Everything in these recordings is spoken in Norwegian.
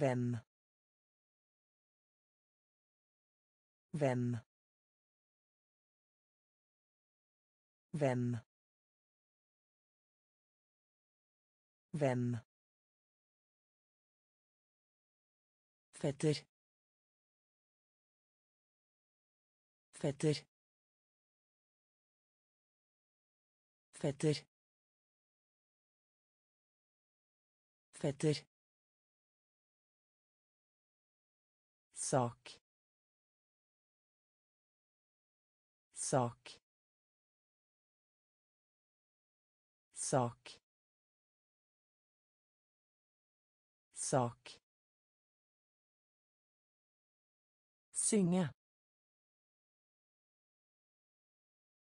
Hvem. Hvem. Hvem. Hvem. Fetter. Fetter. Fetter. Fetter. Sak. Sak. Sak. Sak. Synge.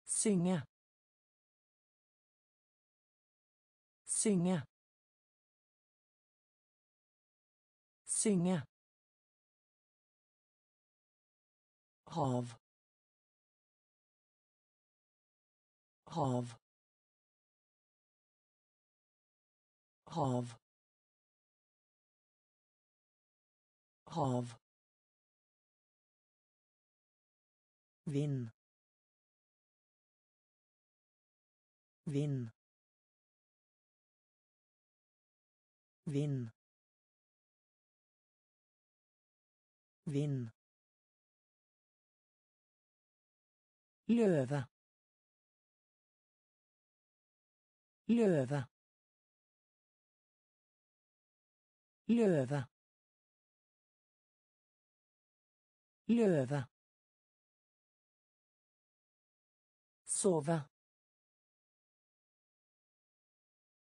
Synge. Synge. Synge hav. Hav. Hav. Hav. Vind. Vind. Vind. Vind løve. Løve. Løve. Løve. Sove.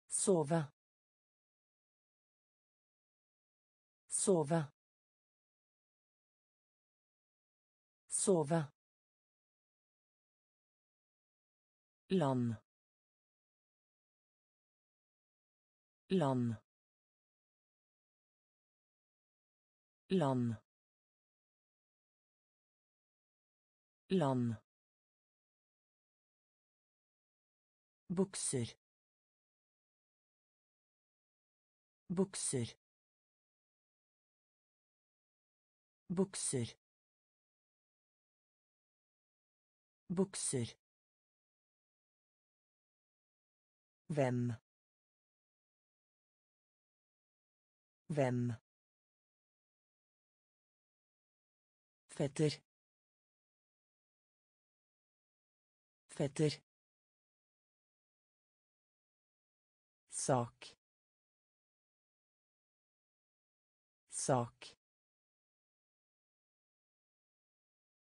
Sove. Sove. Sove land land land land bukser. Bukser. Bukser. Bukser Hvem. Hvem. Fetter. Fetter. sak sak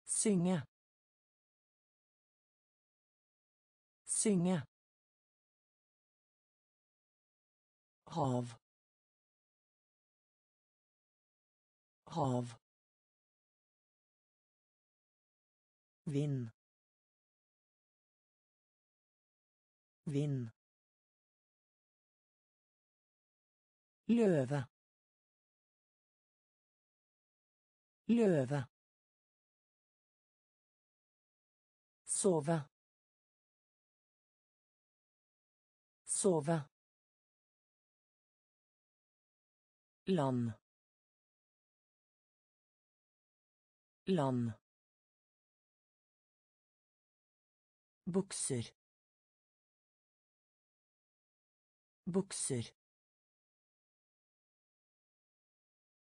synge synge hav. Hav. Vind. Vind. Løve. Løve. Sove. Sove land. Land. Bukser. Bukser.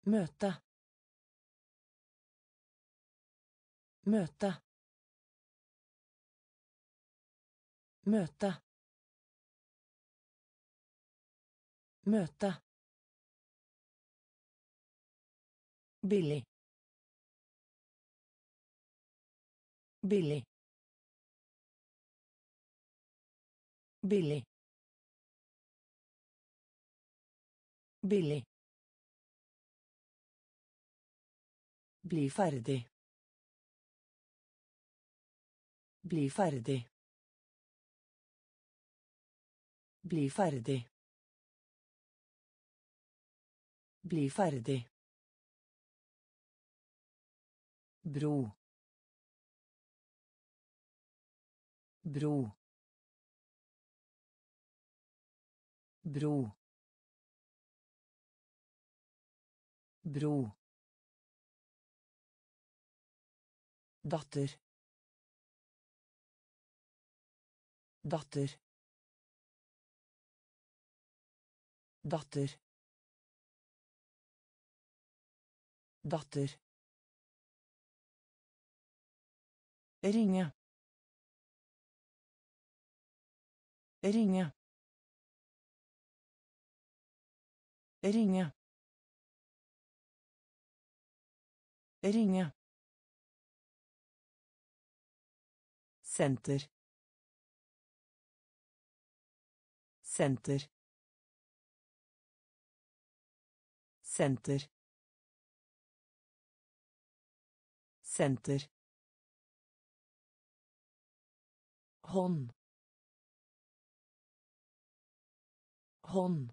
Møte. Møte. Møte. Møte billig billig billig billig bli ferdig. Bli ferdig. Bli ferdig. Bli ferdig bro. Bro. Bro. Bro. Datter. Datter. Datter. Datter ringe. Ringe. Ringe. Ringe. Senter senter senter senter hånd hånd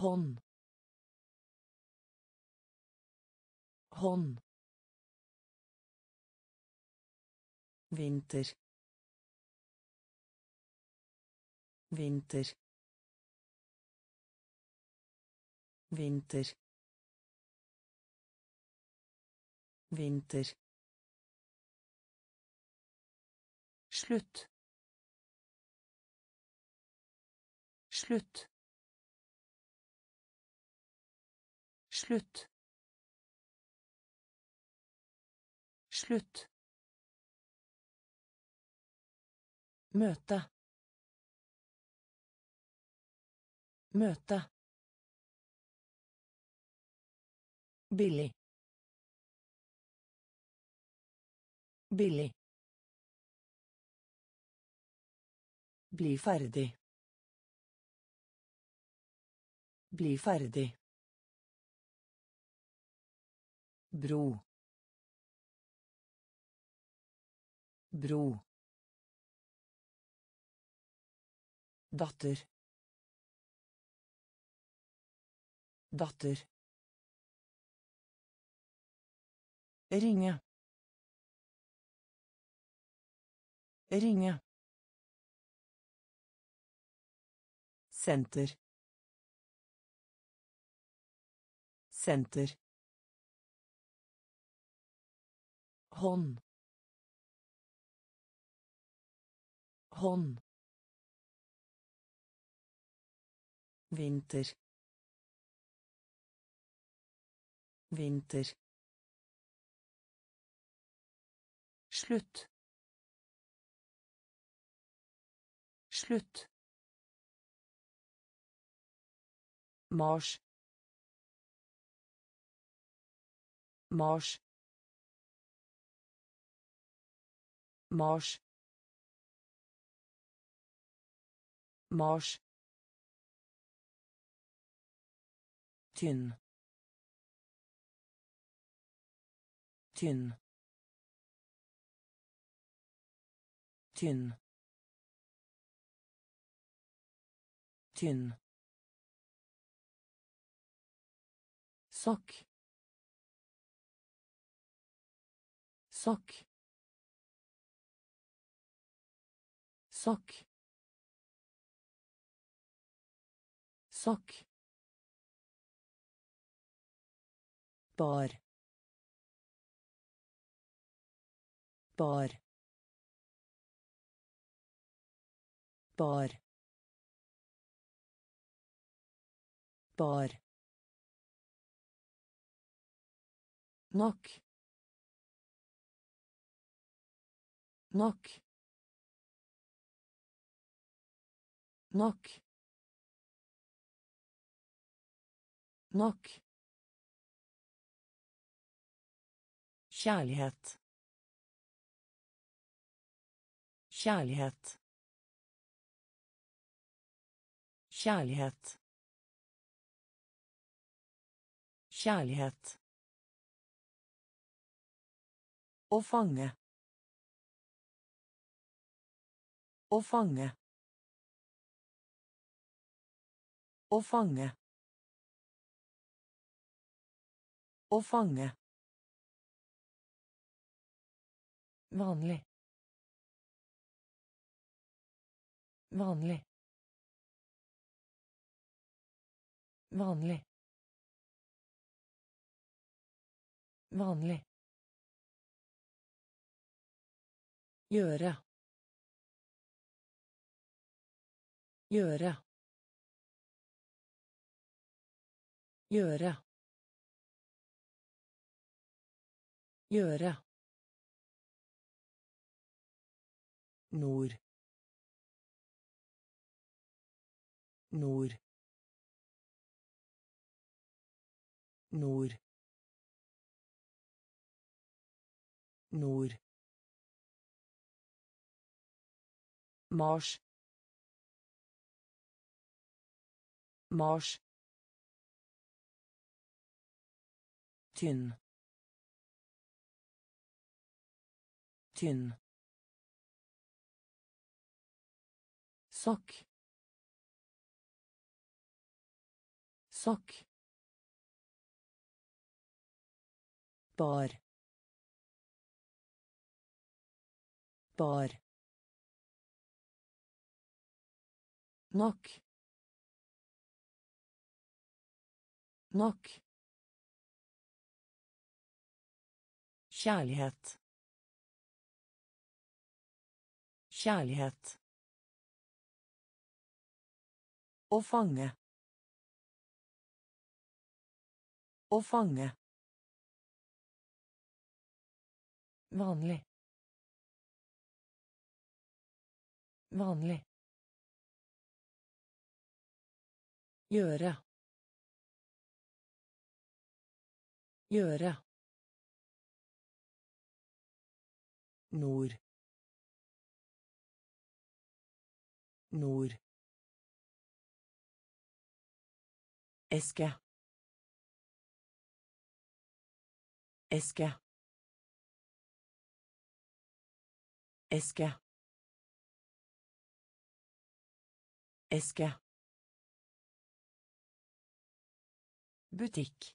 hånd hånd vinter. Vinter. Vinter. Vinter slutt. Slutt. Slutt. Slutt. Møte. Møte. Billig. Billig Bli ferdig. Bli ferdig. Bro. Bro. Datter. Datter. Ringe. Ringe. Senter. Senter. Hånd. Hånd. Vinter. Vinter. Slutt. Slutt. Mars. Mars. Mars. Mars. tynn tynn tynn tynn sokk. Sokk. Sokk. Sokk. Bar. Bar. Bar. Bar nok nok nok nok Kjærlighet. Kjærlighet. Kjærlighet. Kjærlighet. Å fange. Å fange. Å fange. Å fange. Vanlig. Vanlig. Vanlig. Vanlig. Gjøre. Gjøre. Gjøre. Gjøre. Nord. Nord. Nord. Nord. Mars. Mars. tynn. Tynn. Sokk. Sokk. Bar. Bar nok nok Kjærlighet. Kjærlighet. Å fange. Å fange. Vanlig. Vanlig. Gjøre. Gjøre. Nord. Nord. Eske. Eske. Eske. Eske. Butikk.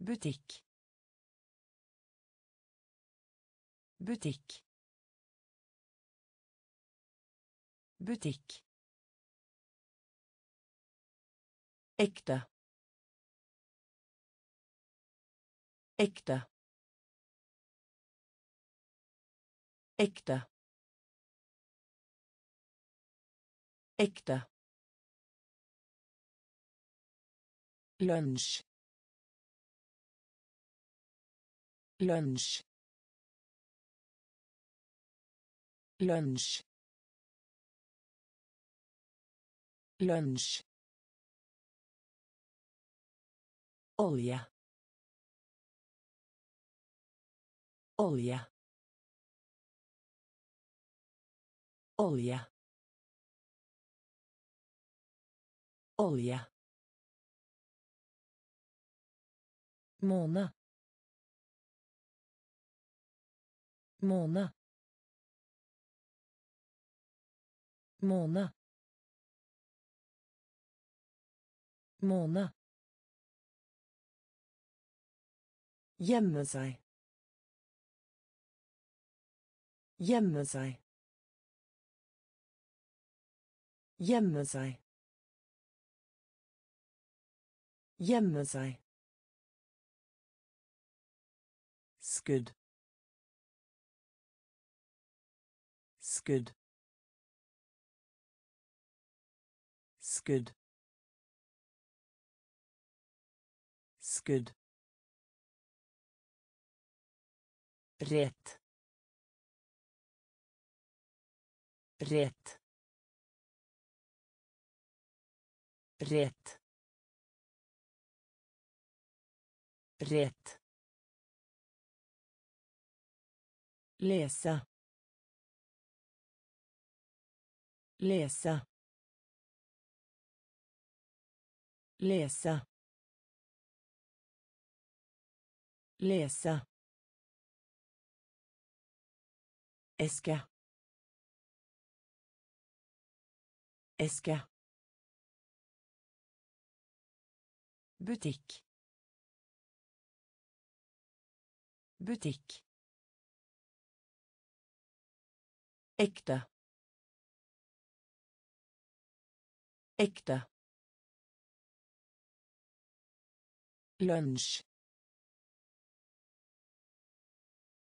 Butikk. Butikk. Butikk. Ekte. Ekte. Ekte. Ekte. Lunsj. Lunsj. Lunsj. Lunsj. Olje. Olje. Olje. Olje. Måne. Måne. Måne. Måne. Gjemme seg. Gjemme seg. Gjemme seg. Gjemme seg. Skudd. Skudd. Skudd. Skudd. Rett. Rett. Rett. Rett. Lese. Lese. Lese. Lese. Eske. Eske. Butikk. Butikk. Ekte. Ekte. Lunsj.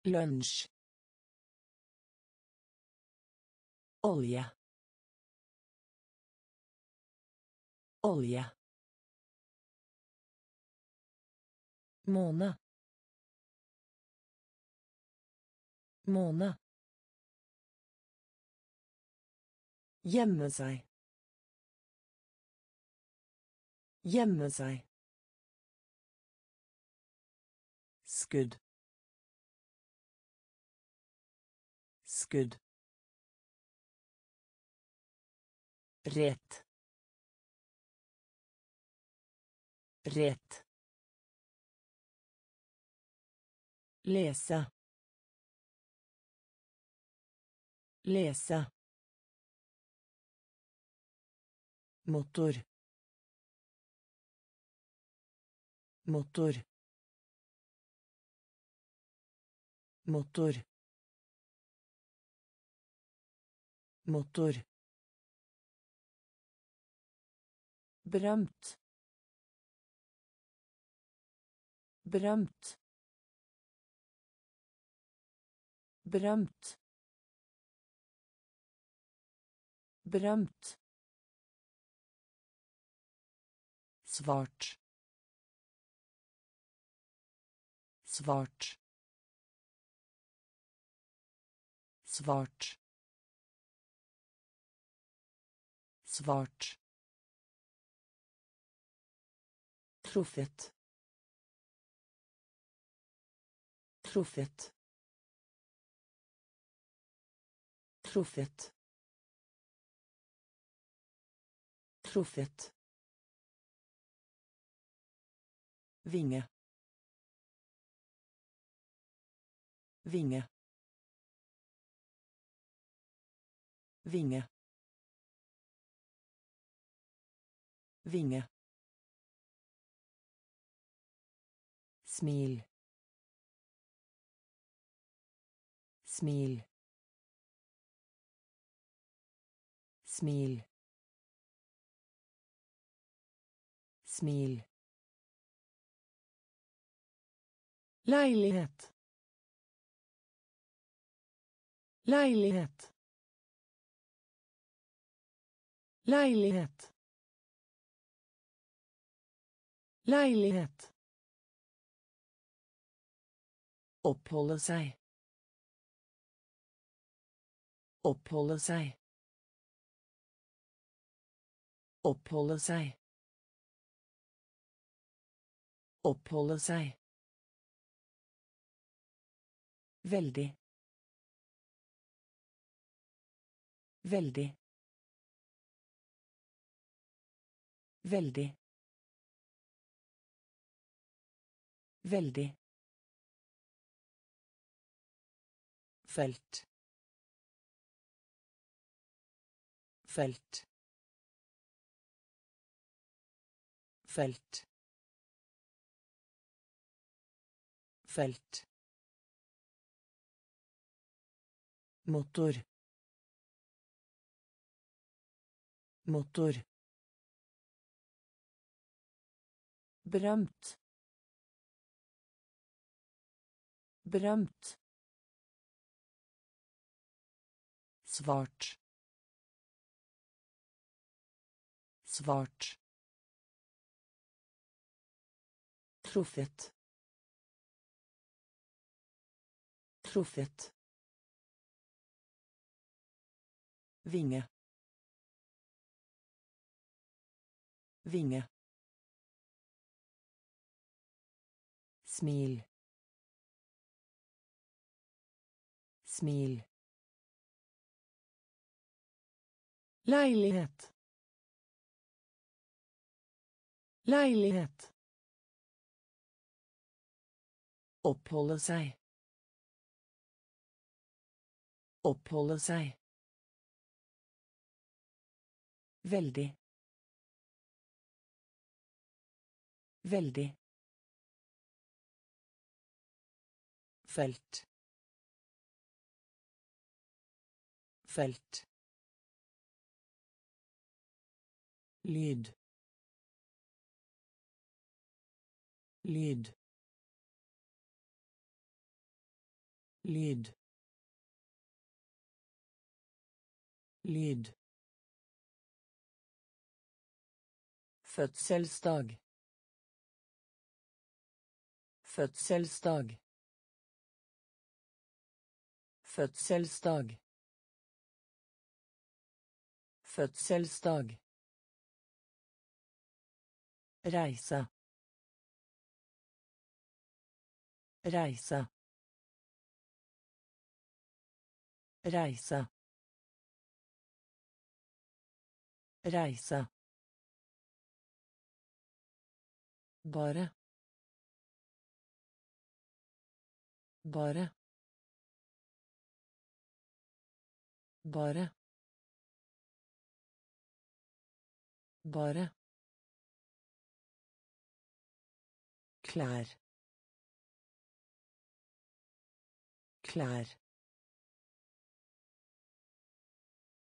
Lunsj. Olje. Olje. Måne. Måne. Gjemme seg. Gjemme seg. Skudd. Skudd. Rett. Rett. Lese. Lese. Motor. Motor. Motor. Motor. Berømt. Berømt. Berømt. Berømt. Svart. Svart. Svart. Svart. Truffet. Truffet. Truffet. Truffet Vinge. Vinge. Vinge. Vinge. Smil. Smil. Smil. Smil. Leilighet. Leilighet. Leilighet. Leilighet. Oppholde seg. Oppholde seg. Oppholde seg. Oppholde seg. Veldig. Veldig. Veldig. Veldig. Felt. Felt. Felt. Felt. Motor. Motor. Berømt berømt svart. Svart. Truffet. Truffet Vinge. Vinge. Smil. Smil. Leilighet. Leilighet. Oppholde seg. Oppholde seg. Veldig. Veldig. Felt. Felt. lyd lyd lyd lyd Fødselsdag. Fødselsdag. Fødselsdag. Fødselsdag. Reise. Reise. Reise. Reise. Bare. Bare. Bare. Bare. klær klær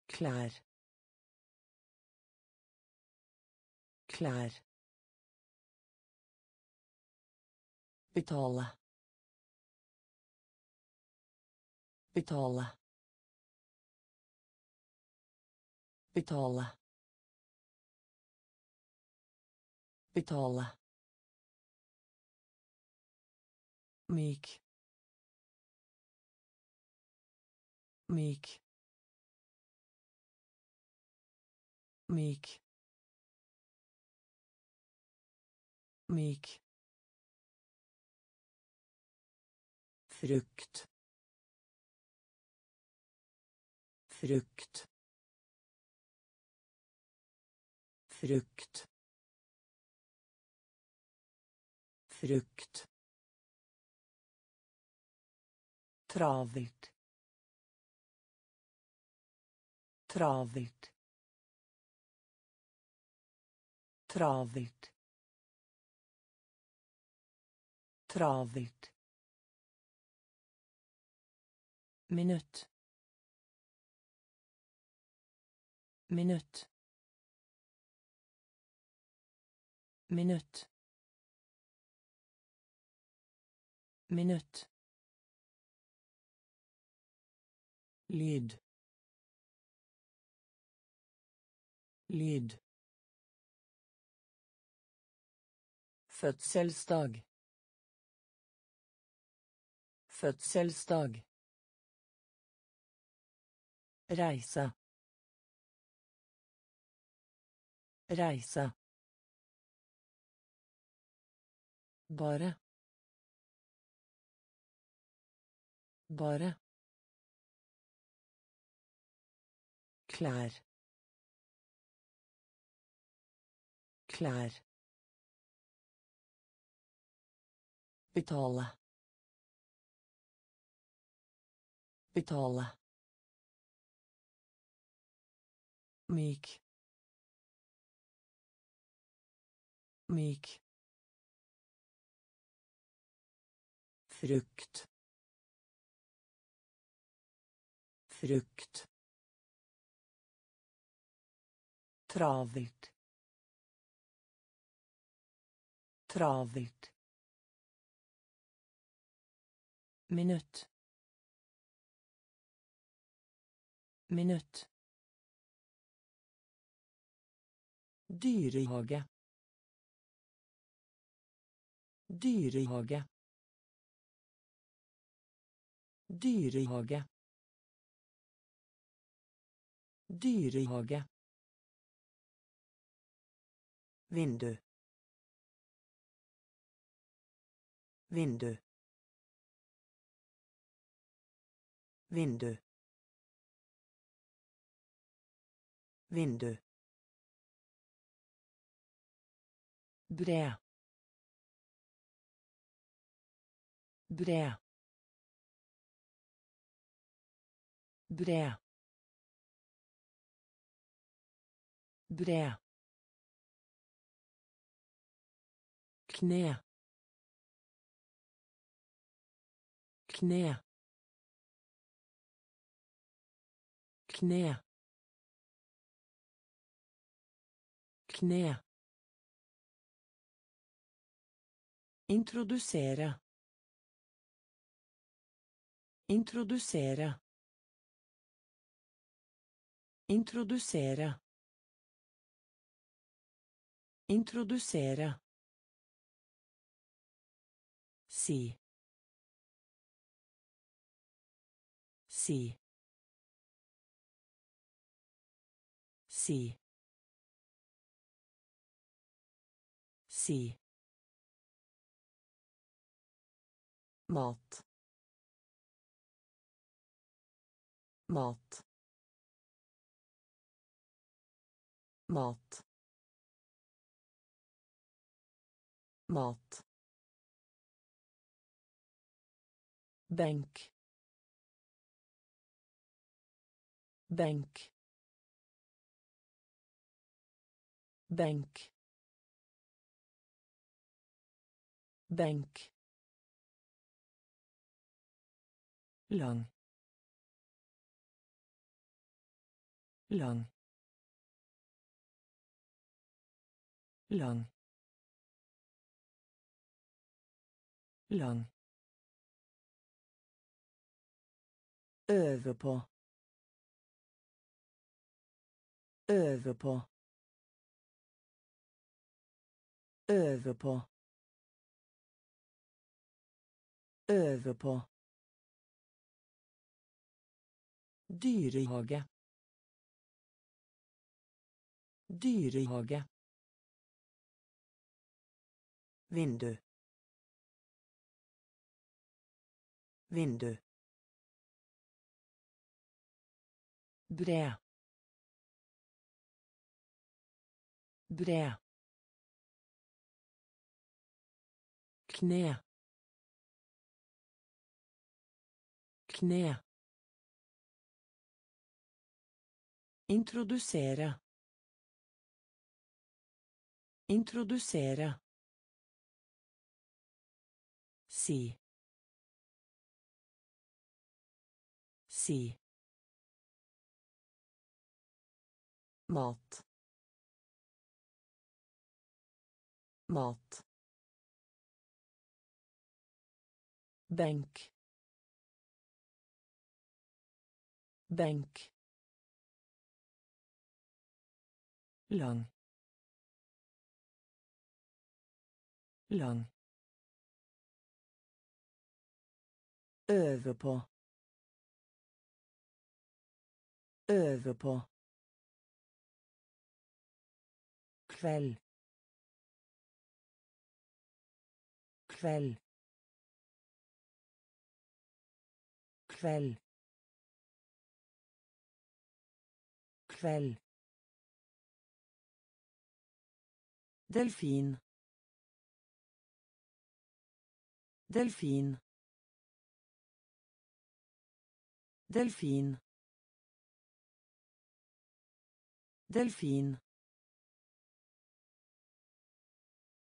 klær klær betale betale betale betale myk. Myk. Myk. Myk frukt frukt frukt frukt Travelt. Travelt. Travelt. Travelt. Minutt. Minutt. Minutt. Minutt. lyd lyd fødselsdag fødselsdag reise. Reise. Bare. Bare. Klær. Klær. Betale. Betale myk myk frukt frukt Travelt. Travelt. Minutt. Minutt. Dyrehage. Dyrehage. Dyrehage. Dyrehage. vindu vindu vindu vindu bred bred bred bred kne kne kne kne Introdusere. Introdusere. Introdusere. Introdusere. Si. Si. Si. Si. mat mat mat mat bank bank bank bank lang. Lang. Lang. Lang. Øve på. Øve på. Øve på. Øve på Dyrehage. Dyrehage. Vindu. Vindu. bre bre Kne. Kne. Introducere. Introducere. Sì. Sì. Mat. Mat. Benk. Benk. Lang. Lang. Øve på. Øve på. Kveld. Kveld. Kveld. Kveld Delfin. Delfin. Delfin. Delfin.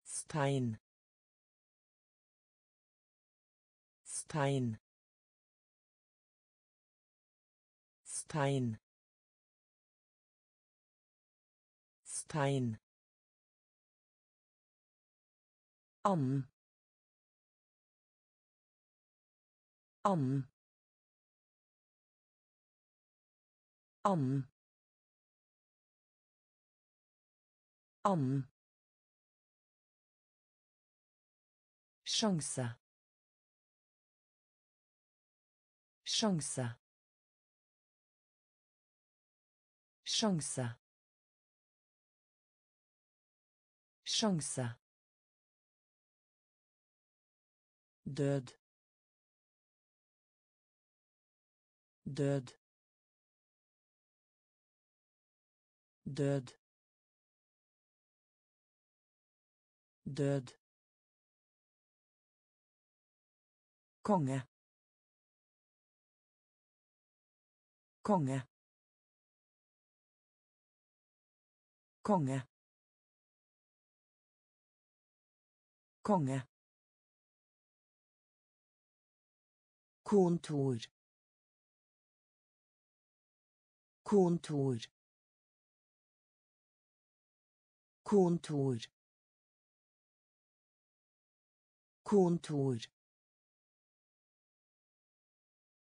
Stein. Stein. Stein. Stein. Annen. Annen. Annen. Annen. Sjanse. Sjanse. Sjanse. Sjanse. Død. Død. Død. Død. Konge. Konge. Konge. Konge kontor. Kontor. Kontor. Kontor.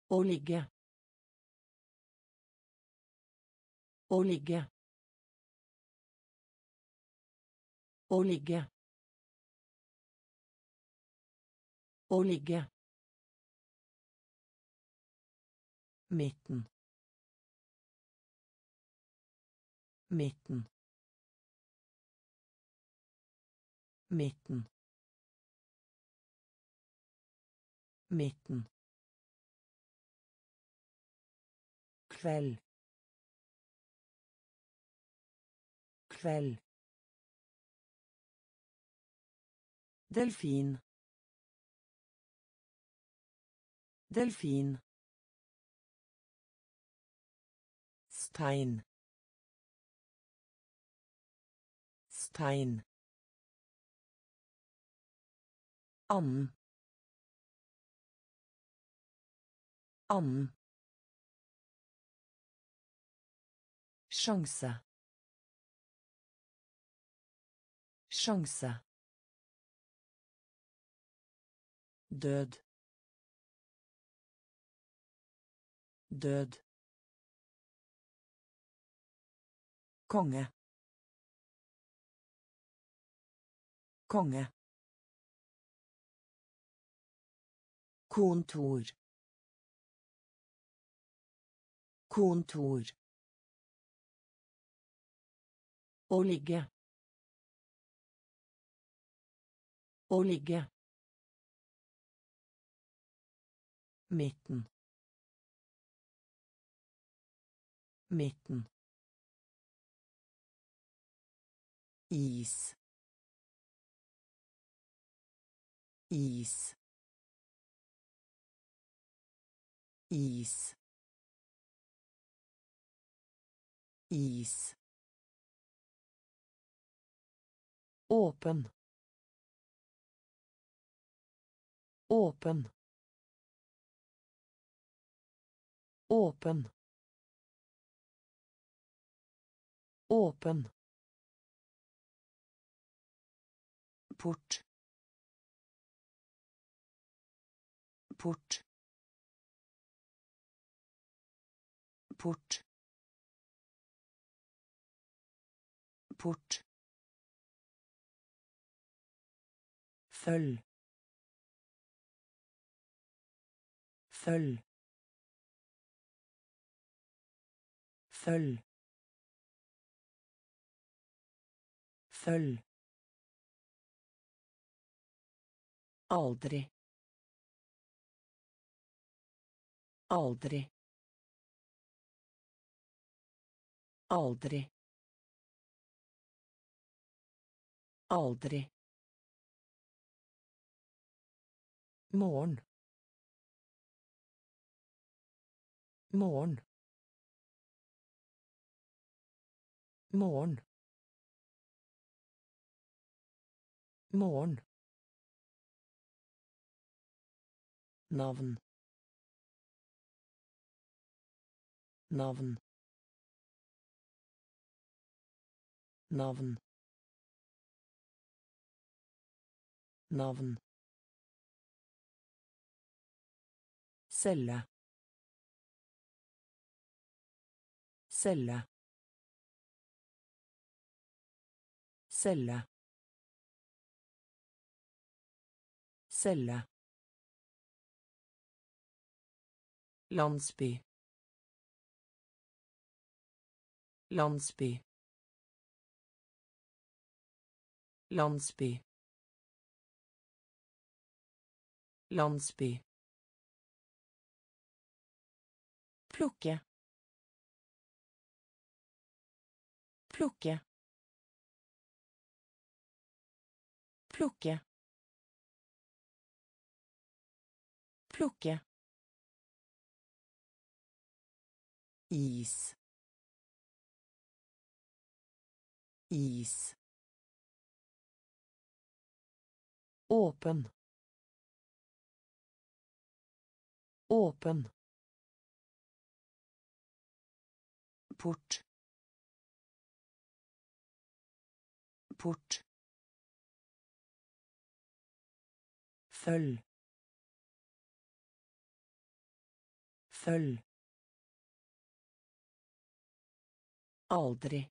Å ligge. Å ligge. Å ligge. Å ligge midten midten midten midten kveld kveld delfin. Delfin stein stein Annen. Annen. Sjanse. Sjanse. Død. Død. Konge. Konge. Kontor. Kontor. Å ligge. Å ligge. Midten. Midten. Is. Is. Is. Is. Åpen. Åpen. Åpen. Åpen. Port. Port. Port. Port. Følg. Følg. Følg. Følg. Aldri. Aldri. Aldri. Aldri. morgen morgen morgen morgen navn navn navn navn Celle. Celle. Celle. Celle. Landsby. Landsby. Landsby. Landsby. plukke plukke plukke plukke is is åpen åpen port Import. Følg. Følg. Aldri.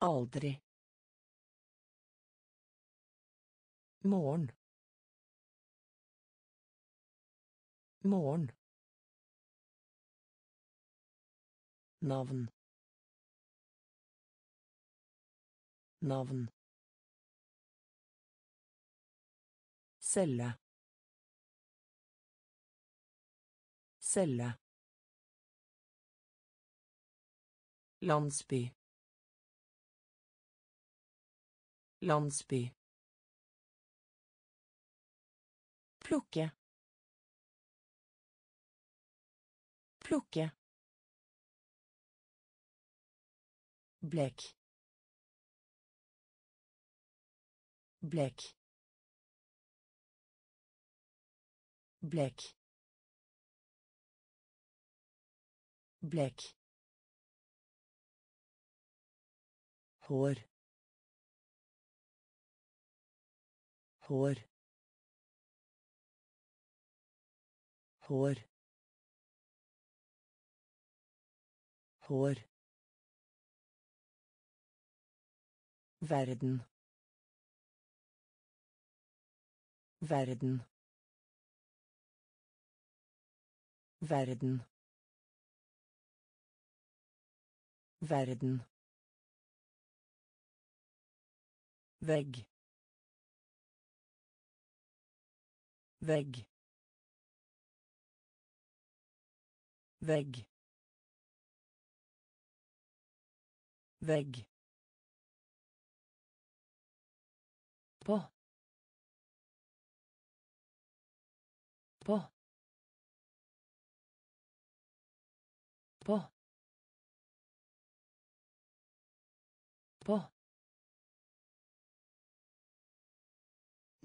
Aldri. Morgen. Morgen. Navn. Navn. Celle. Celle. Landsby. Landsby. Plukke. Plukke. Blekk. Blekk. Blekk. Blekk. Hår hår hår hår Verden. Verden. Verden. Verden. Vegg. Vegg. Vegg. Vegg.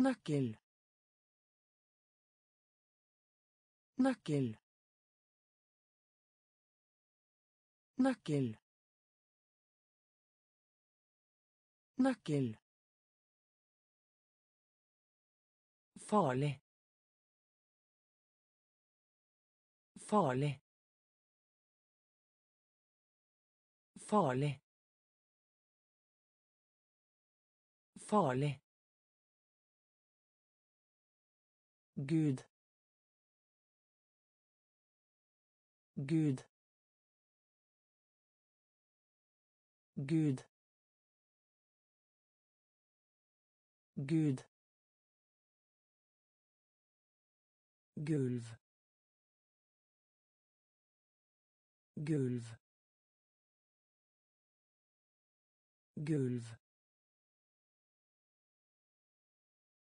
Nøkkel nøkkel nøkkel nøkkel Farlig. Farlig. Farlig. Farlig. Gud. Gud. Gud. Gud. gulv gulv gulv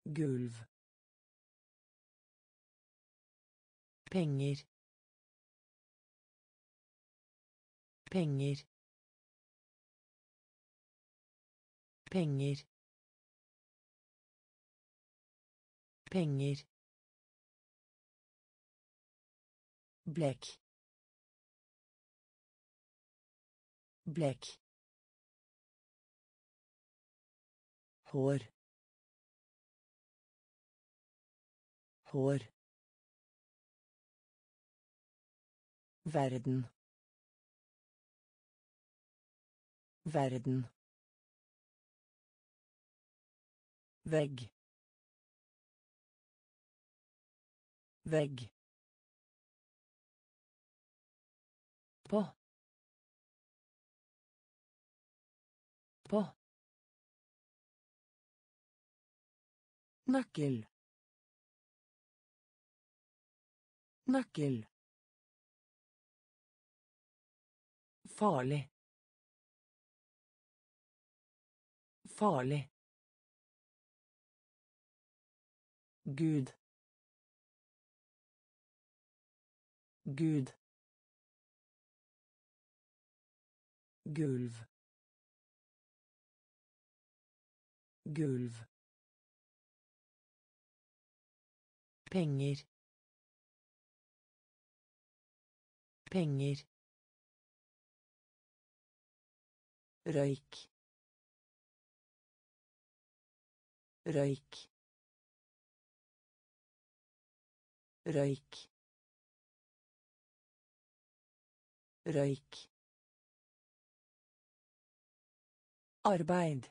gulv penger. Penger. Penger. Penger. Blekk. Blekk. Hår. Hår verden. Verden. Vegg. Vegg. På. På. Nøkkel. Nøkkel farlig. Farlig. Gud. Gud. Gulv. Gulv. Penger. Penger røyk. Røyk. Røyk. Røyk. Arbeid.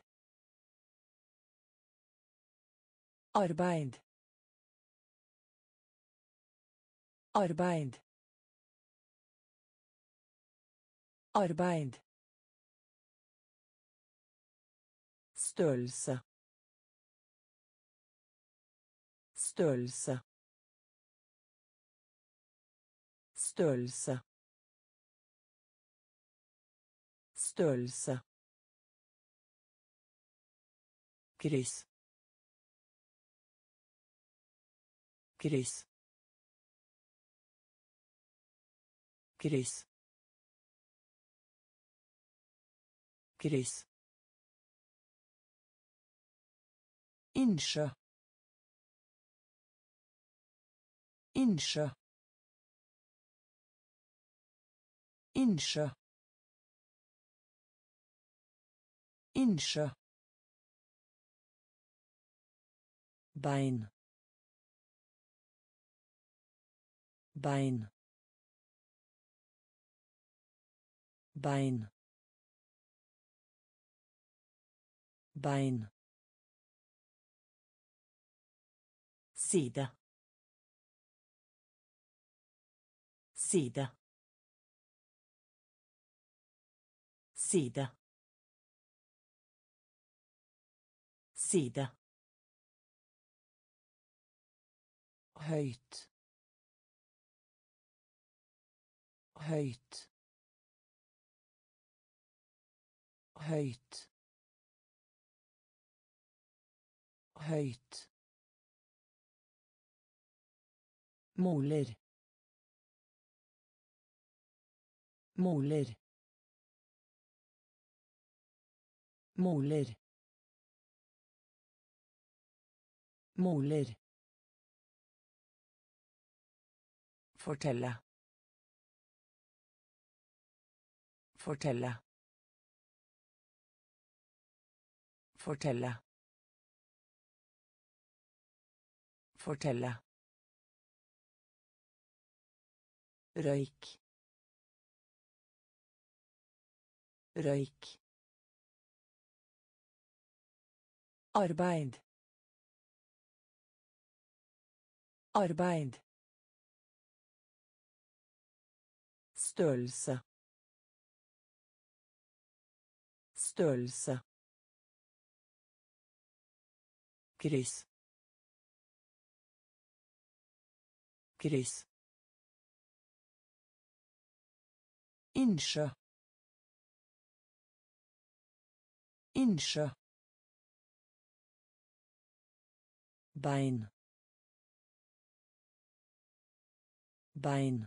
Arbeid. Arbeid. Arbeid Størrelse. Størrelse. Størrelse. Størrelse. Kryss. Kryss. Kryss. Kryss. Insche. Insche. Insche. Insche. Bein. Bein. Bein. Bein. سيدا سيدا سيدا سيدا هيت هيت هيت هيت Moler. Måler. Måler. Moler. Fortelle. Fortelle. Fortelle. Fortelle. Røyk. Røyk. Arbeid. Arbeid. Størrelse. Størrelse. Kryss. Kryss Innsjø. Innsjø. Bein. Bein.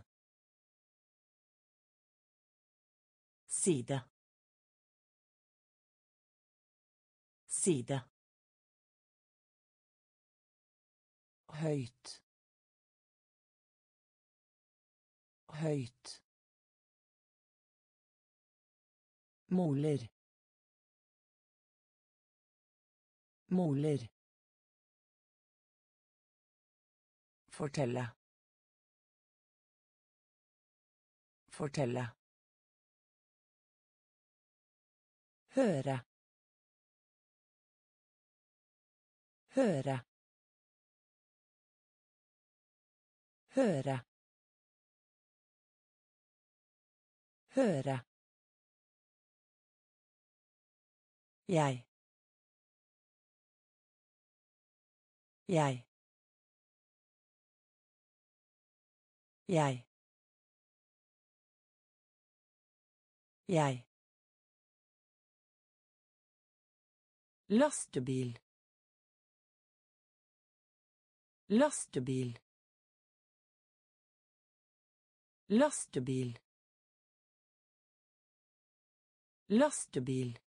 Side. Side. høyt høyt Moler. Måler. Fortelle. Fortelle. Høre. Høre. Høre. Høre. Jeg. Jeg. Jeg. Jeg. Lastebil. Lastebil. Lastebil. Lastebil.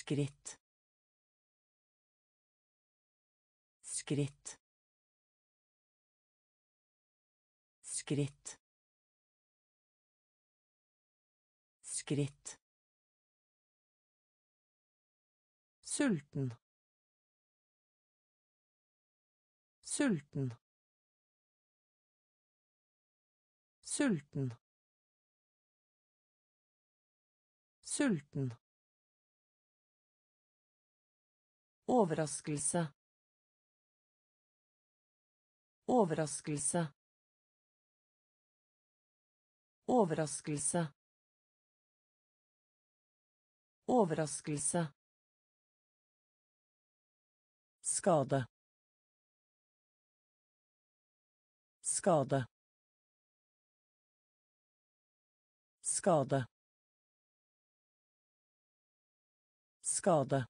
Skritt skritt skritt Skritt. Sulten. Sulten. Sulten. Sulten. Overraskelse. Overraskelse. Overraskelse. Overraskelse. Skade. Skade. Skade. Skade.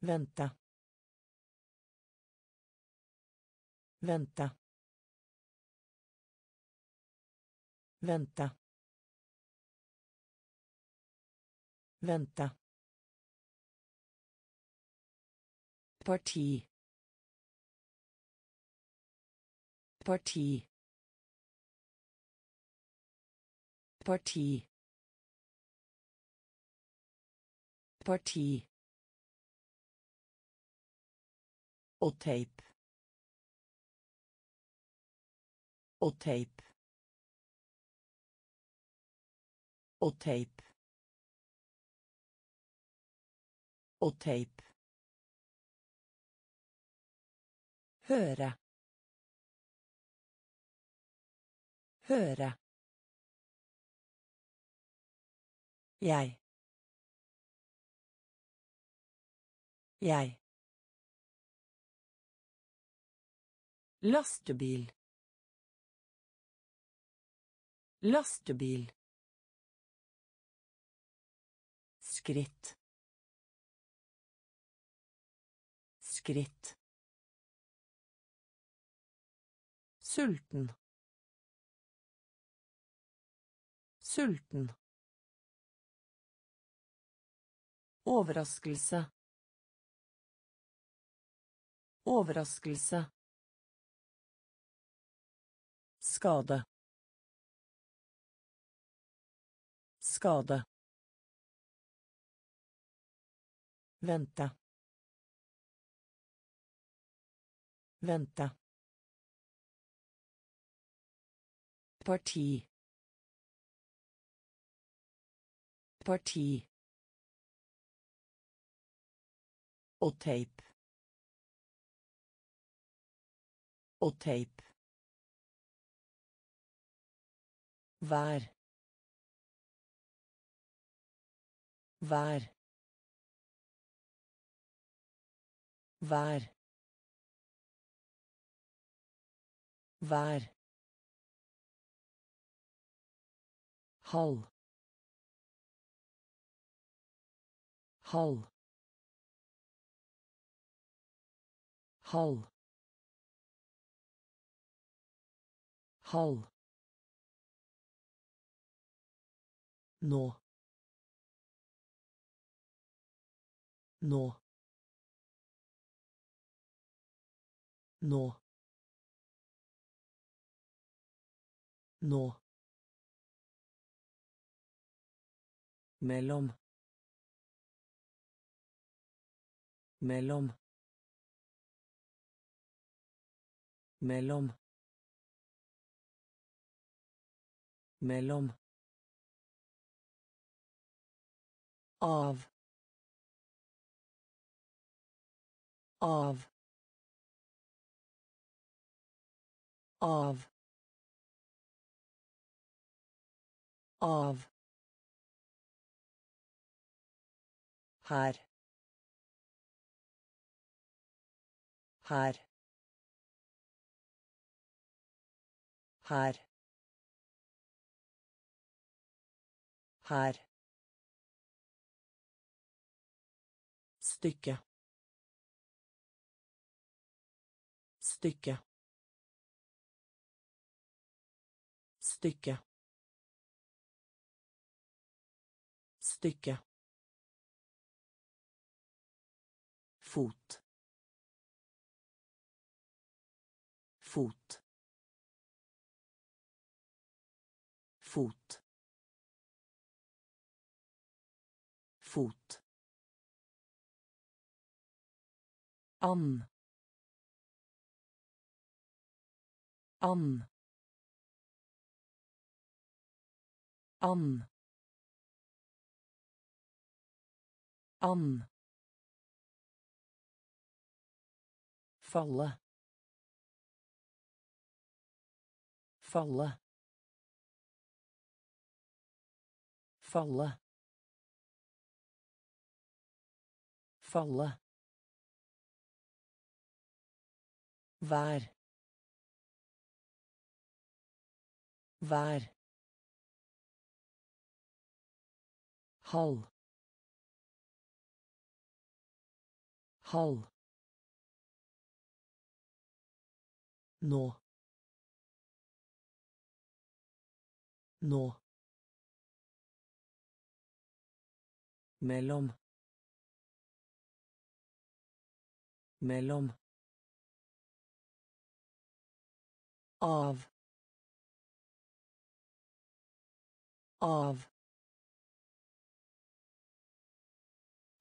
Vente. Vente. Vente. Vente. Parti. Parti. Parti. Parti. Og teip. Og teip. Og teip. Og teip. Høre. Høre. Jeg. Jeg. Lastebil. Lastebil. Skritt. Skritt. Sulten. Sulten. Overraskelse. Overraskelse. Skade. Skade. Vente. Vente. Parti. Parti. Og teip. Og teip. Vær. Vær. Vær. Vær. halv halv halv halv nå nå nå nå mellom mellom mellom mellom av av av av her her her her stykke. Stykke. Stykke. Stykke. Fot. Fot. Fot. Fot أن أن أن أن فالله. فالله. فالله. فالله. Vær. Vær. Halv halv nå. Nå. Mellom. Mellom av av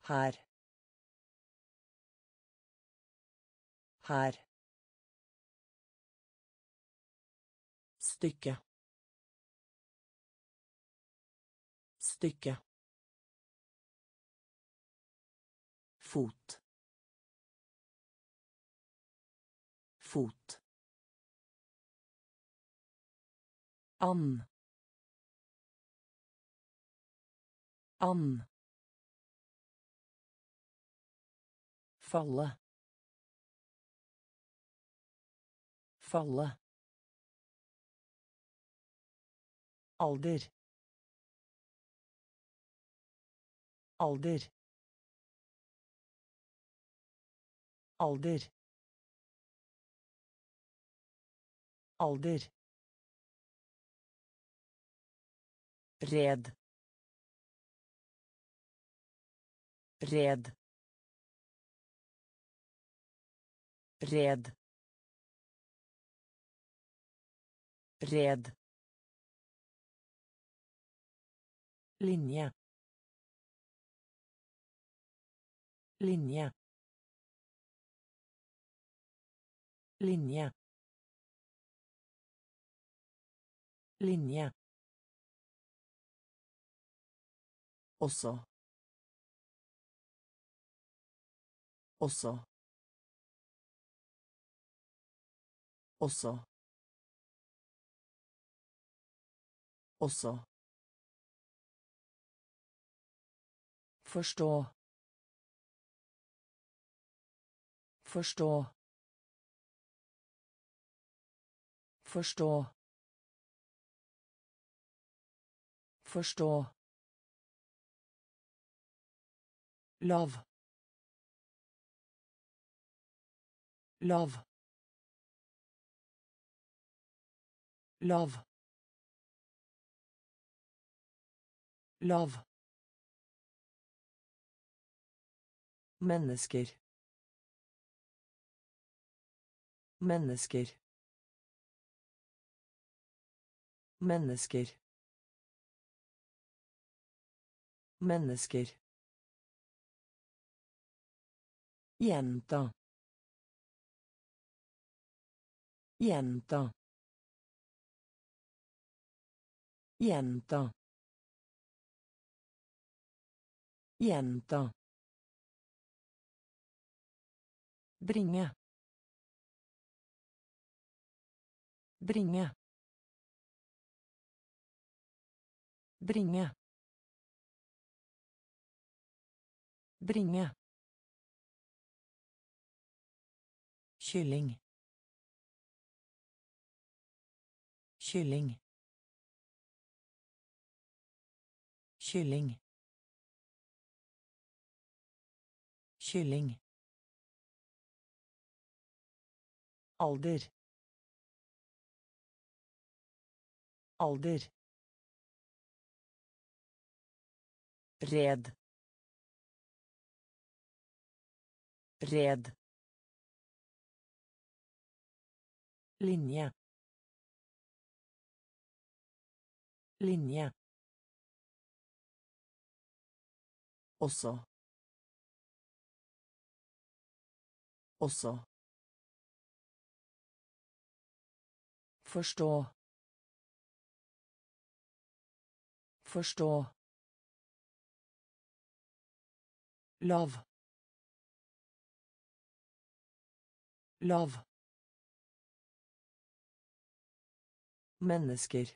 her her stykke. Stykke. Fot. Fot and and falle falle alder alder alder alder red. Red. Red. Red. Linje. Linje. Linje. Linje også også også også Forstå. Forstå. Forstå. Forstå. Lav. Lav. Lav. Lav. Mennesker. Mennesker. Mennesker. Mennesker. Gjenta. Gjenta. Gjenta. Gjenta. Bringe. Bringe. Bringe. Bringe. Kylling. Kylling. Kylling. Kylling. alder alder red red linje linje Også. Også. Forstå. Forstå. Lav. Lav. Mennesker.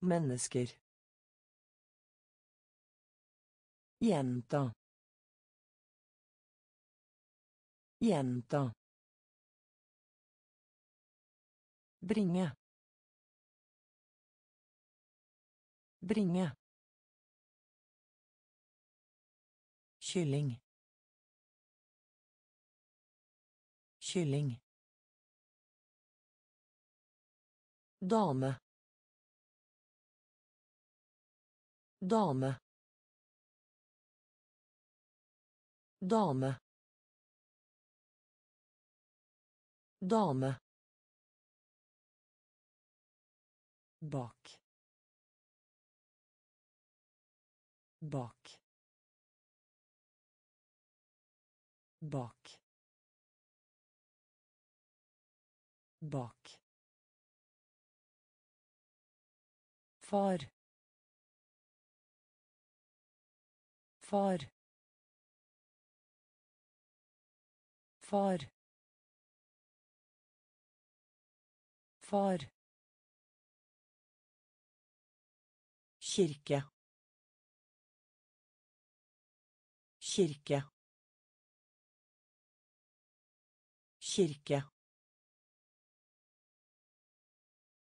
Mennesker. Jenta. Jenta. Bringe. Bringe. Kylling. Kylling. Dame. Dame. Dame. Dame. bak bak bak bak far far far far kirke. Kirke. Kirke.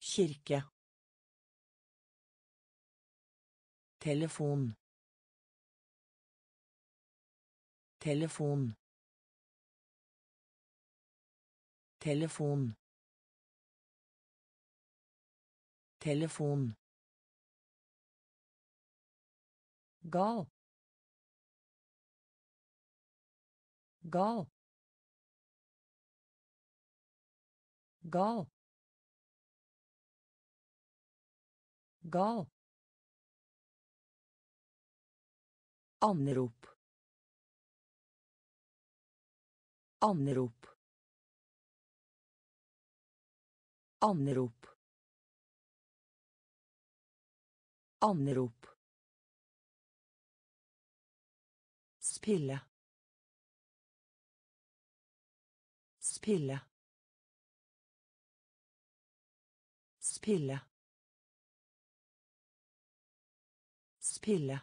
Kirke telefon. Telefon. Telefon. Telefon. Gal. Gal. Gal. Gal Anrop. Anrop. Anrop. Anrop. Spille. Spille. Spille. Spille.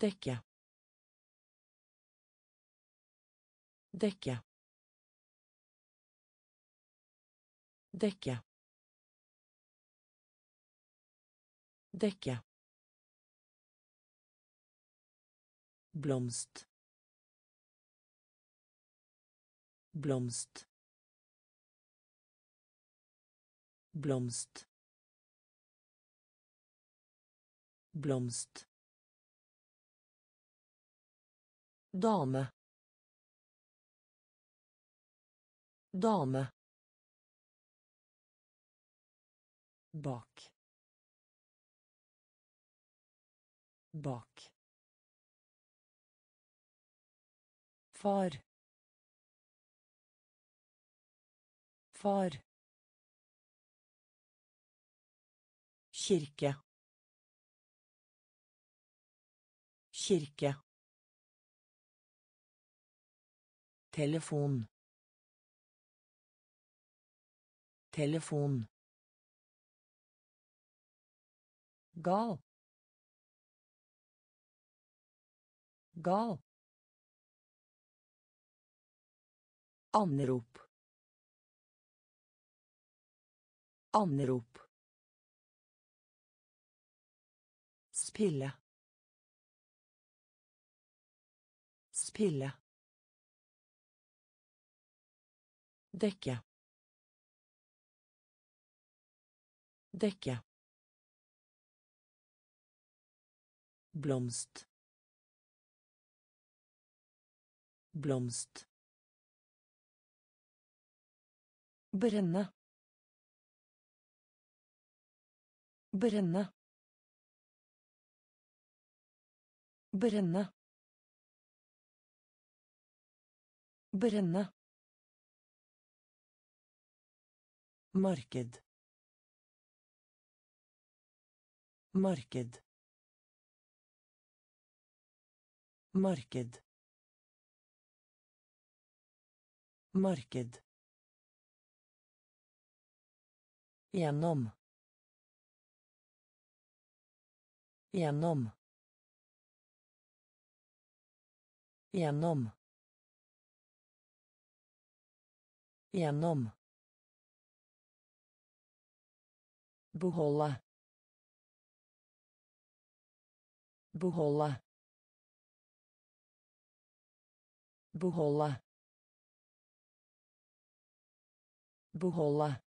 Dekke. Dekke. Dekke. Dekke. blomst blomst blomst blomst dame. Dame. Bak. Bak. Far. Far. Kirke. Kirke telefon telefon gal gal Anrop. Anrop. Spille. Spille. Dekke. Dekke. Blomst. Blomst. Brenne. Brenne. Brenne. Brenne. Marked. Marked. Marked. Marked. Gjennom. Gjennom. Gjennom. Gjennom. Beholde. Beholde. Beholde. Beholde.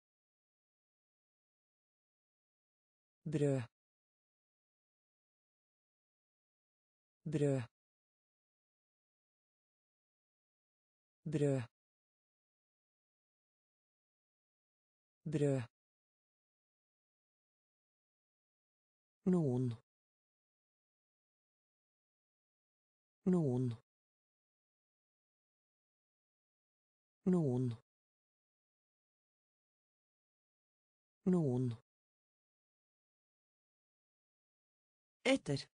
brød brød brød brød noen noen noen noen Etter.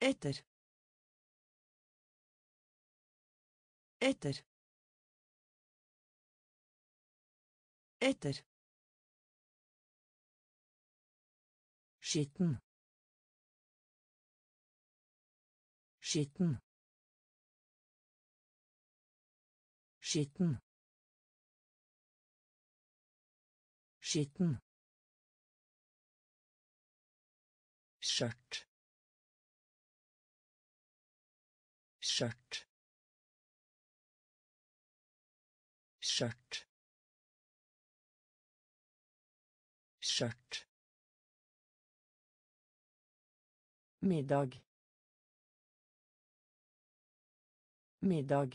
Etter. Etter. Etter. Skitten. Skitten. Skitten. Skitten. skjørt skjørt skjørt skjørt middag middag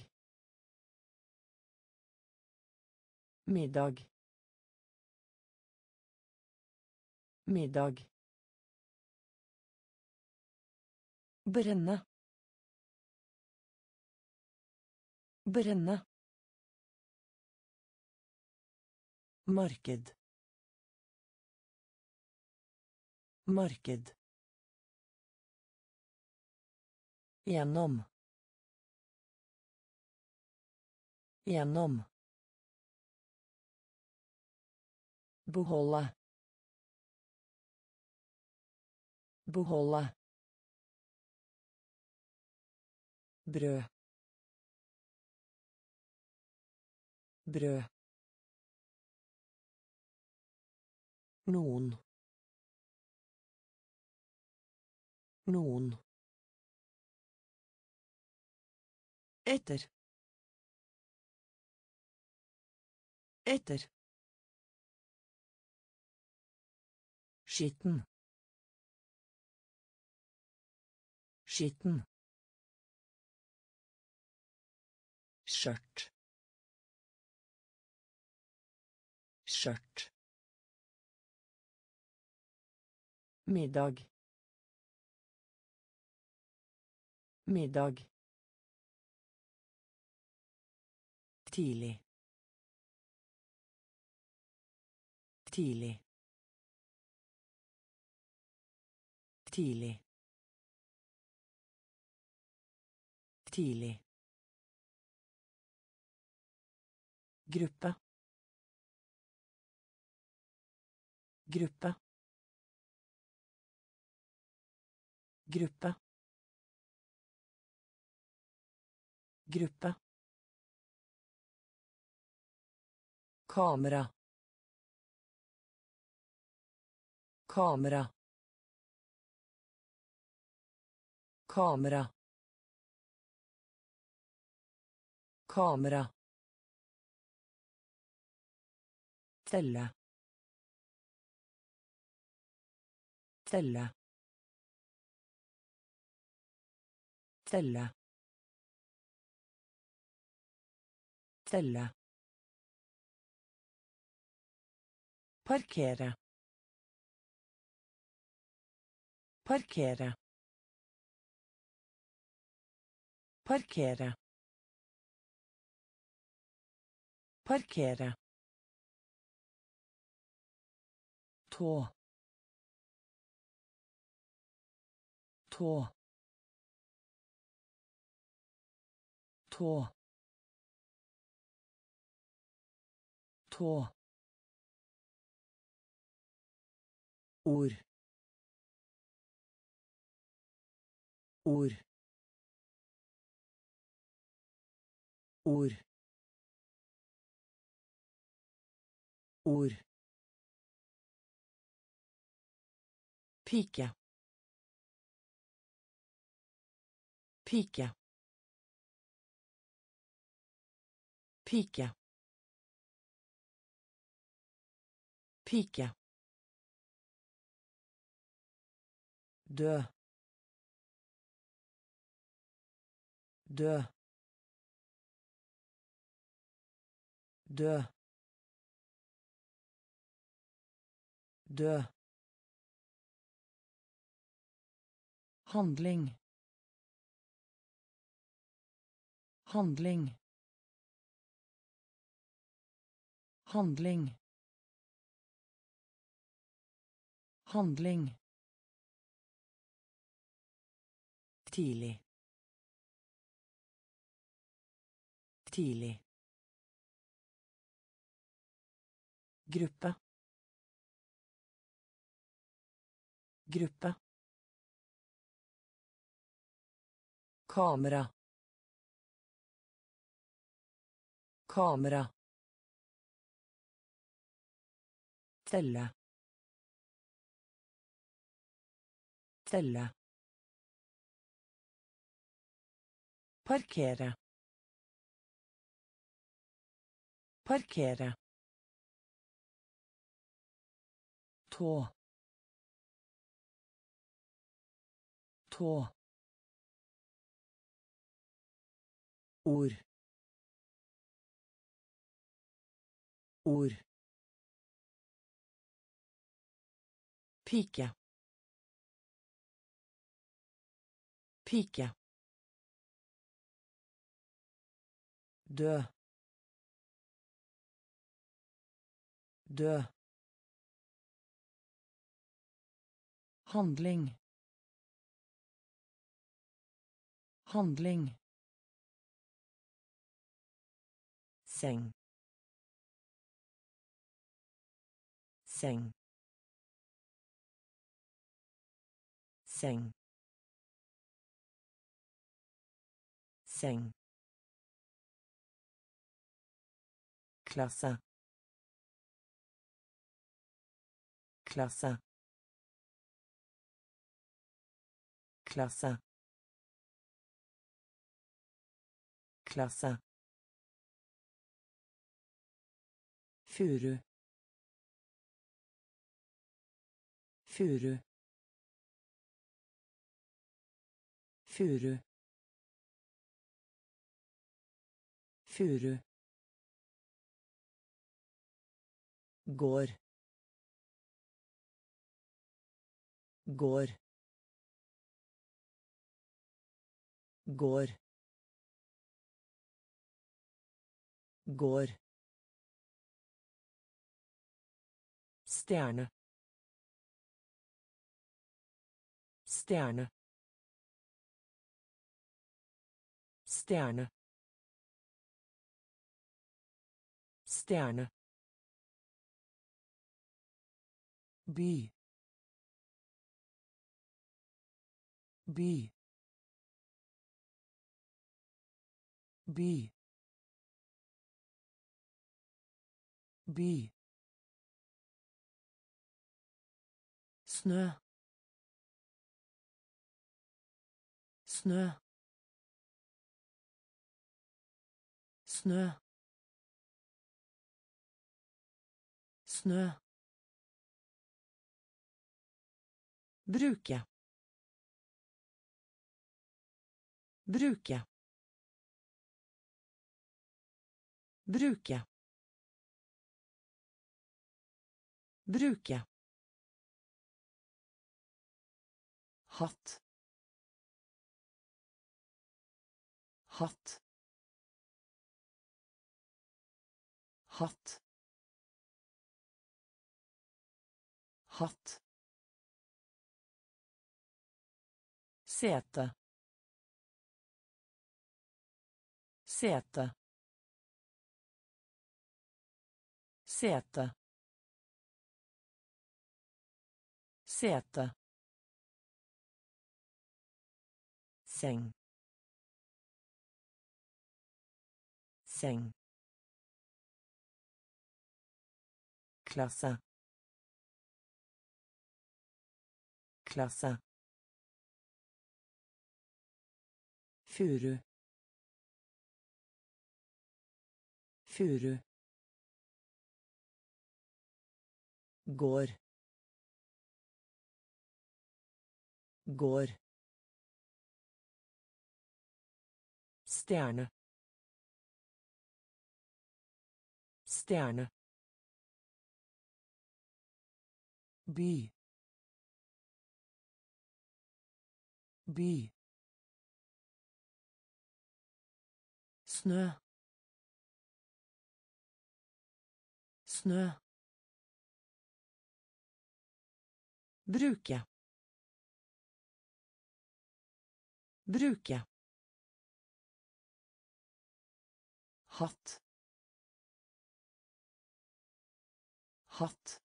middag middag Brenne. Brenne. Marked. Marked. Gjennom. Gjennom. Beholde. Beholde. brød brød noen noen etter. Etter. Skitten. Skitten. Skjørt. Skjørt. Middag. Middag tidlig. Tidlig. Tidlig. Tidlig. Gruppe. Gruppe. Gruppe. Gruppe kamera kamera kamera kamera Telle. Telle. Telle. Celle. Parkere. Parkere. Parkere. Parkere. tå tå tå tå ord. Ord. Ord. Ord. Pike. Pike. Pike. Pike dø. Dø. Dø. Dø. Handling. Handling. Handling. Handling tidlig. Tidlig. Gruppe. Gruppe. Kamera. Kamera. Telle. celle parkere. Parkere. Tå. Tå. Ord. Ord. Pike. Pike dø. Dø. Handling. Handling. Seng. Seng. Seng. Seng klasse klasse klasse klasse Furu. Furu. Furu. Furu. Går. Går. Går. Går. Stjerne. Stjerne. Stjerne. Stjerne. By by by by snø. Snø. Snø. Snø bruke bruke Bruke. Bruke. Hatt. Hatt. Hatt. Hatt. Sete. Sete. Sete. Sete. Seng. Seng. klasse klasse furu. Furu. Går. Går. Stjerne. Stjerne. By. By snø. Snø. Bruke. Bruke. Hatt. Hatt.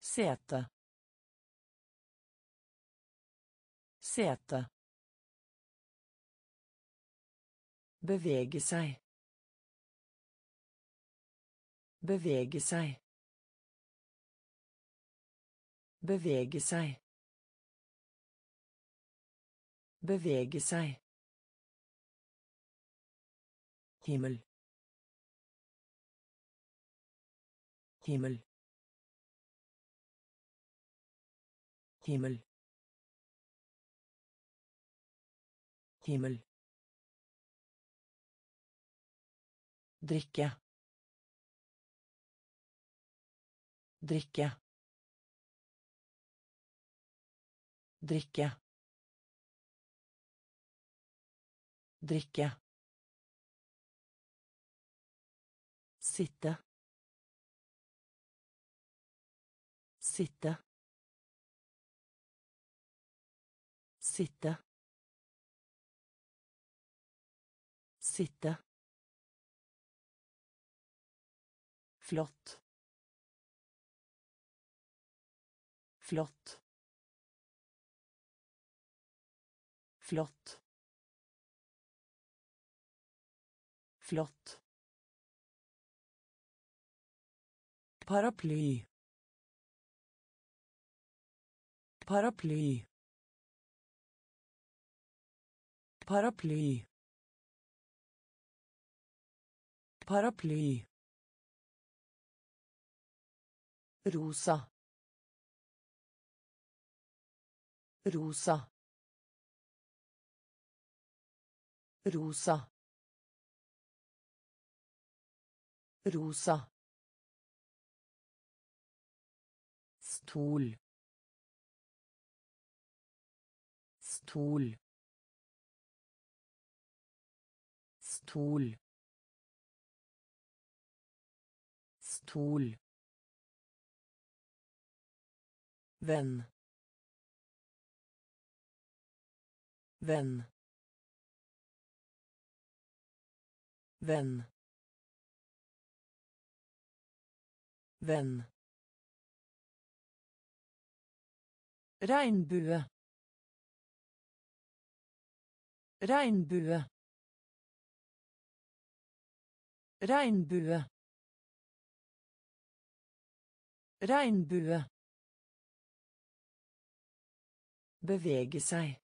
Sete. Sete. Bevege seg. Bevege seg. Bevege seg. Bevege seg. Himmel. Himmel. himmel himmel drikke. Drikke. Drikke. Drikke. Sitte. Sitte. Sitte. Sitte. Flott. Flott. Flott. Flott. Paraply. Paraply. Paraply. Paraply. Rosa. Rosa. Rosa. Rosa. Stol. Stol. Stol. Stol. Venn. Venn. Venn. Venn. Regnbue. Regnbue. Regnbue. Regnbue. Bevege seg.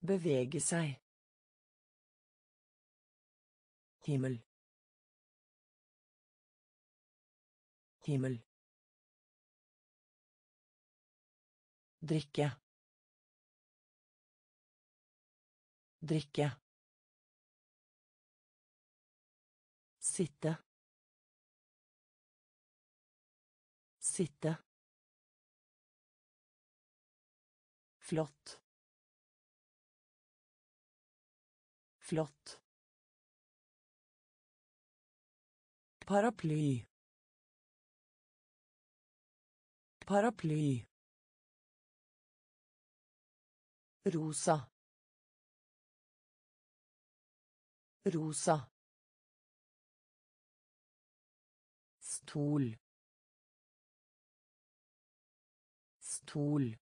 Bevege seg. Himmel. Himmel. Drikke. drikke sitte sitte flott flott Paraply. Paraply. Rosa. Rosa. Stol. Stol.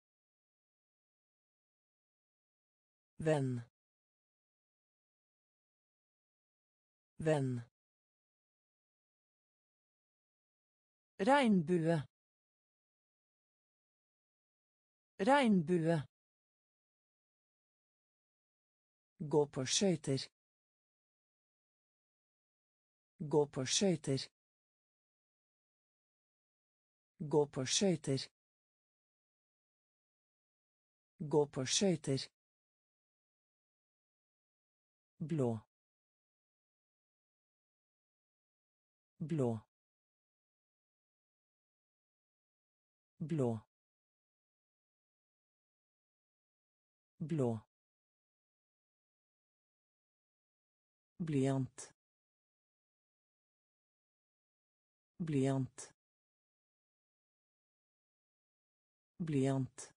Venn. Venn. Regnbue. Regnbue. Gå på skøyter. Gå på skøyter. Gå på skøyter. Gå på skøyter. Blå. Blå. blå. Blå. Blyant. Blyant. Blyant.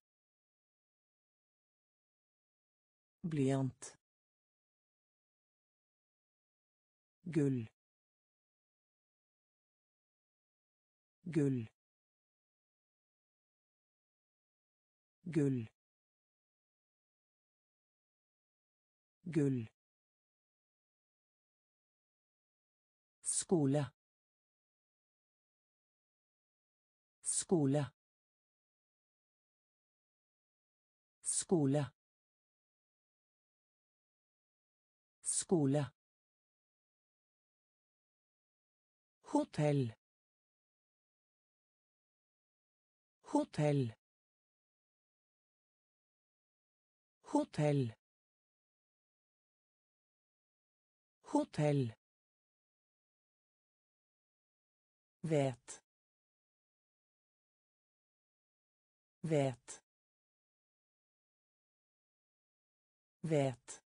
Blyant gull. Gull. Gull. Gull. Skole. Skole. Skole. Skole hotell hotell hotell hotell vet vet vet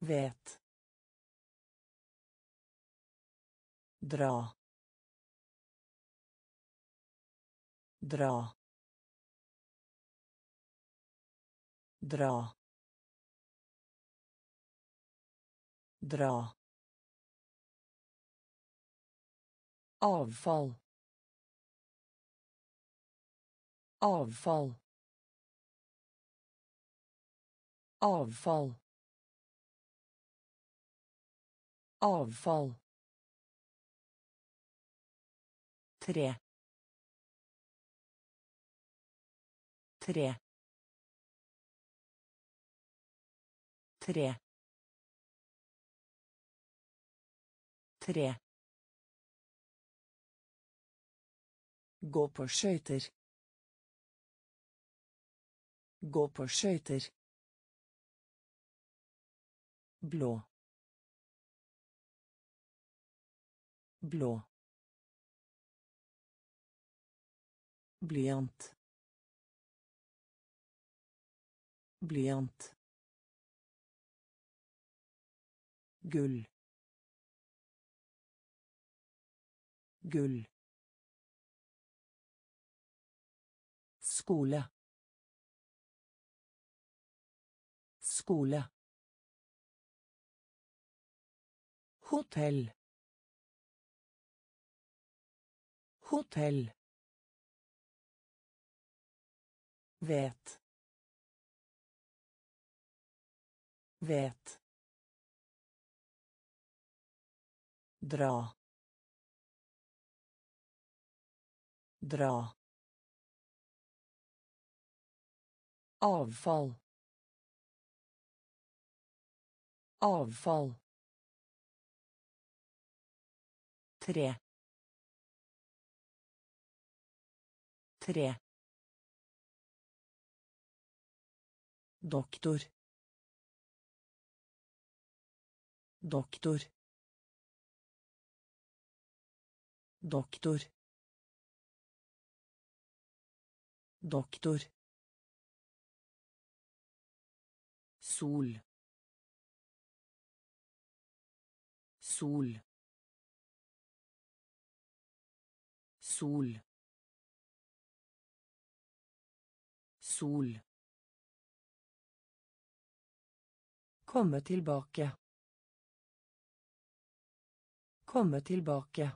vet dra. Dra. Dra. Dra. Avfall. Avfall. Avfall. Avfall tre tre tre tre Gå på skøyter. Gå på skøyter. Blå. Blå. Blyant. Blyant. gull. Gull. Skole. Skole. Hotell. Hotell vet. Vet. Dra. Dra. Avfall. Avfall. Tre. Tre Doktor. Doktor. Doktor. Doktor. Sol. Sol. Sol. Sol. Komme tilbake. Komme tilbake.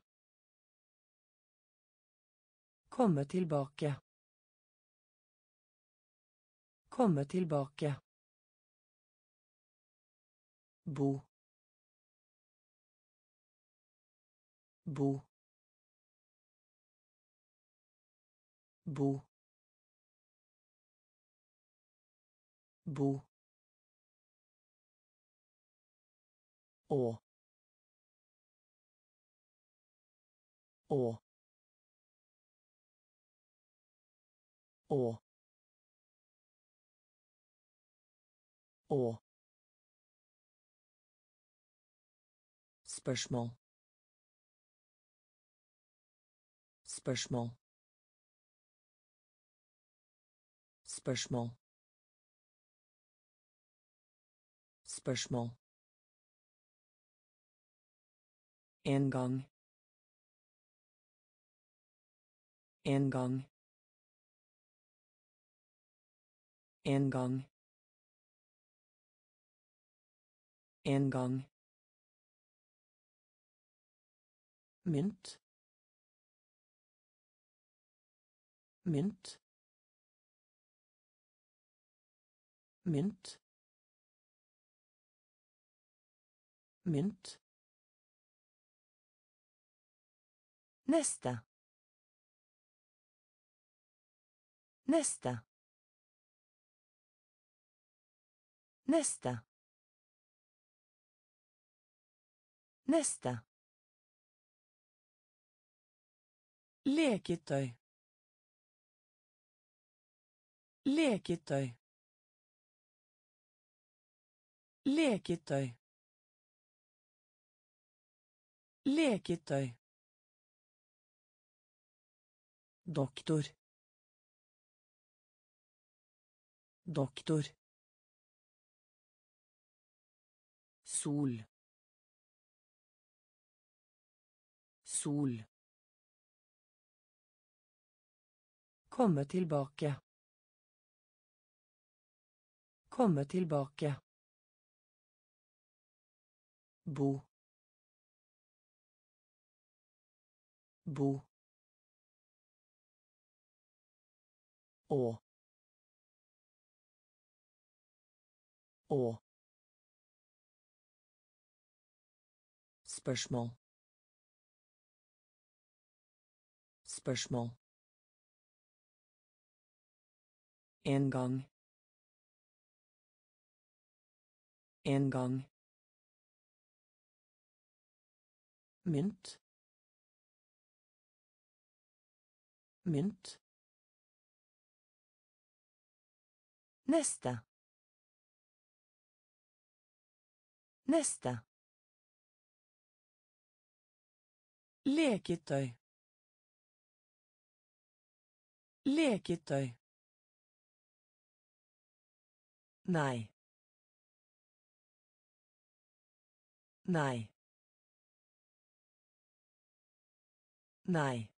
Komme tilbake. Komme tilbake. Bo. Bo. Bo. Bo. Å. Å. Å. Å. Spørsmål. Spørsmål. Spørsmål. Spørsmål. En gang. En gang. En gang. En gang. mynt mynt mynt mynt Nästa. Nästa. Nästa. Nästa. Lékitøy. Lékitøy. Lékitøy. Lékitøy. Doktor. Doktor. Sol. Sol. Komme tilbake. Komme tilbake. Bo. Bo. Å. Å. Spørsmål. Spørsmål. En gang. En gang. Mynt. Mynt. Nästa. Nästa. Lekytøy. Lekytøy. Nei. Nei. Nei.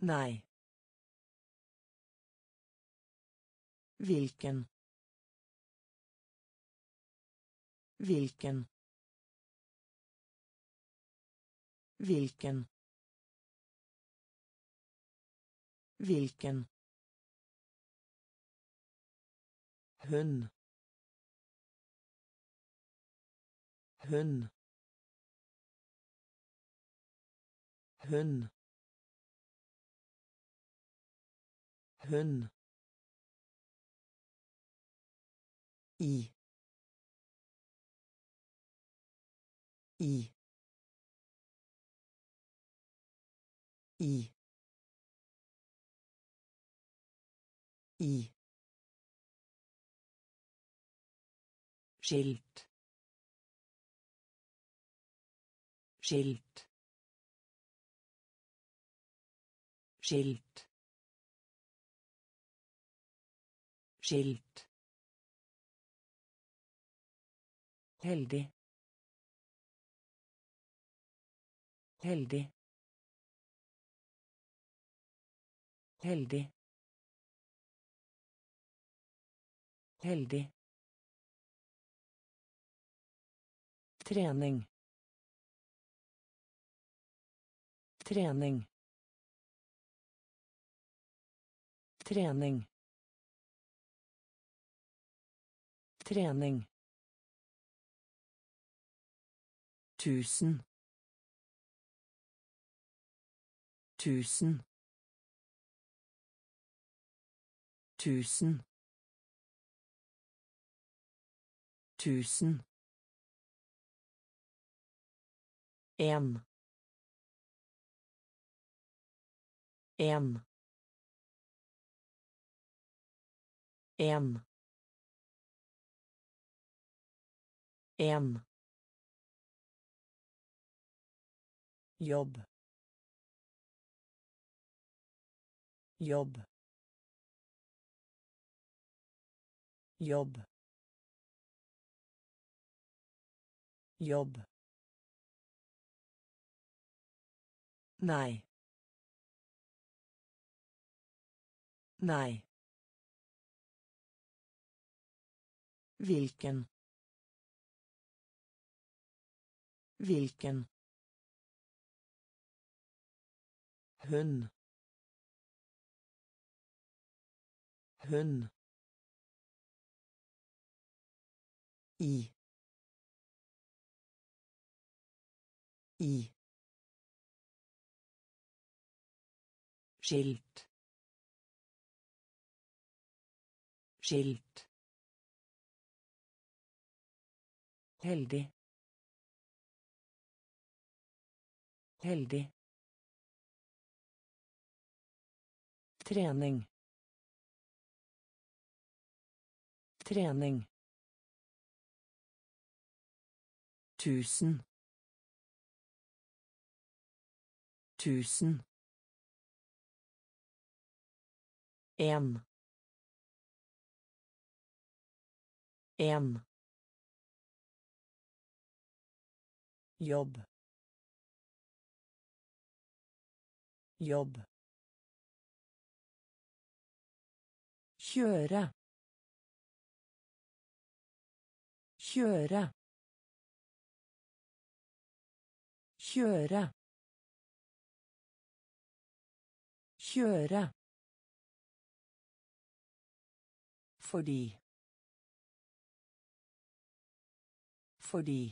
Nei. Hvilken. Hvilken. Hvilken. Hvilken. Hun. Hun. Hun. Hund. I. I. I. I. Skilt. Skilt. Skilt. Skilt. Heldig. Heldig. Heldig. Heldig. Trening. Trening. Trening. Trening. Tusen. Tusen. Tusen. Tusen. En. En. En. En. Jobb jobb jobb jobb Nei. Nei. Hvilken. Hvilken. Hund. Hun. I. I. Skilt. Skilt. Heldig. Heldig. Trening. Trening. Tusen. Tusen. En. En. Jobb. Jobb. Kjøre. Kjøre. Kjøre. Kjøre. Fordi. Fordi.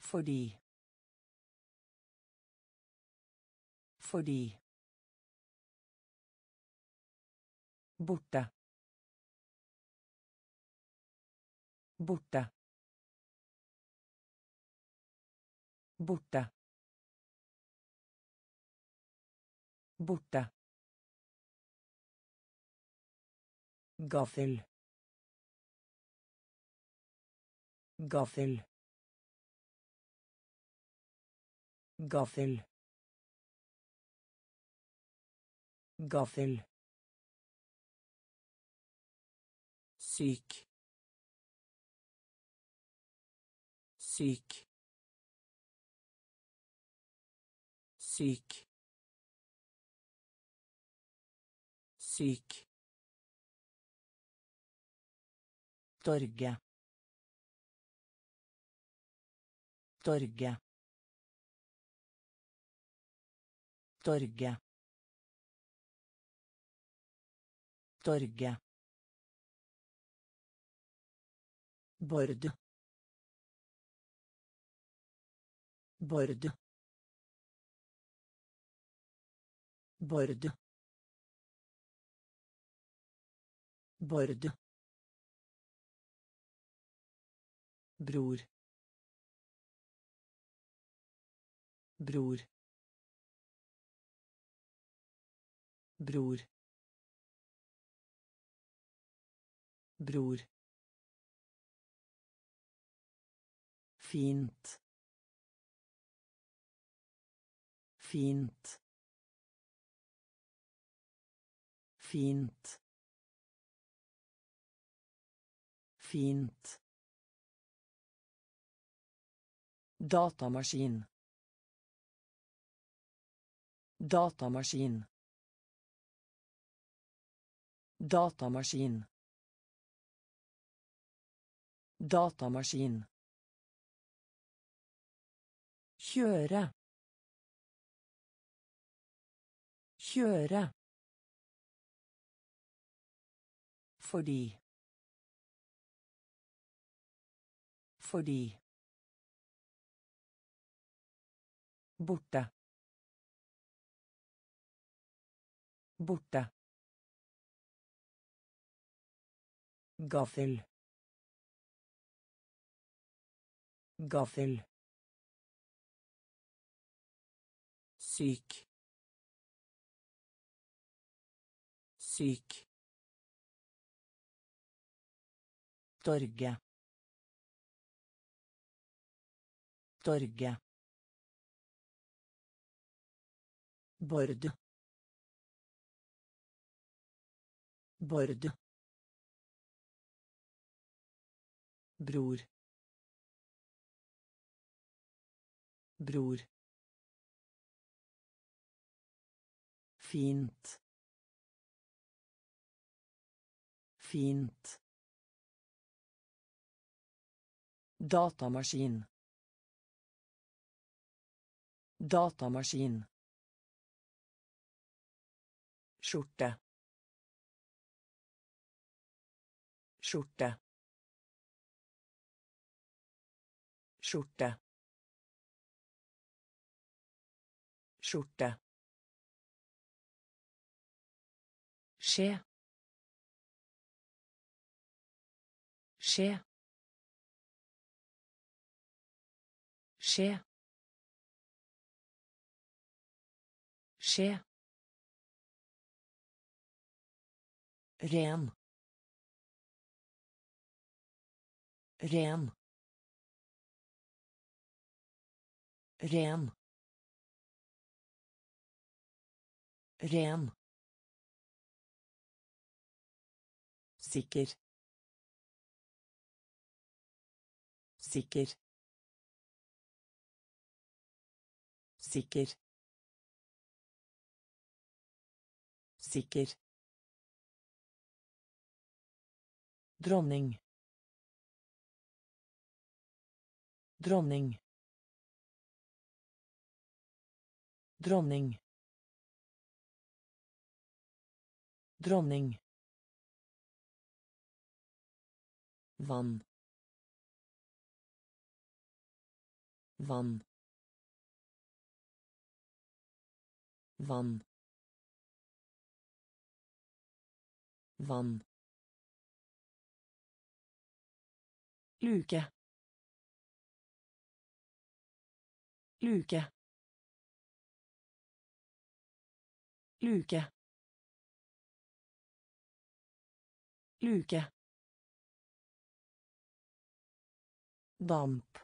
Fordi. Fordi. Butta. Butta. Butta. Butta. Gothel. Gothel. Gothel. Gothel. Syk syk syk syk torge torge torge torge Bord. Bord. Bord. Bord. Bror. Bror. bror bror fint. Fint. Fint. Fint. Datamaskin. Datamaskin. Datamaskin. Datamaskin kjøre. Kjøre. Fordi. Fordi. Borte. Borte. Gaffel. Gaffel syk. Syk. Torge. Torge. Bord bord bror. Bror fint. Fint. Datamaskin. Datamaskin. Skjorte. Skjorte. Skjorte. Skjorte skje. Skje. Skje. Skje. Ren. Ren. Ren. Ren sikker. Sikker. Sikker. Sikker. Dronning. Dronning. Dronning. Dronning vann. Vann. Vann. Vann. Luke. Luke. Luke. Luke damp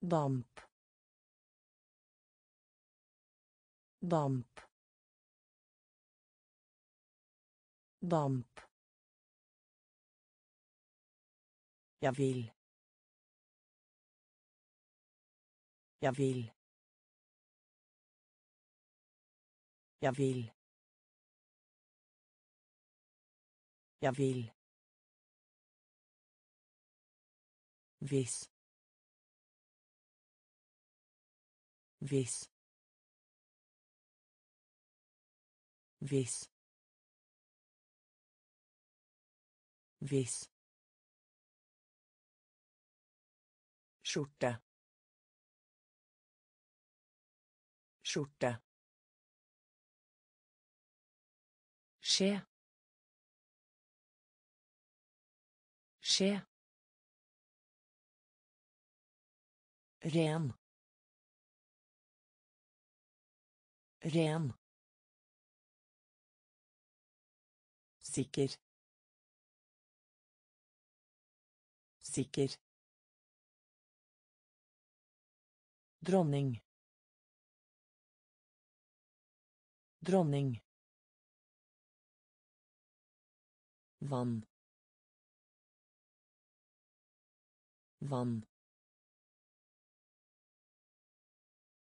damp damp damp Jeg vil. Jeg vil. Jeg vil. Jeg vil. Hvis. Hvis. Hvis. Hvis. skjorte skjorte skje skje ren Ren. Sikker. Sikker. Dronning. Dronning. Vann. Vann.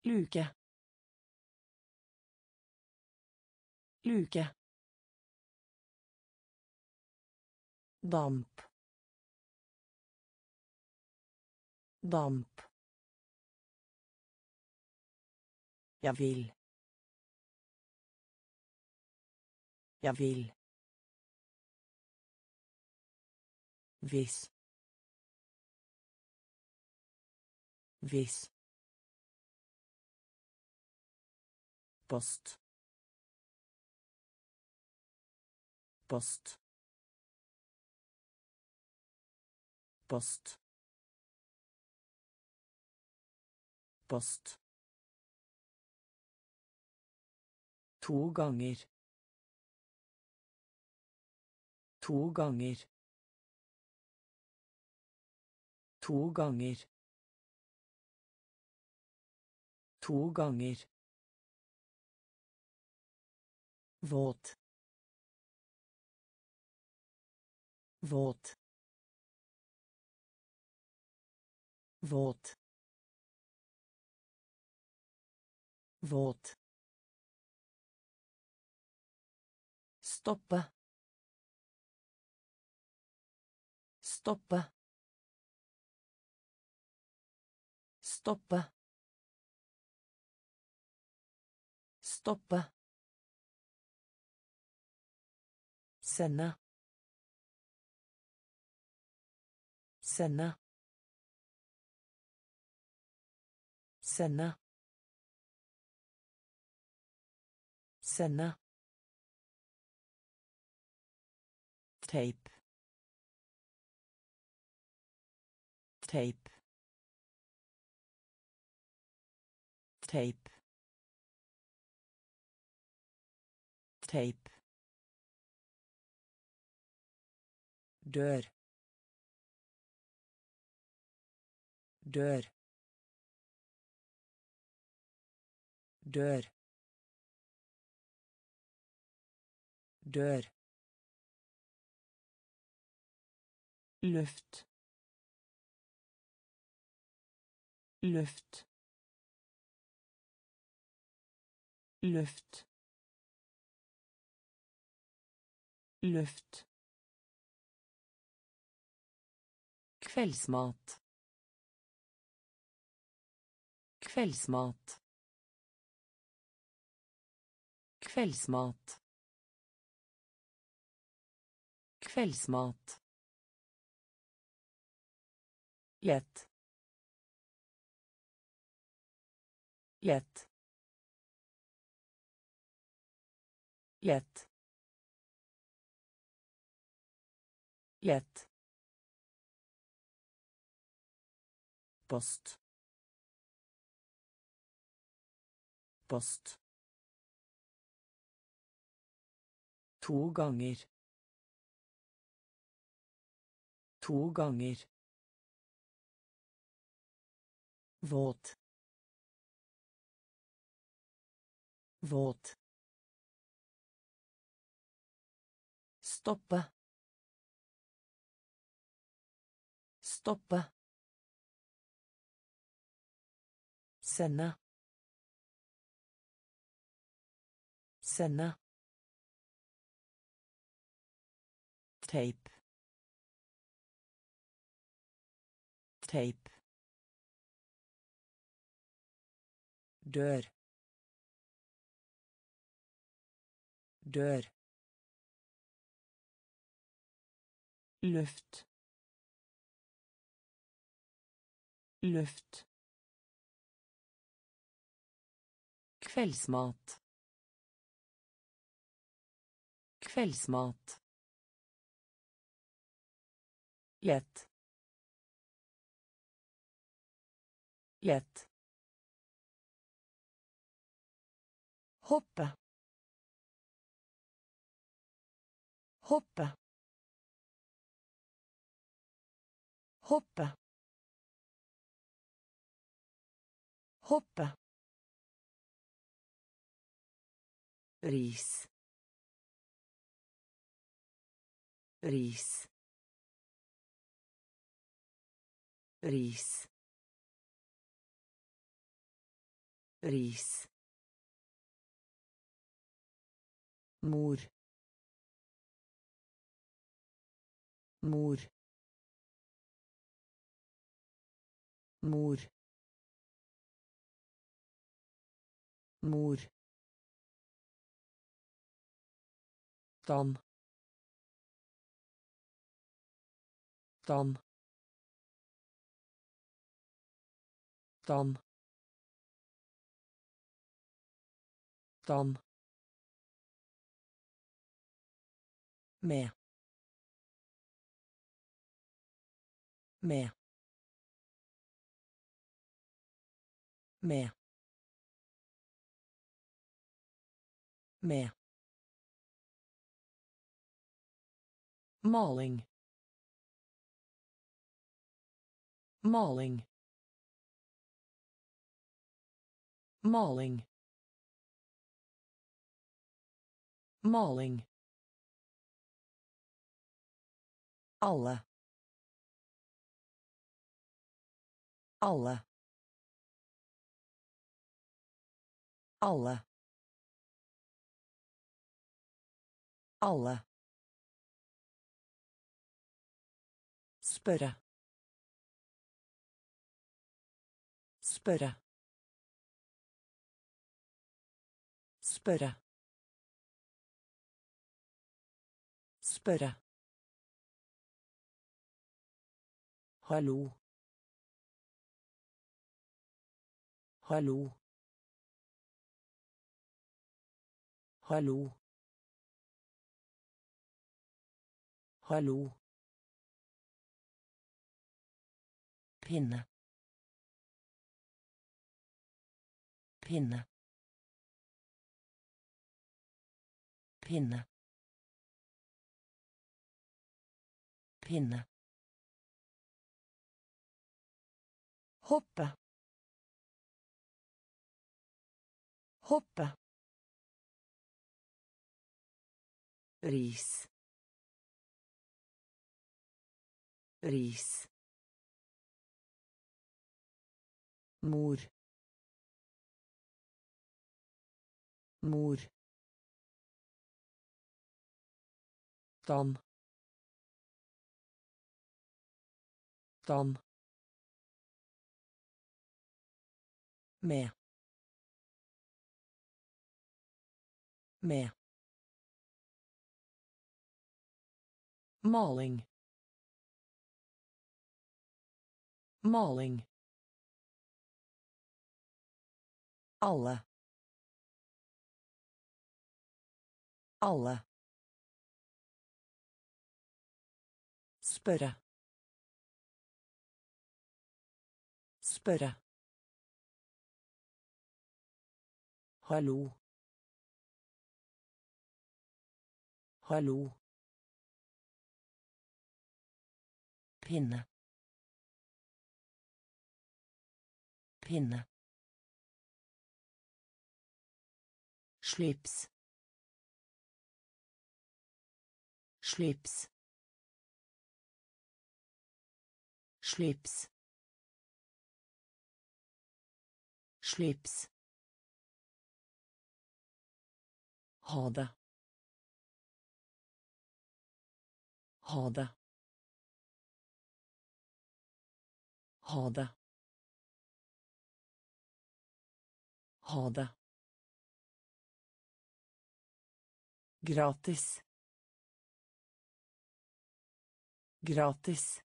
Luke. Luke. Damp. Damp. Jeg vil. Jeg vil. Hvis. Hvis. Post. Post. Post. Post. To ganger. To ganger. To ganger. To ganger. Våt. Våt. Våt. Våt. Stoppe. Stoppe. Stoppe. Stoppe. Sende. Sende. Sende. Sende. tape tape tape tape dør. Dør. Dør. Dør. Luft. Luft. Luft. Luft kveldsmat. Kveldsmat. Kveldsmat. Kveldsmat. Lett. Lett. Lett. Lett post post to ganger to ganger Våt. Våt. Stoppe. Stoppe. Sende. Sende. Tape. Tape. dør dør luft luft kveldsmat kveldsmat lett lett Hoppe. Hoppe. Hoppe. Hoppe. Ris. Ris. Ris. Ris. Mor mor mor mor Dan, dan, dan, dan. meer meer meer meer maling maling maling maling alle. Alle. Alle. Alle spørre spørre spørre spørre Hallo. Hallo. Hallo. Hallo. Pinne. Pinne. Pinne. Pinne. Hoppe. Hoppe. Ris. Ris mor. Mor. Dam. Dam. Med. Med. Maling. Maling alle alle spørre spørre hallo hallo pinne pinne ha det ha det ha det ha det Gratis. Gratis.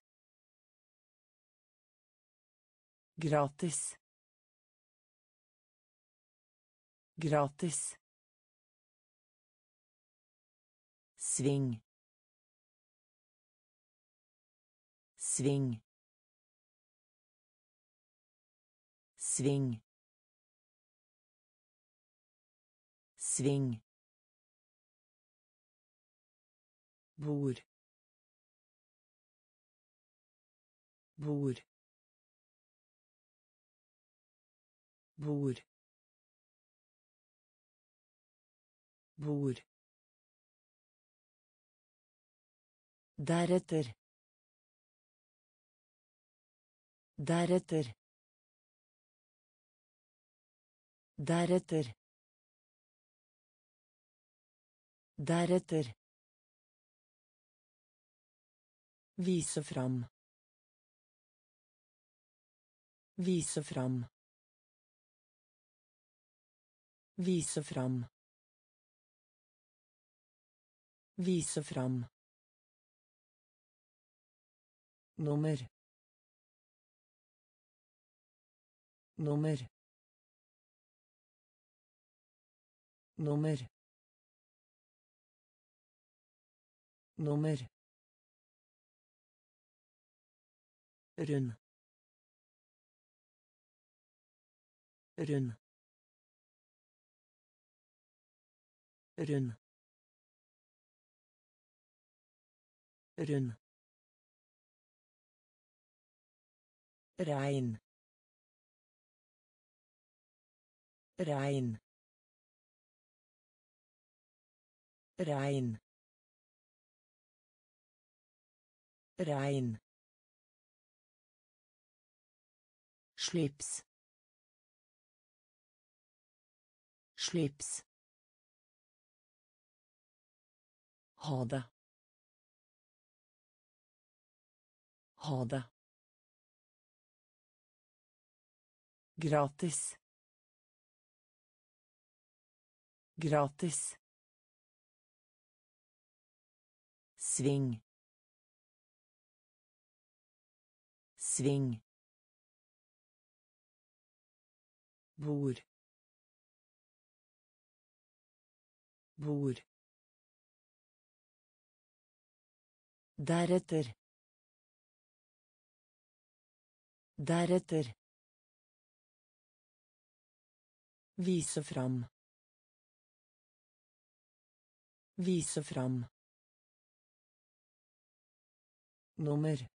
Gratis. Gratis. Sving. Sving. Sving. Sving. Bord. Bord. Bord. Bord. Deretter. Deretter. Deretter. Deretter. Vise fram. Vise fram. Vise fram. Vise fram. Nummer. Nummer. Nummer. Nummer. Rund rund rund rund Regn. Regn. Regn. Regn. Slips. Slips. Ha det. Ha det. Gratis. Gratis. Sving. Sving. Bord. bor Deretter. Deretter. Vise fram. Vise fram. Nummer.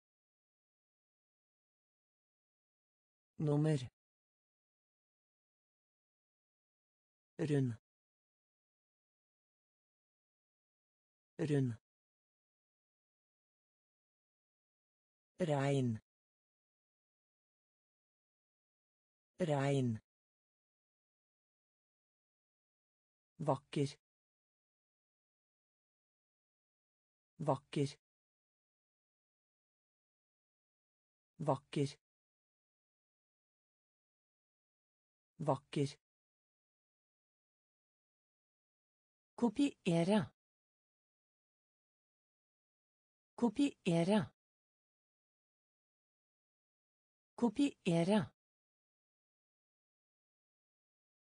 Nummer. Rund. Rund. Regn regn vakker. Vakker. Vakker. Vakker Kopiere. Kopiere. Kopiere.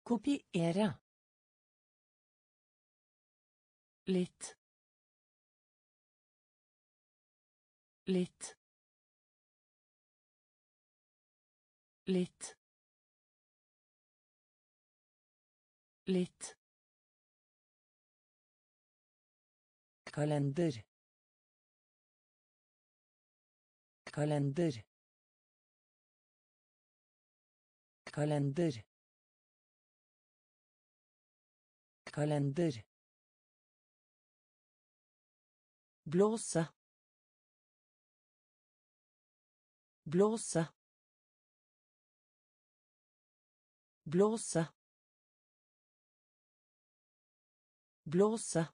Kopiere. Litt. Litt. Litt. Litt. Kalender kalender kalender kalender. Blåse blåse blåse. Blåse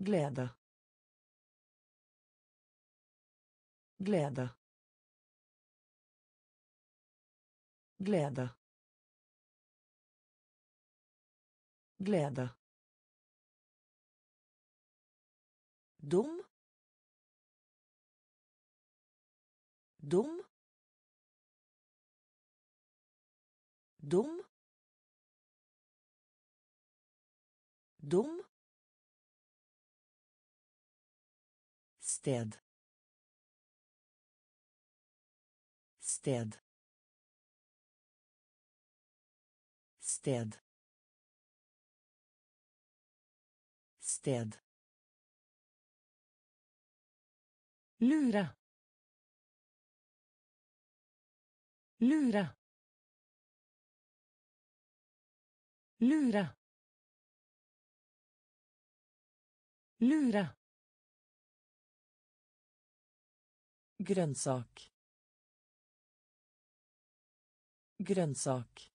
Glede. Glede. Glede. Glede. Dum. Dum. Dum. Dum. Sted sted Sted. Sted. Lure. Lure. Lure. Lure. Grønnsak. Grønnsak.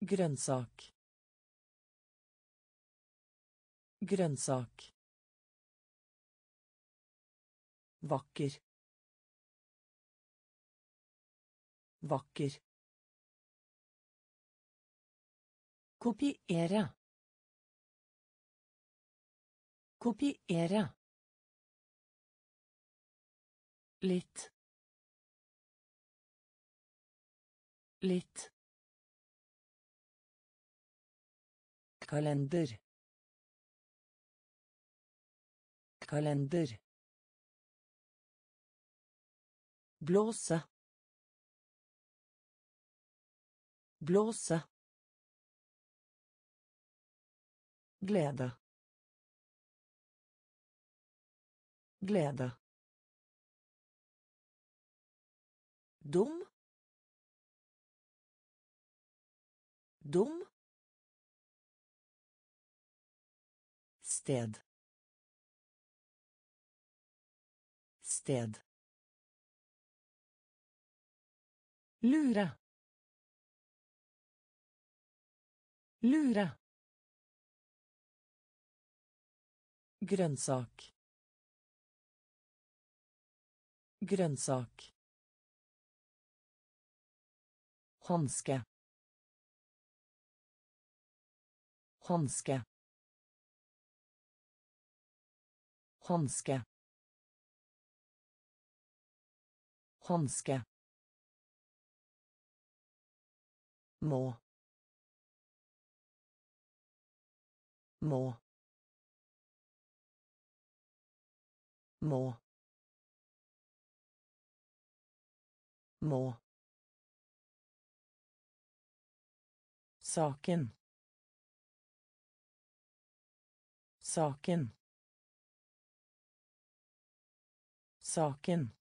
Grønnsak. Grønnsak. Vakker. Vakker. Kopiere. Kopiere. Litt. Litt. Kalender. Kalender. Blåse. Blåse. Glede. Glede. Dum. Dum. Sted. Sted. Lure. Lure. Grønnsak. Grønnsak. Hanske. Hanske. Hanske. Hanske. Må. Må. Må. Må. Saken. Saken. Saken.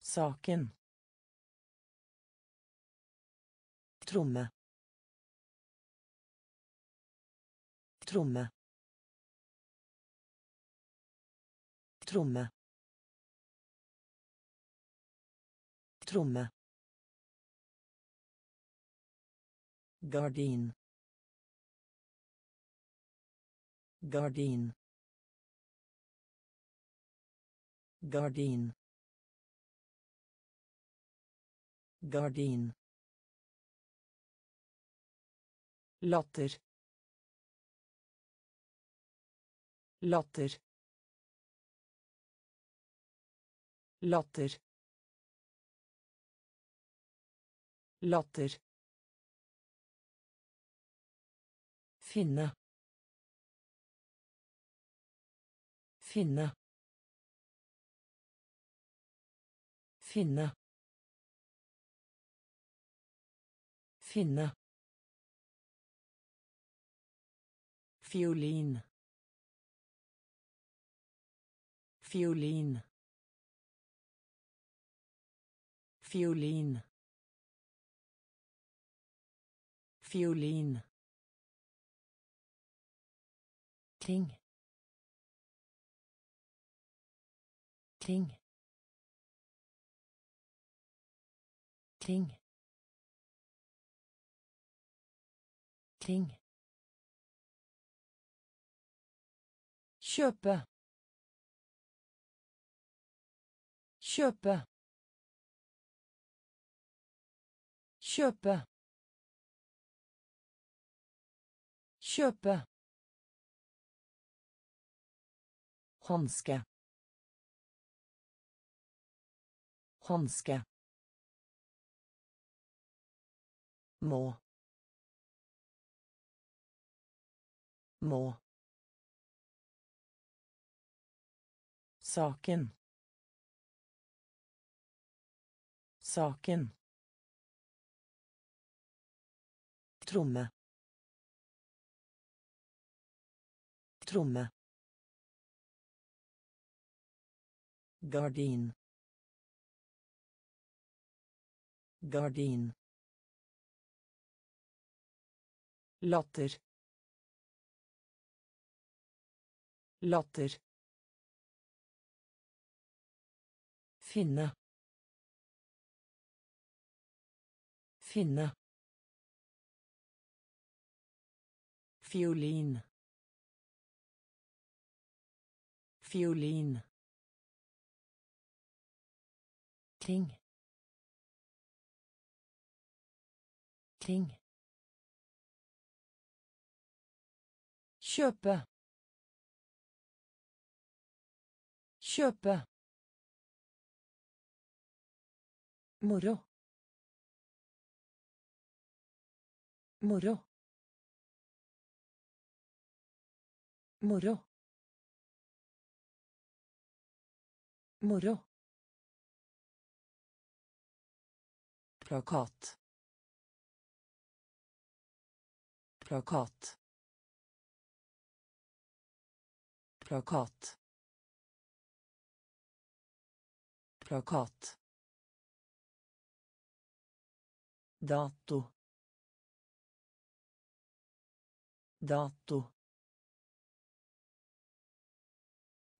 Saken. Tromme. Tromme. Tromme. Tromme. Gardin. Gardin. Gardin. Gardin. Latter. Latter. Latter. Latter. Finne. Finne. Finne. Finne. Fiolin. Fiolin. Fiolin. Fiolin. Ting. Ting. Ting. Ting. Kjøpe. Kjøpe. Kjøpe. Kjøpe. Hanske. Hanske. Må. Må. Saken. Saken. Tromme. Tromme. Gardin. Gardin. Latter. Latter. Finne. Finne. Fiolin. Fiolin. Ting. Kring. Kjøpe. Kjøpe. Moro. Moro. Moro. Moro. Plakat. Plakat. Plakat. Plakat. Dato. Dato.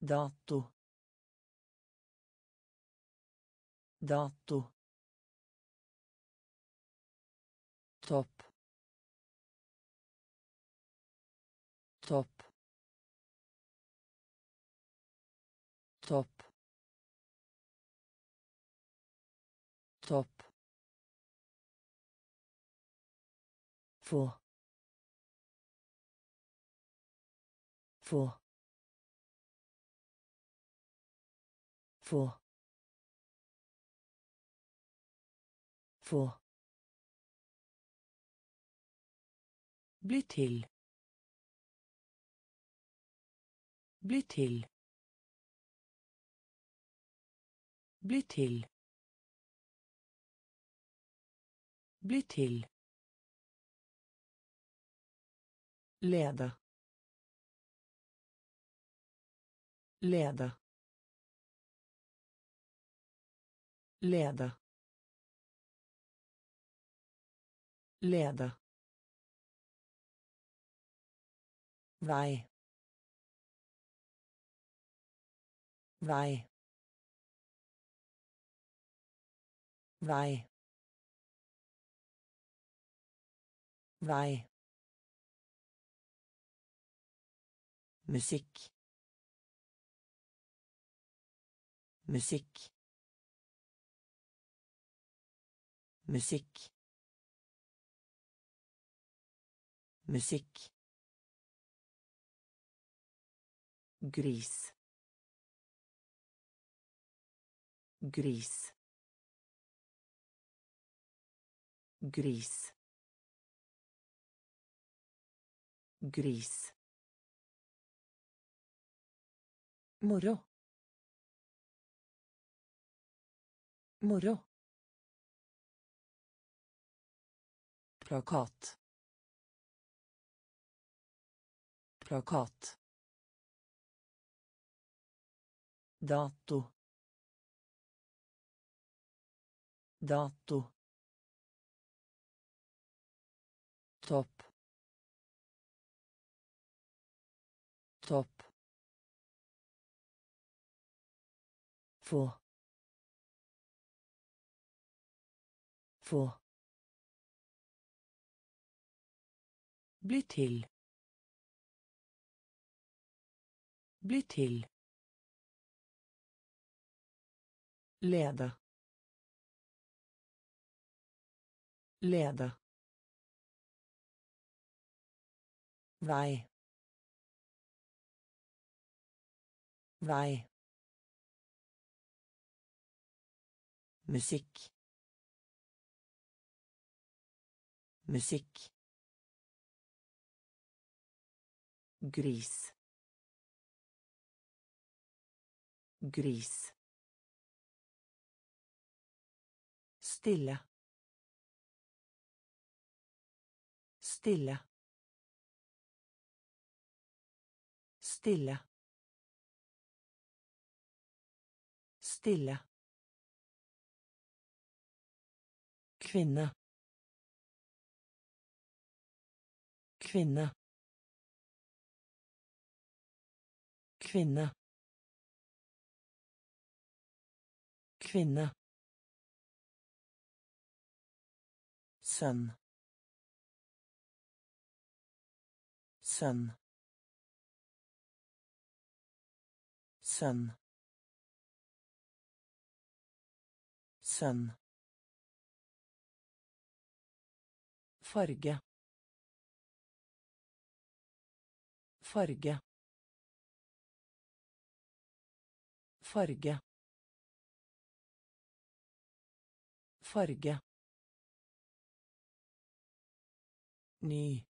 Dato. Dato. Topp. Topp. Topp. Topp. Få. Få. Få. Få. Bli til. Bli til. Bli til. Bli til. Lede. Lede. Lede. Lede. Vej. Vej. Vej. Vej. musikk musikk musikk musikk Gris. Gris. Gris. Gris. Moro. Moro. Plakat. Plakat. Dato. Dato. Topp. Topp. Få. Få. Bli til. Bli til. Lede. Lede. Vei. Vei. Musikk. Musikk. Gris. Gris. Stille. Stille. Stille. Stille. Kvinne. Kvinne. Kvinne. Kvinne. Sønn. Sønn. Sønn. Sønn. Farge. Farge. Farge. Farge. Ny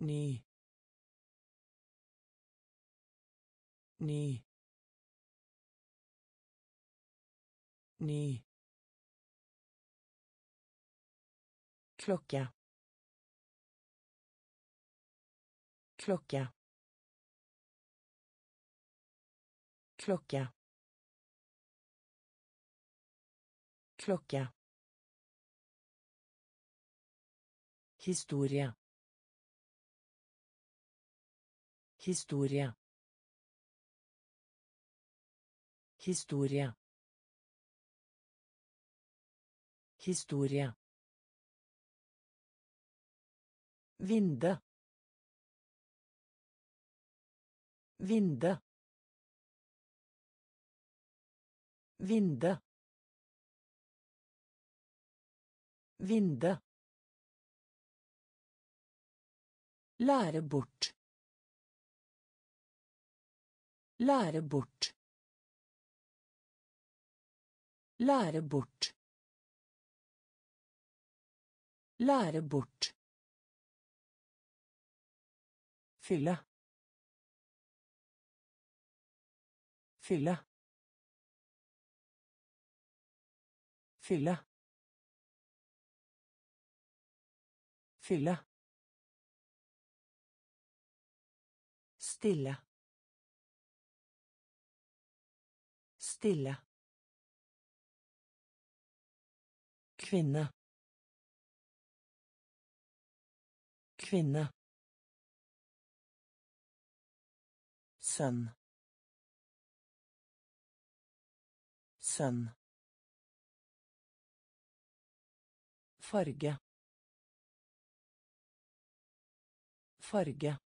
ny ny ny klokke. Klokke. Klokke. Klokke Historie. Historie. Historie. Historie. Vinde. Vinde. Vinde. Vinde. Lære bort. Lære bort. Lære bort. Lære bort. Fylle. Fylle. Fylle. Fylle. Stille. Stille. Kvinne. Kvinne. Sønn. Sønn. Farge. Farge.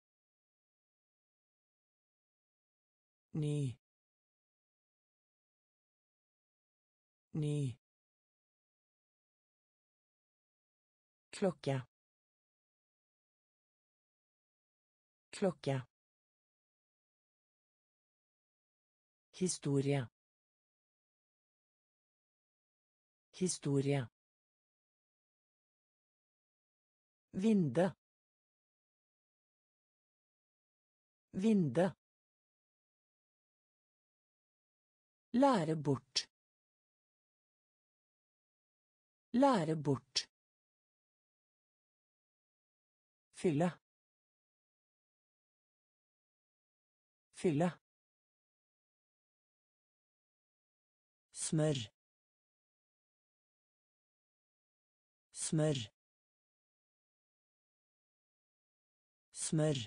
Ny ny klokke. Klokke. Historie. Historie. Vinde. Vinde. Lære bort. Lære bort. Fylle. Fylle. Smør. Smør. Smør.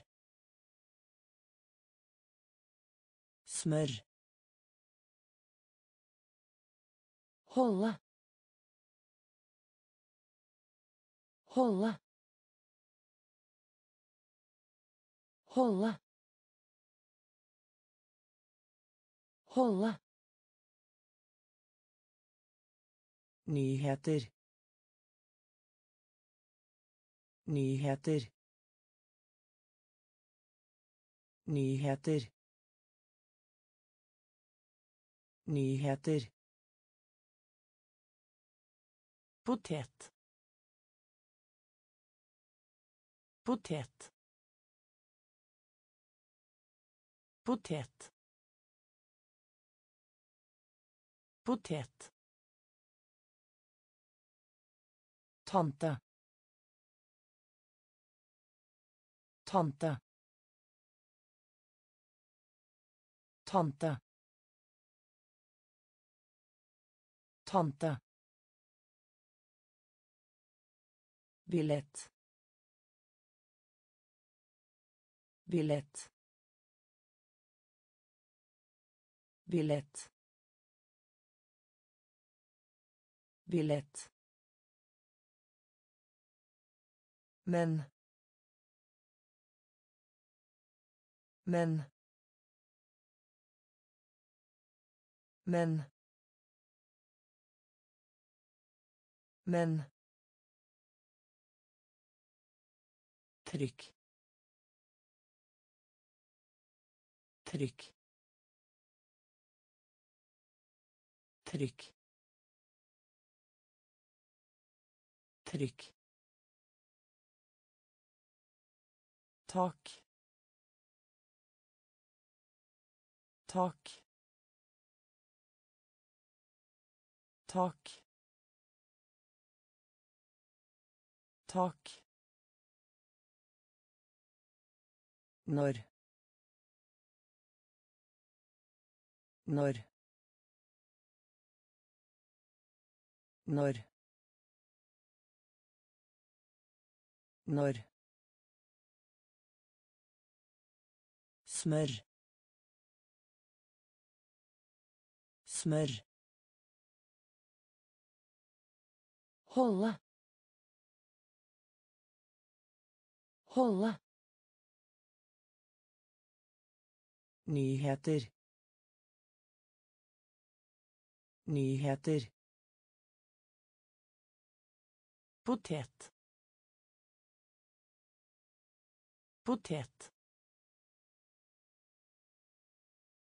Smør. Holde. Holde. Holde. Holde. Nyheter. Nyheter. Nyheter. Nyheter. Potet. Potet. Potet. Potet. Tante. Tante. Tante. Tante. Billett. Billett. Billett. Billett. Men. Men. Men. Men. Trykk. Trykk. Trykk. Trykk. Tak. Tak. Tak. Tak Når. Når. Når. Når. Smør. Smør. Holde. Holde. Nyheter. Nyheter. Potet. Potet.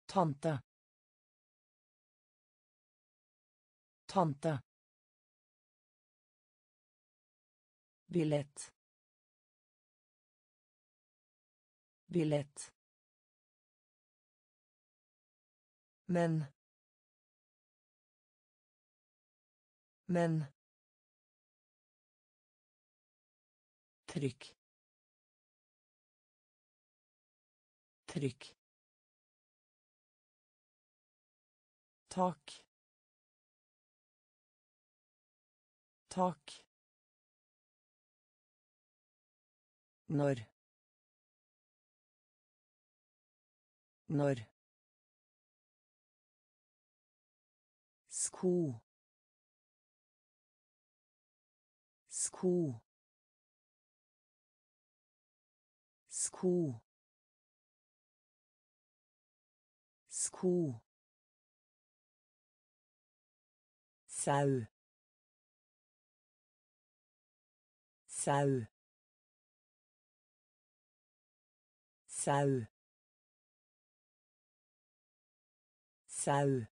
Tante. Tante. Billett. Billett. Men. Men. Trykk. Trykk. Tak. Tak. Når. Når. Sko sko sko sko sau. Sau. Sau. Sau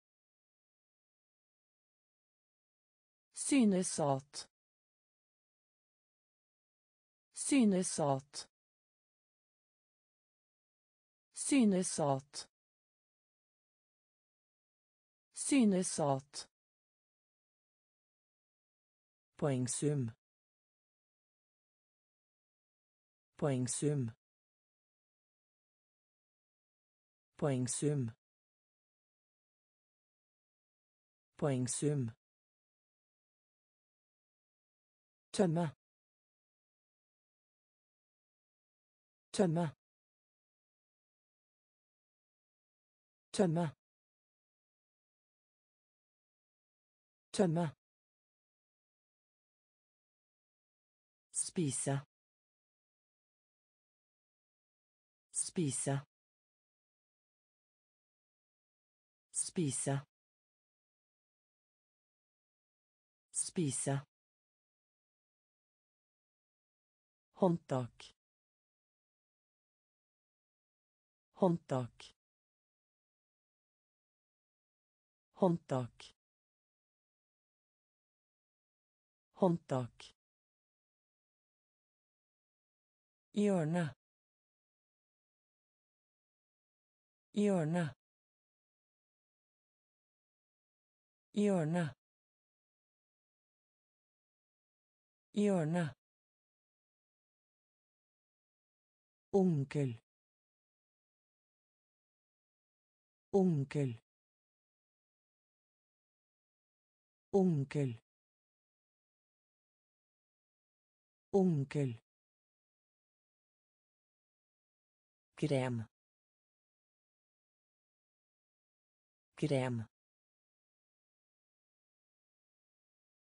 Synes at. Synes at. Synes. Poengsum. Poengsum. Poengsum. Poengsum. Tømme tømme tømme tømme spise. Spise. Spise. Spise Håndtak. Håndtak. Håndtak. Håndtak. Hjørne. Hjørne. hjørne hjørne onkel. Onkel. Onkel. Onkel. Krem krem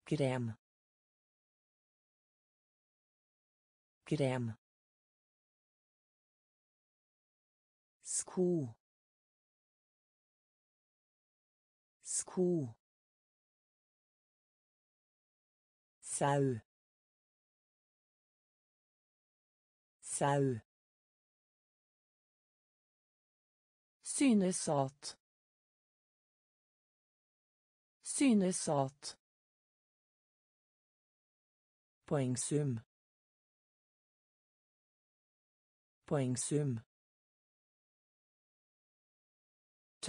krem krem sko. Sko. Sau. Sau. Synesat. Synesat. Poengsum. Poengsum.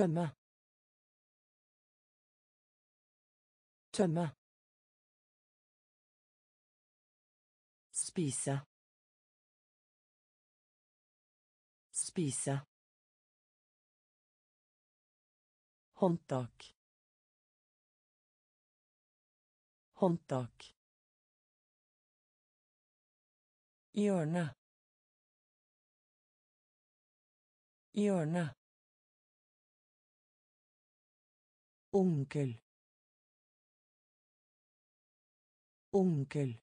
Tømme. Tømme. Spise. Spise. Håndtak. Håndtak. Hjørne. Hjørne. Onkel. Onkel.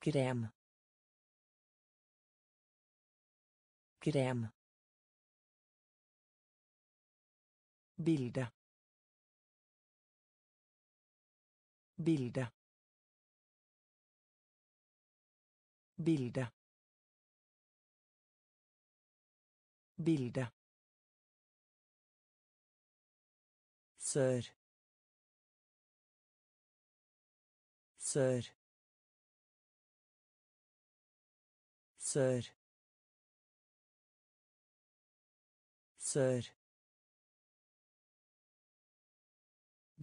Krem. Krem. Bilde. Bilde. Bilde. Bilde. Sør. Sør. Sør. Sør.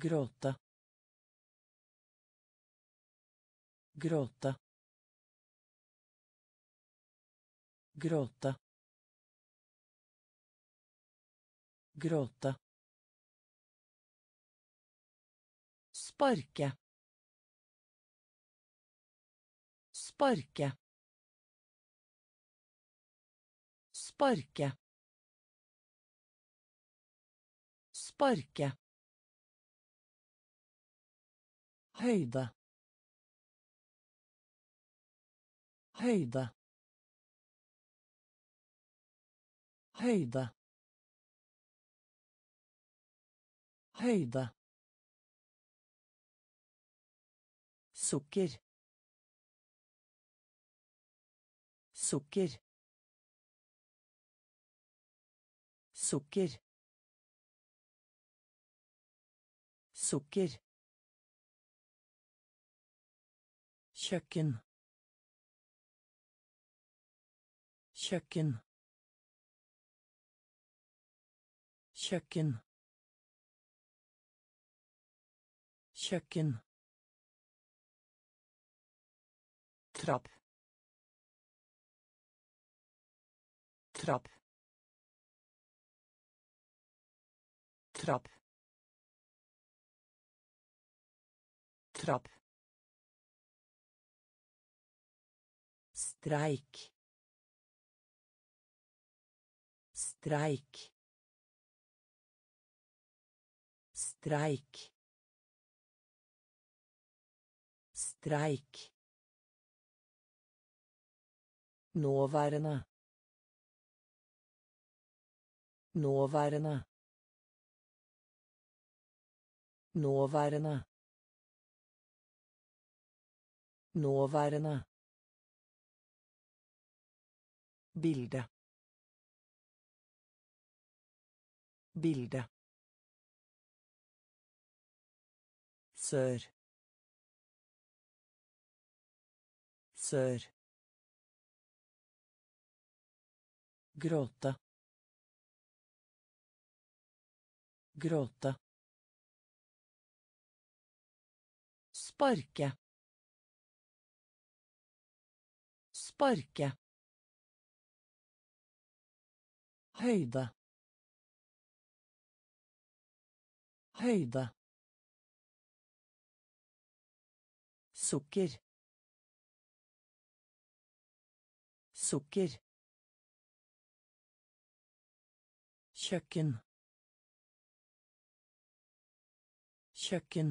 gråte gråte gråte gråte sparke sparke sparke sparke Høyde. Høyde. Høyde. Høyde. Sukker. Sukker. Sukker. Sukker. kjøkken kjøkken kjøkken kjøkken trapp trapp trapp trapp streik. Streik. Streik. Streik nåværende nåværende nåværende nåværende Bilde. Bilde. Sør. Sør. Gråte. Gråte. Sparke. Sparke. Høyde. Høyde. Sukker. Sukker. Kjøkken. Kjøkken.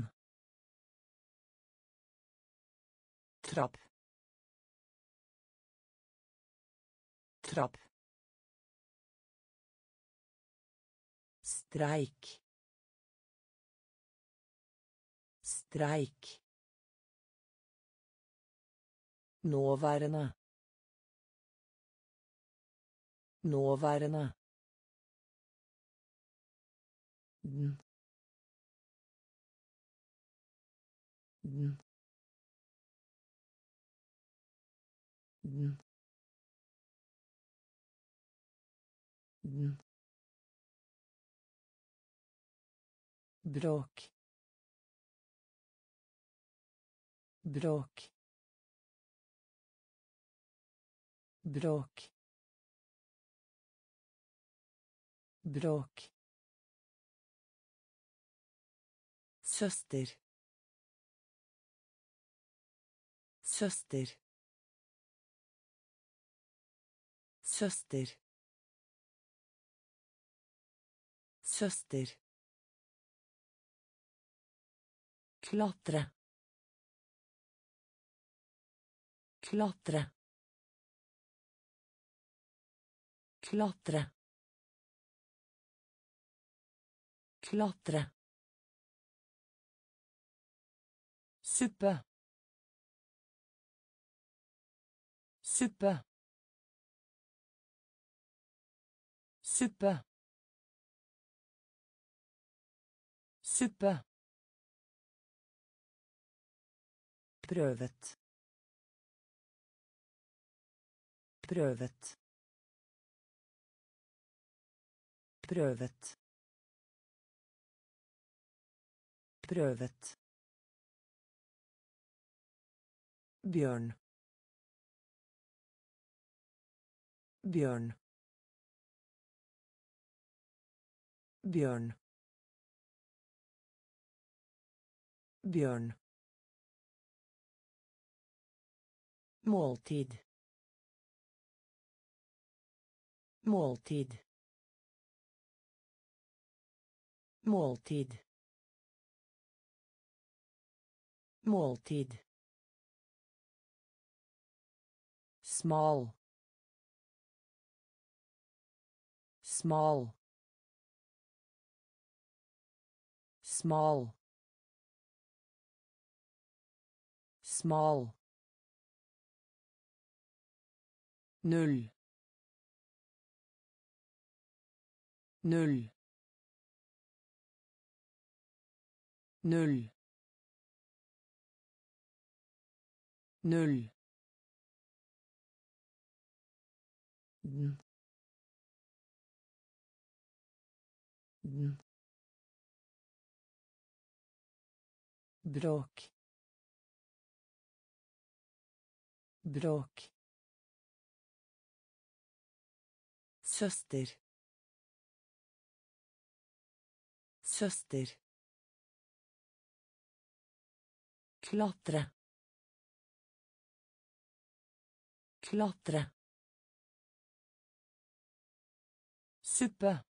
Trapp. Trapp. Streik. Streik. Nåværende. Nåværende. Den. Den. Den. Den. Bråk. Bråk. Bråk. Bråk. Søster. Søster. Søster. Søster. Klatre. Klatre. Klatre. Klatre. Suppe. Suppe. Suppe. Suppe. Prøvet. Prøvet. Prøvet. Prøvet. Bjørn. Bjørn. Bjørn. Bjørn. Måltid. Måltid. Måltid. Måltid. small small small small. Nul nul nul nul Den. Den. Bråk. Bråk. Søster. Søster. Klatre. Klatre. Suppe.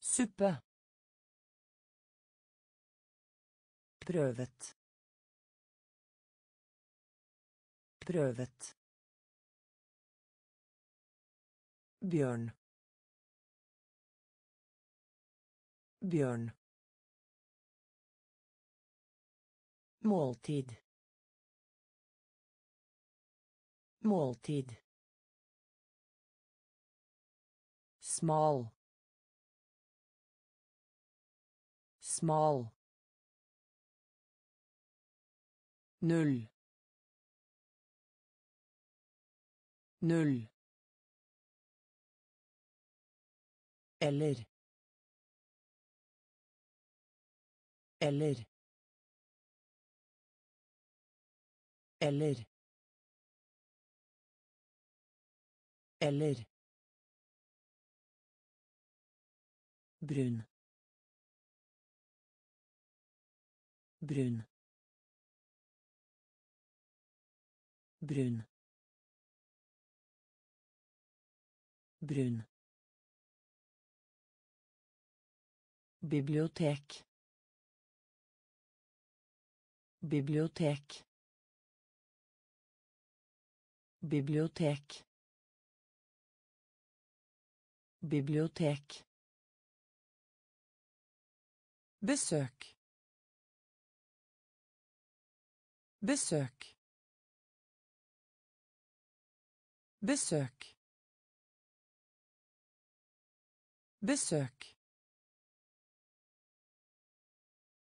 Suppe. Prøvet. Prøvet. Bjørn. Bjørn. Måltid. Måltid. Smal. Smal. Null. Null. Eller. Eller. Eller. Eller. Brun brun brun brun bibliotek. Bibliotek. Bibliotek. Bibliotek Besök. Besök. Besök. Besök.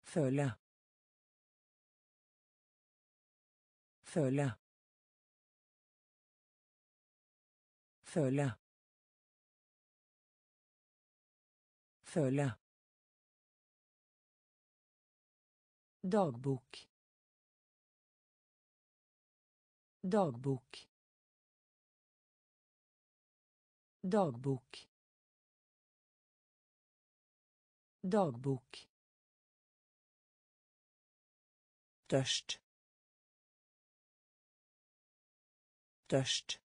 Följa. Följa. Följa. Följa. Dagbok. Dagbok. Dagbok. Dagbok. Tørst. Tørst.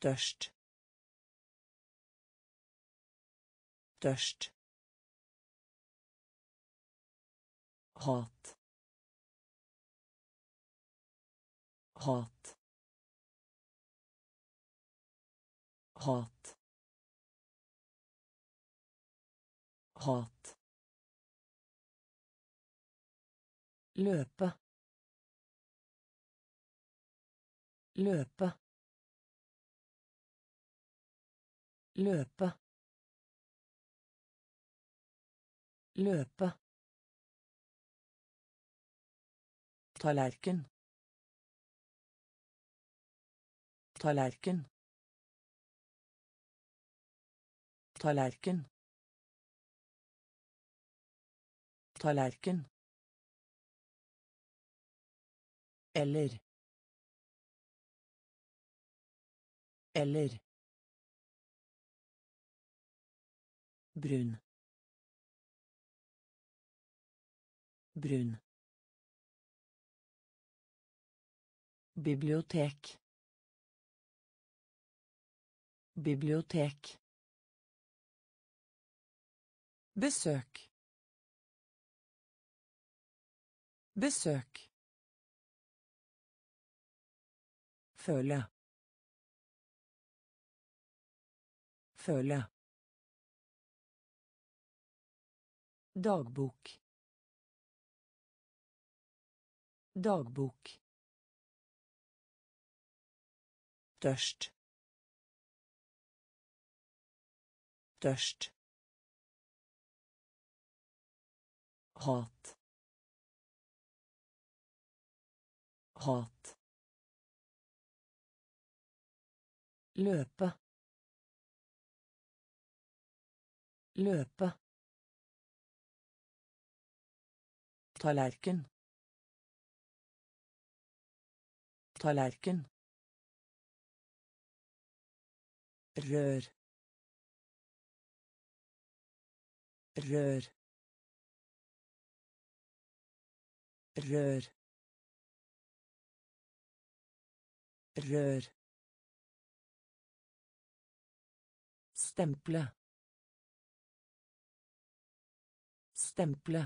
Tørst. Tørst. Hat. Hat. Hat. Hat. Løpe. Løpe. Løpe. Løpe tallerken tallerken tallerken tallerken eller. Eller. Brun. Brun Bibliotek. Bibliotek. Besøk. Besøk. Føle. Føle. Dagbok. Dagbok. Størst. Størst. hat. Hat. Løpe. Løpe. Tallerken. Tallerken rør. Rør. Rør. Rør. Stemple. Stemple.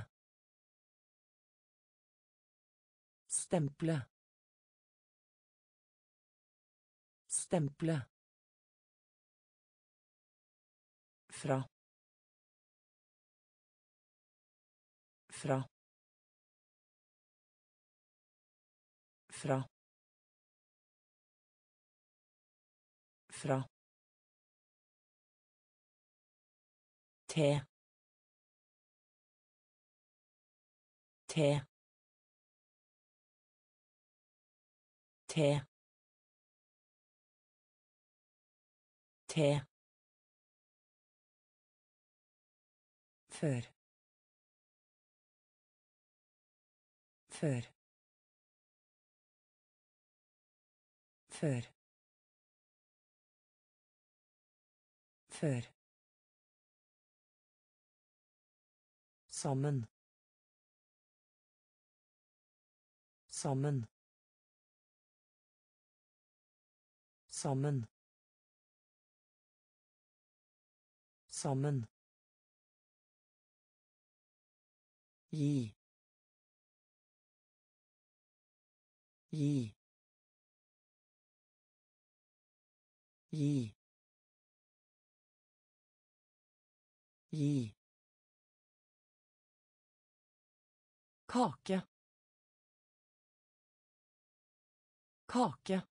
Stemple. Stemple fra. Fra. Fra. Fra. Te. Te. Te. Te. Før. Før. Før. Før. Sammen. Sammen. Sammen. Sammen. Gi. Gi. Gi. Gi. Kake. Kake.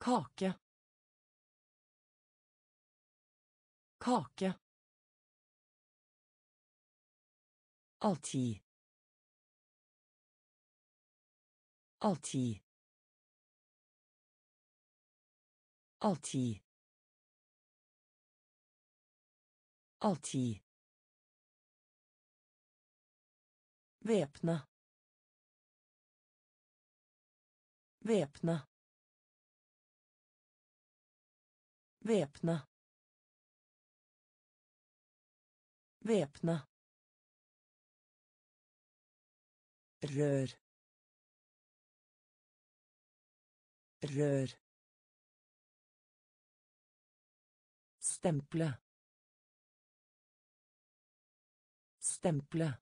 Kake. Kake. Alltid. Alltid. Alltid. Alltid. Væpne. Væpne. Væpne. Væpne. Rør. Rør. Stemple. Stemple.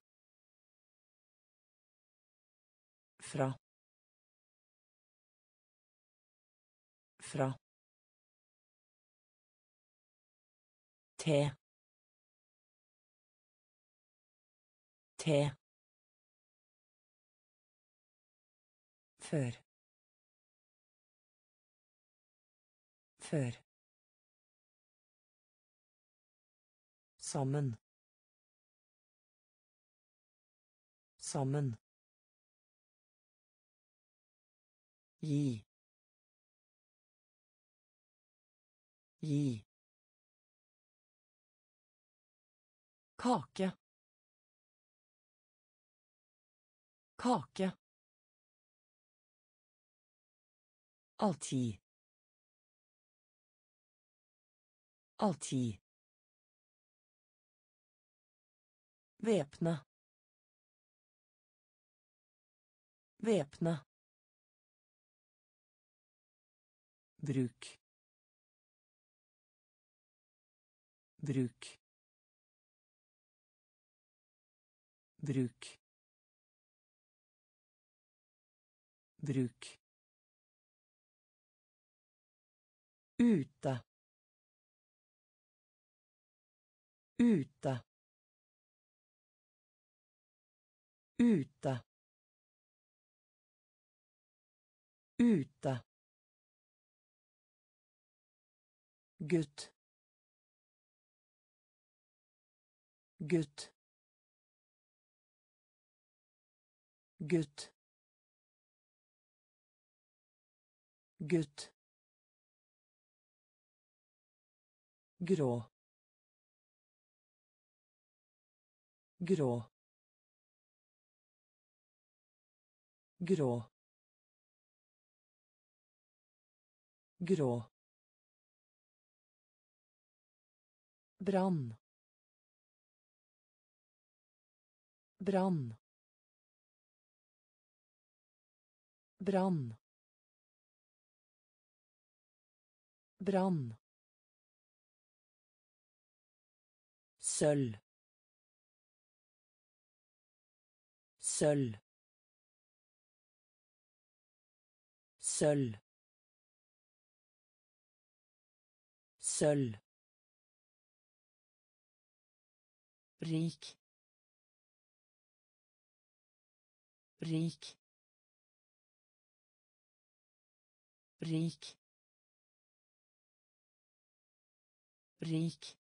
Fra. Fra. Te. Te. Før. Før. Sammen. Sammen. Gi. Gi. Kake. Kake. Alltid. Alltid. Væpne. Væpne. Bruk. Bruk. Bruk. Bruk. Ute. Ute. Ute. Ute. Gutt. Gutt. Gutt. Gutt. Grå. Grå. Grå. Grå. Brann. Brann. Brann. Brann. Seul. Seul. Seul. Seul. rik rik rik rik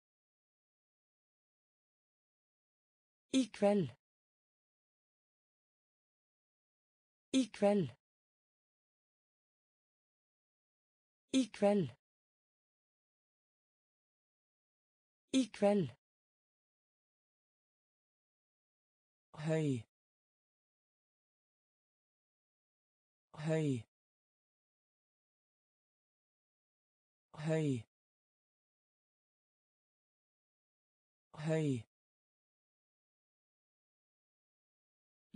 I kveld. I kveld. I kveld. I kveld. høy høy høy høy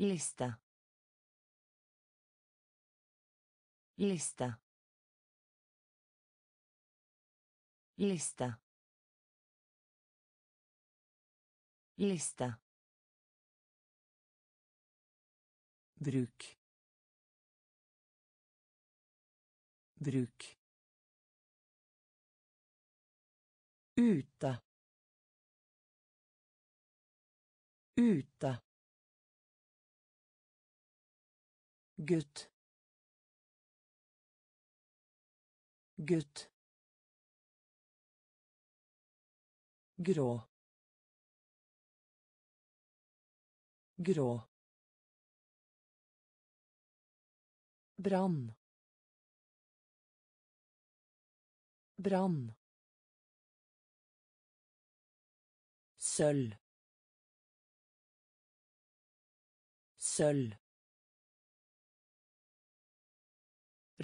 Lista. Lista. Lista. Lista. Bruk. Bruk. Ute. Ute. Gutt. Gutt. Grå. Grå. Brann. Brann. Sølv. Sølv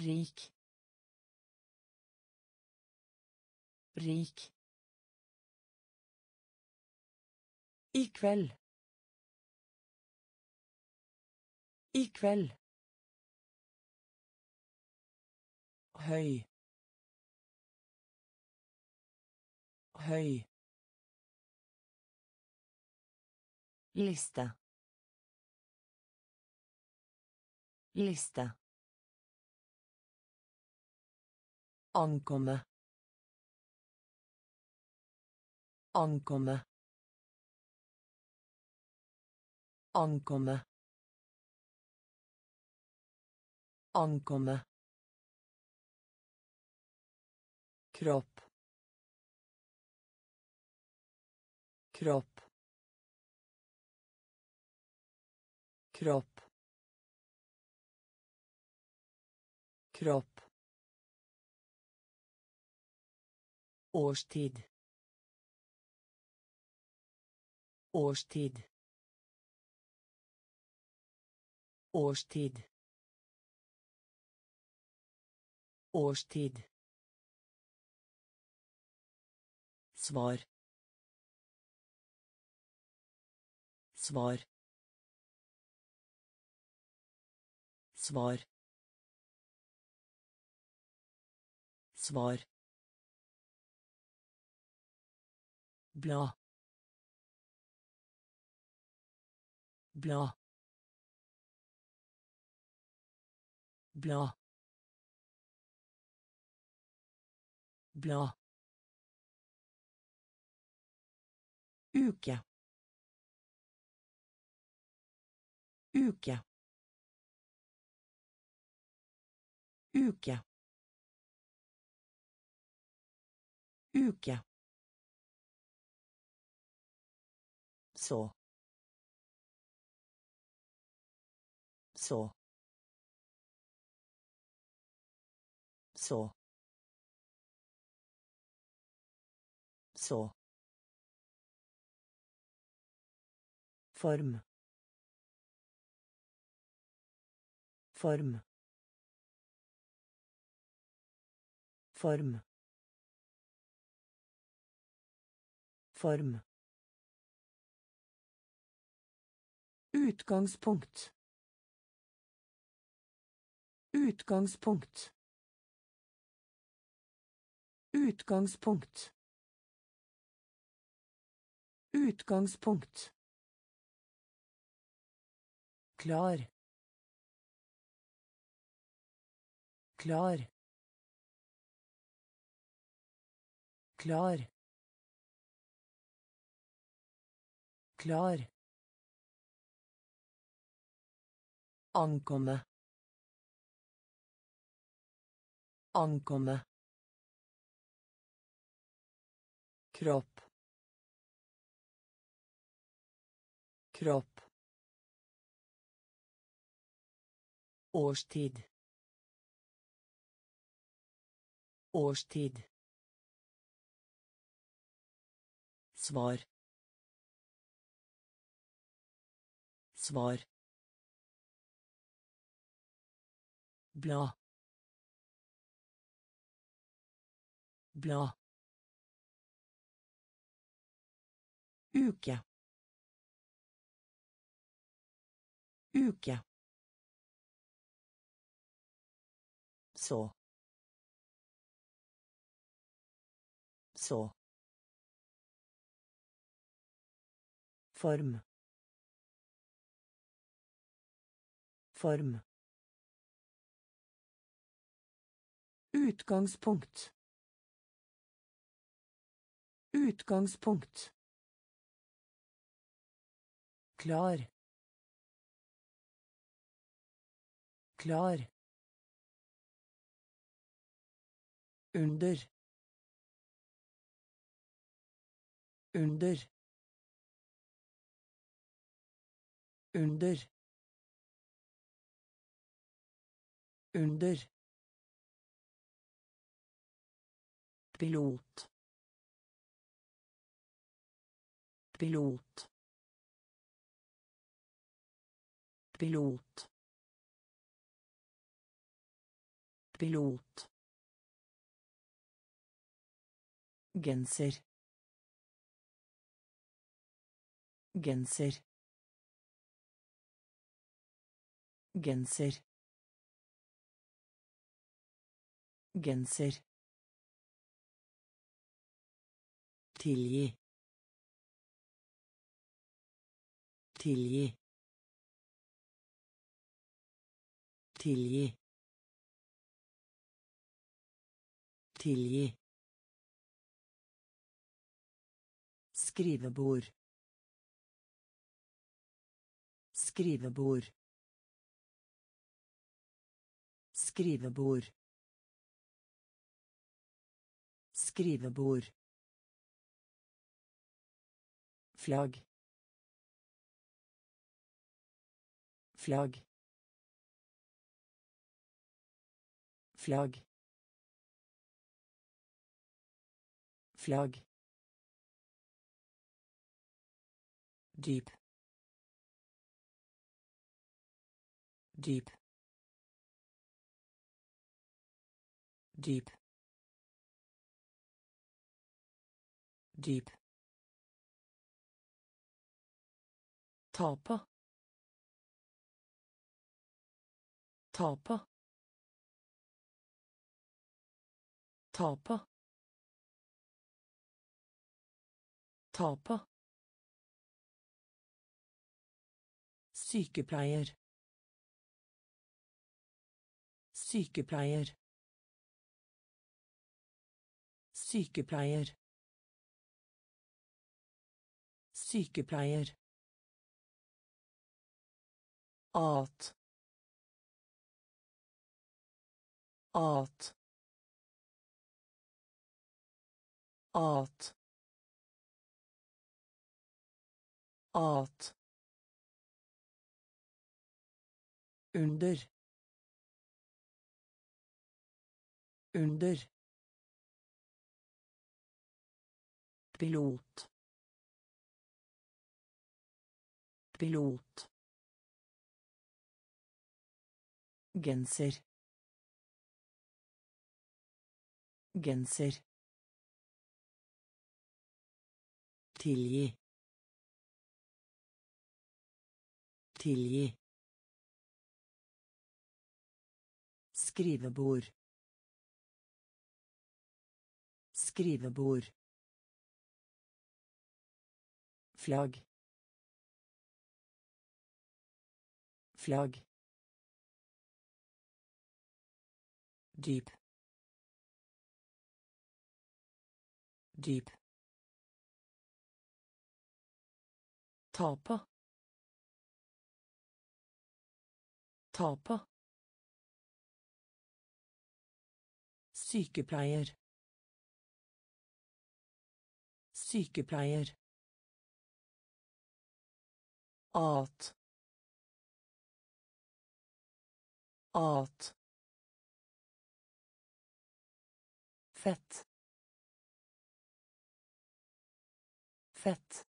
rik rik I kveld. I kveld. høy høy lista Liste. Ankomme ankomme ankomme ankomme. Kropp kropp kropp. Kropp årstid. Årstid. Årstid. Årstid. Svar. Svar. Svar. Svar bla. Bla. Bla. Bla. Uke. Uke. Uke. Uke så så så så form. Form. Form. Form Utgangspunkt. Utgangspunkt. Utgangspunkt. Utgangspunkt. klar klar klar klar ankomme ankomme kropp kropp årstid Årstid. Svar. Svar. Bla. Bla. Uke. Uke. Så. Så. Form. Form. Utgangspunkt. Utgangspunkt. Klar. Klar. Under. Under. Under. Under. Pilot. Pilot. Pilot. Pilot. Genser. Genser. Genser. Genser. Tilgi. Tilgi. Tilgi. Tilgi. Skrivebord. Skrivebord. Skrivebord. Skrivebord. Flagg. Flagg. Flagg. Flagg. Dyp. på. Ta på. Ta på. Ta på. Sykepleier. Sykepleier. Sykepleier. Sykepleier. At. At. At. At. Under. Under. Pilot. Pilot. Genser. Genser. Tilgi. Tilgi. Skrivebord. Skrivebord. Flagg. Flagg. Dyp. Dyp. Tape. Tape. Sykepleier. Sykepleier. At. At. Fett. Fett.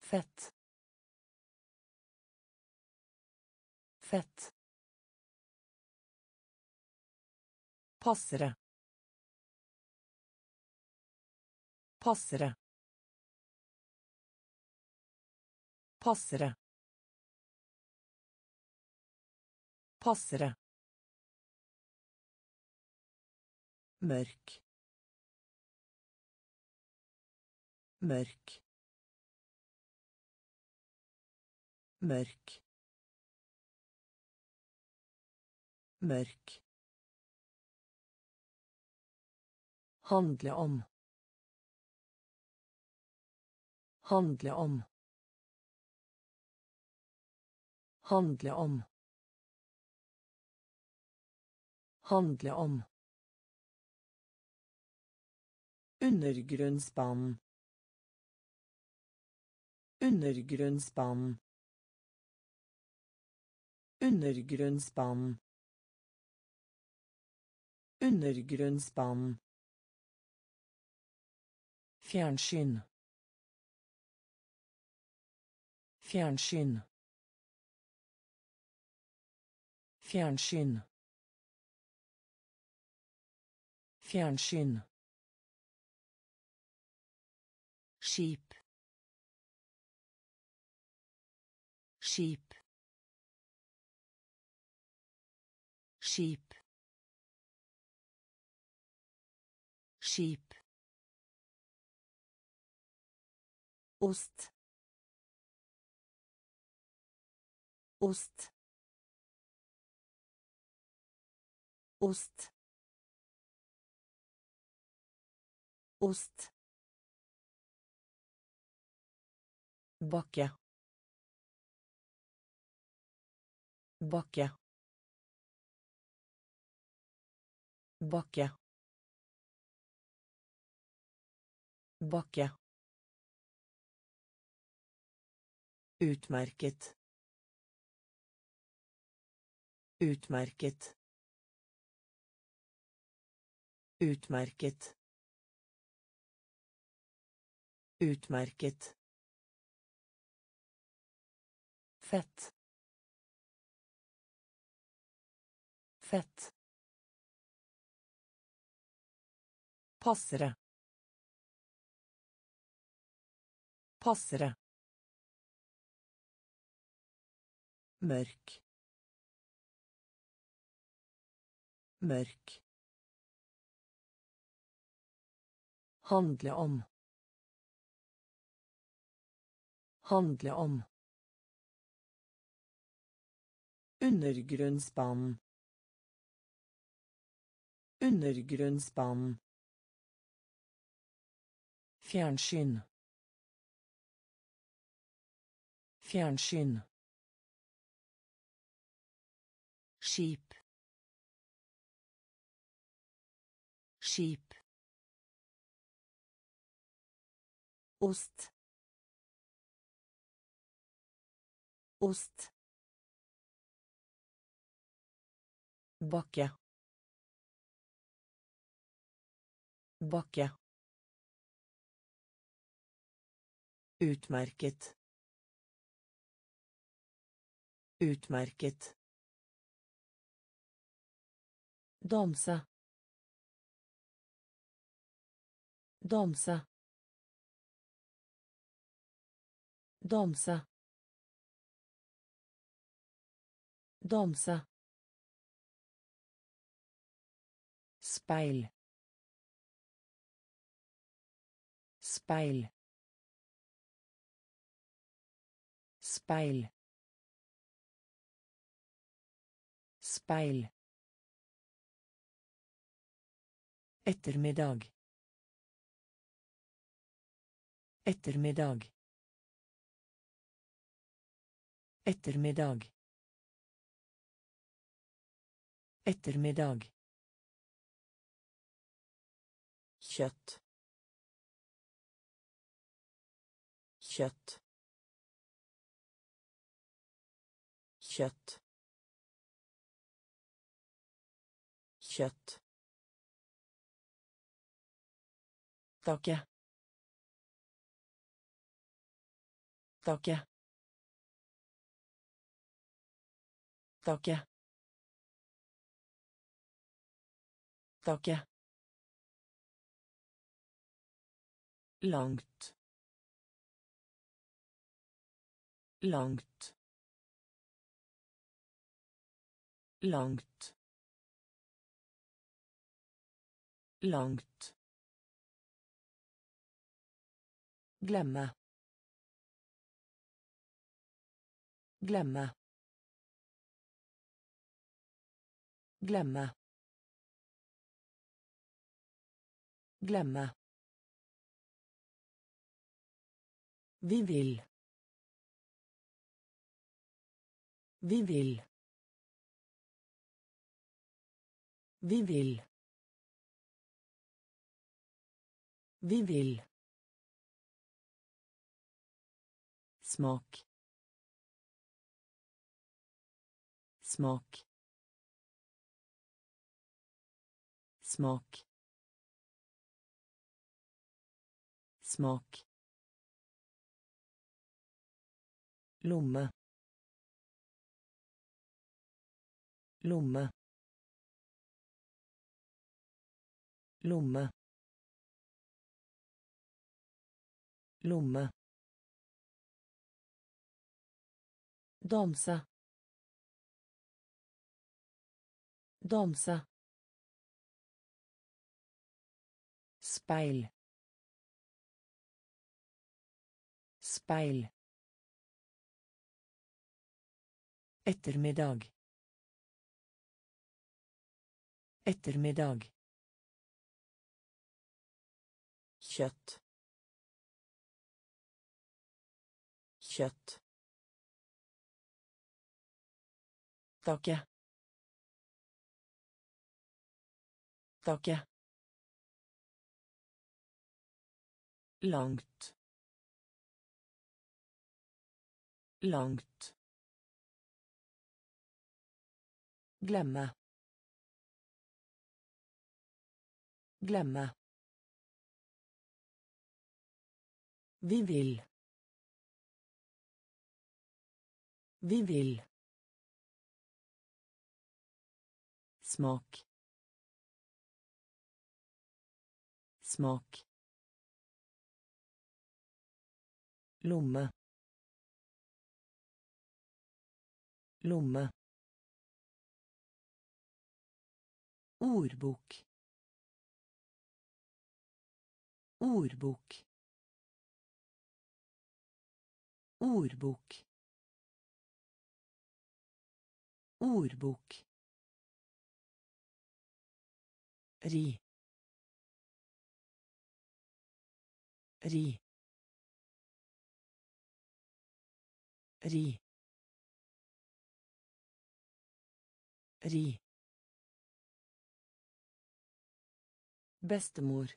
Fett. Fett. Passere. Passere. Passere. Passere mørk mørk mørk mørk handle om handle om handle om handle om Undergrunnsbanen. Undergrunnsbanen. Undergrunnsbanen. Undergrunnsbanen. Fjernsyn. Fjernsyn. Fjernsyn. Fjernsyn. Skip. Skip. Skip. Skip. Ost. Ost. Ost. Ost bakke. Bakke. Bakke. Bakke. Utmerket. Utmerket. Utmerket. Utmerket fett. Fett. Passere. Passere. Mørk. Mørk. Handle om. Handle om Undergrunnsbanen. Undergrunnsbanen. Fjernsyn. Fjernsyn. Skip. Skip. Ost. Ost. Bakke. Bakke. Utmerket. Utmerket. Danse. Danse. Danse. Danse speil. Speil. Speil. Speil. Ettermiddag. Ettermiddag. Ettermiddag. Ettermiddag kjøtt kjøtt kjøtt kjøtt takke. Takke. Takke. Takke langt. Langt. Langt. Langt. Glemme. Glemme. Glemme. Glemme Vi vil. Vi vil. Vi vil. Vi vil. Smak. Smak. Smak. Smak. Lomma. Lomma. Lomma. Lomma. Dansa. Dansa. Speil. Speil. Ettermiddag. Ettermiddag. Kjøtt. Kjøtt. Takke. Takke. Langt. Langt. Glemme. Glemme. Vi vil. Vi vil. Smak. Smak. Lomme. Lomme. Ordbok. Ordbok. Ordbok. Ordbok. Ri. Ri. Ri. Ri. Bestemor.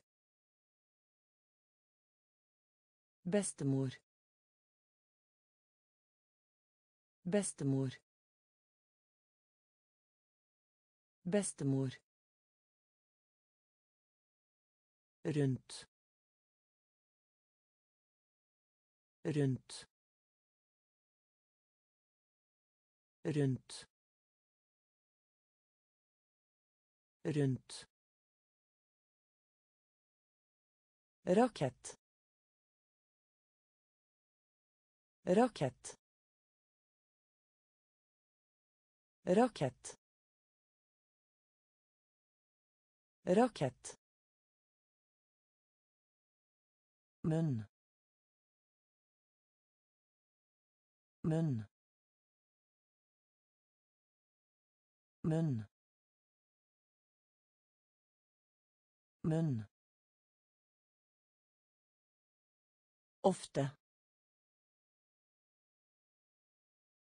Bestemor. Bestemor. Bestemor. Rundt. Rundt. Rundt. Rundt. Rakett. Rakett. Rakett. Rakett. munn munn munn munn Ofte.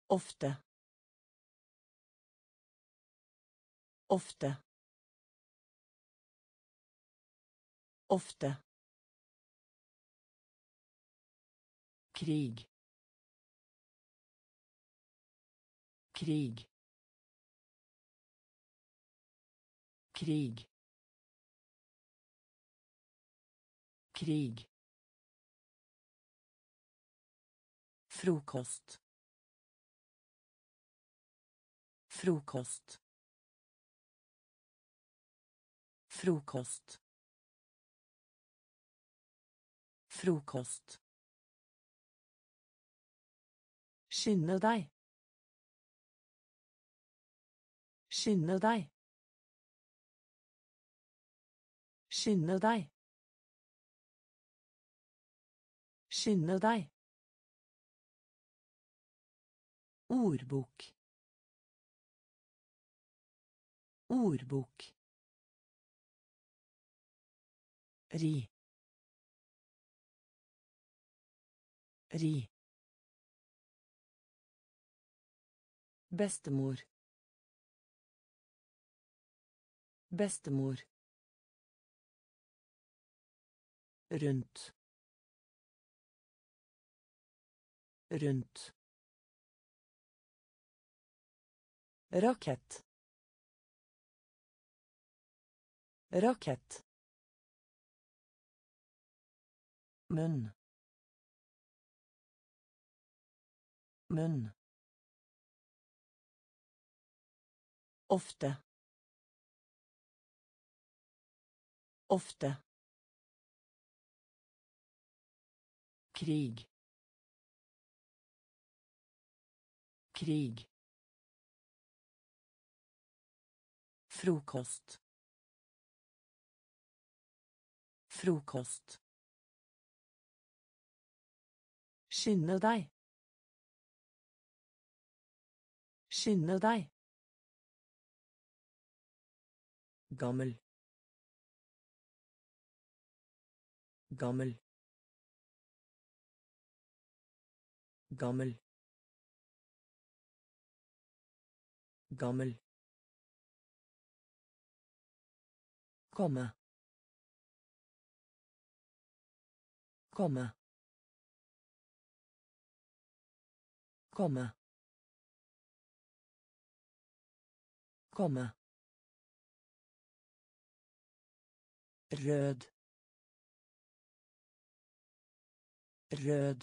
Ofte. Ofte. Ofte. Krig. Krig. krig krig frokost frokost frokost frokost Skynde deg. Skynde deg. Skynde deg. Skynde deg. Ordbok. Ordbok. Ri. Ri. Bestemor. Bestemor. Rundt. Rundt. Rakett. Rakett. Munn. Munn. Ofte. Ofte. Krig. Krig. Frokost. Frokost. Skynde deg. Skynde deg. Gammel. Gammel. Gammel. Gammel. Komme. Komme. Komme. Komme. Rød. Rød.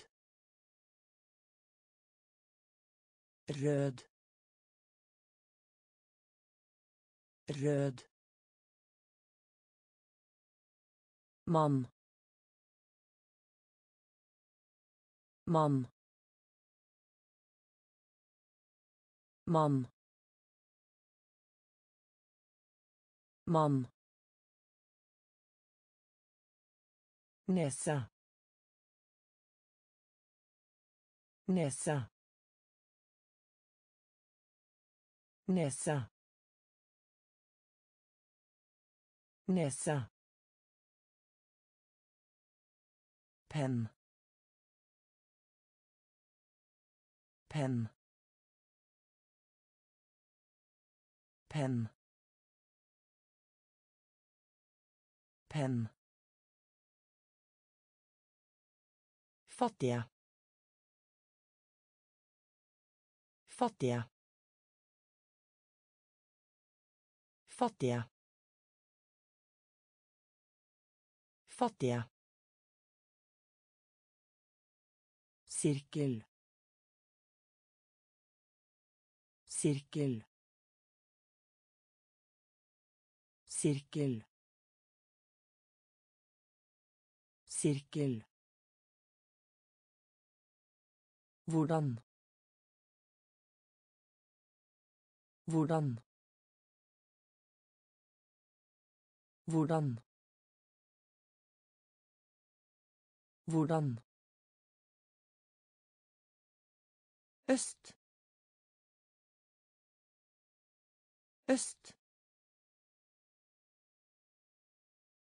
Rød. Rød. Mann. Mann. Mann. Mann. Nessa Nesa. Nesa. Nesa. Penn. Penn. Penn. Penn. Fattige. Fattige. Fattige. Fattige. Sirkel. Sirkel. Sirkel. Sirkel. Hvordan. Hvordan. Hvordan. Hvordan. Øst. Øst.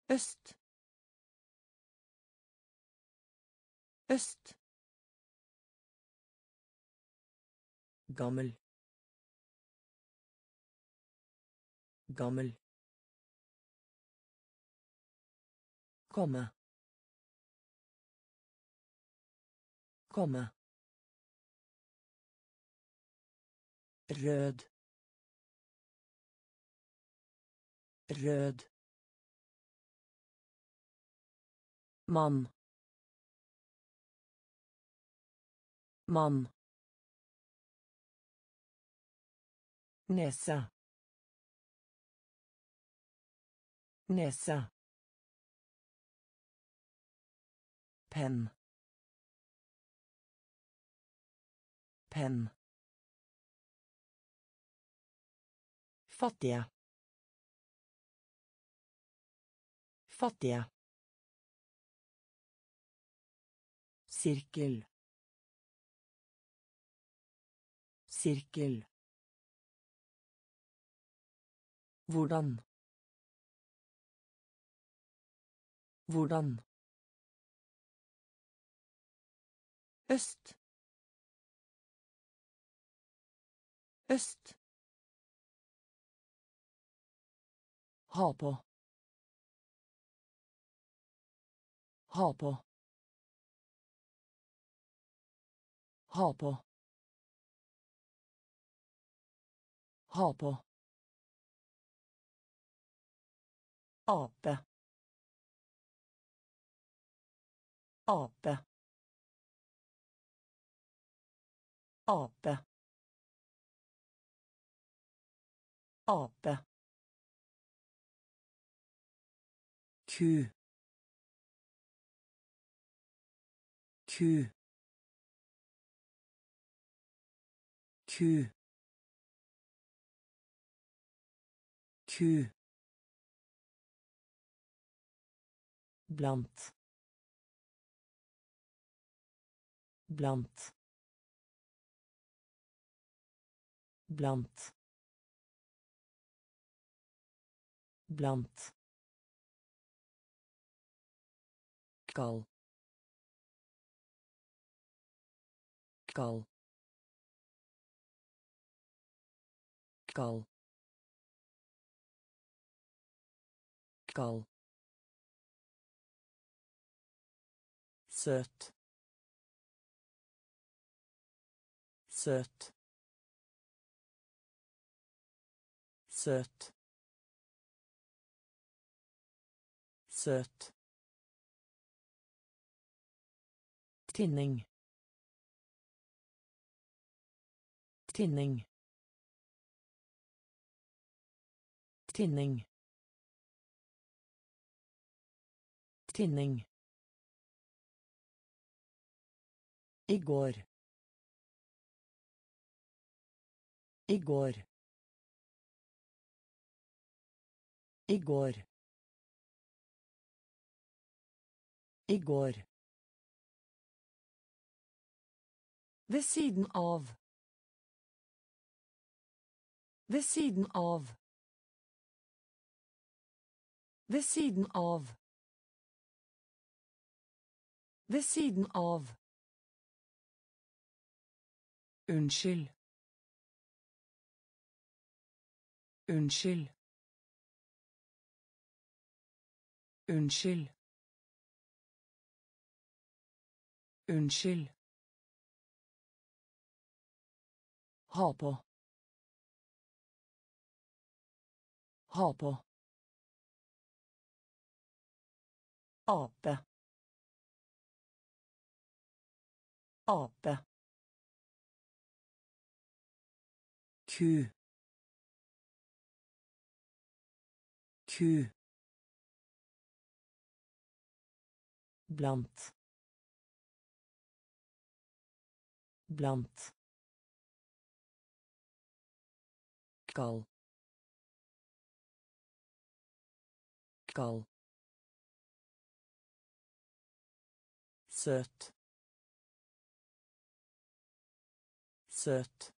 Øst. Øst. Gammel. Gammel. Komme. Komme. Rød. rød. Mann. Mann. Nese. Nese. Penn. Penn fattige. Fattige. Sirkel. Sirkel. Hvordan? Hvordan? Øst. Øst ha på ha på ha på ha på ape ape ape ape ku ku ku ku blant. Blant. Blant. Blant kal kal kal kal søt. Søt. Søt. Søt tinning tinning tinning tinning I går. I går. I går. I går. Ved siden av. Ved siden av. Ved siden av. Ved siden av. Unnskyld. Unnskyld. Unnskyld. Unnskyld. Ha på. Ha på. Ape. Ape. ku ku blant blant kal kal søt. Søt.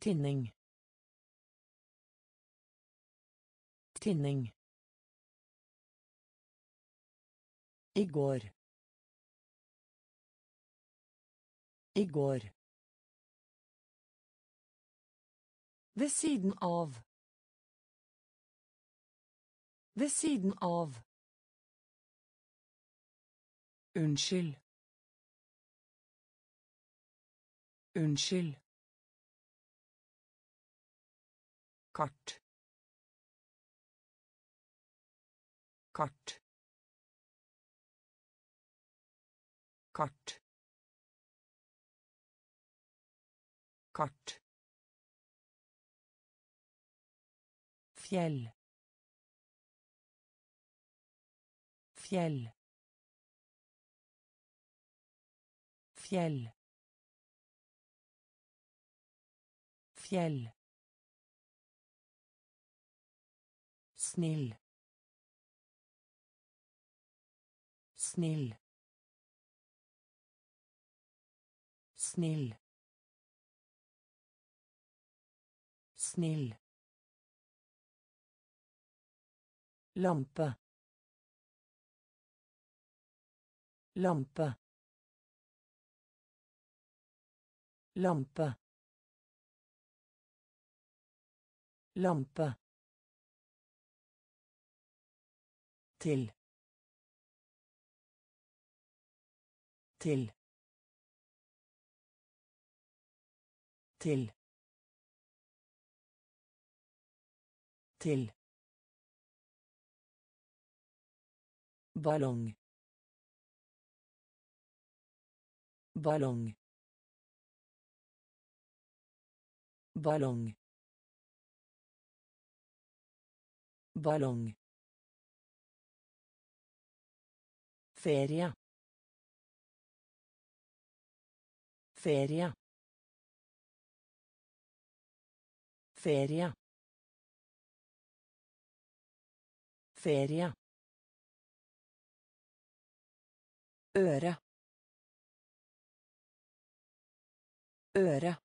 Tinning. Tinning. I går. I går. Ved siden av. Ved siden av. Unnskyld. Unnskyld. kart kart kart kart fjell fjell fjell fjell snill snill snill snill lampe. Lampe. Lampe. Lampe. Til. Til. Til. Til ballong. Ballong. Ballong. Ballong. Ferie ferie ferie ferie øre. Øre.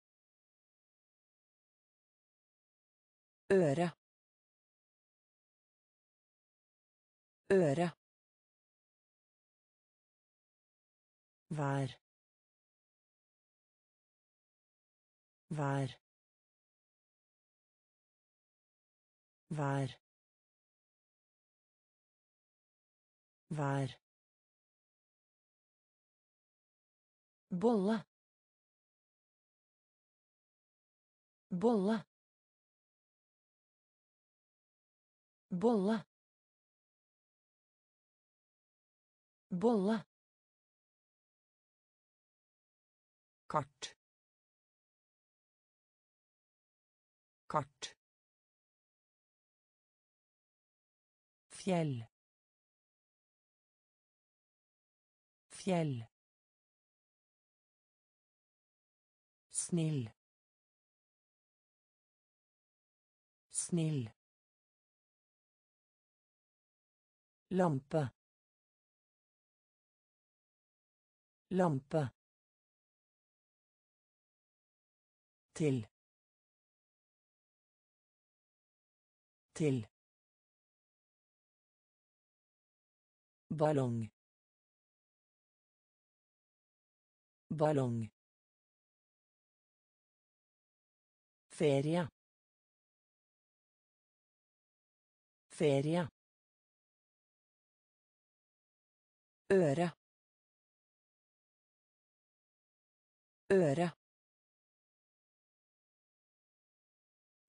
Øre. Øre. Vær. Vær. Vær. Vær bolle bolle bolle bolle kart kart fjell fjell snill. Snill. Lampe. Lampe. Til. Til. Ballong. Ballong ferie. Ferie. Øre. Øre.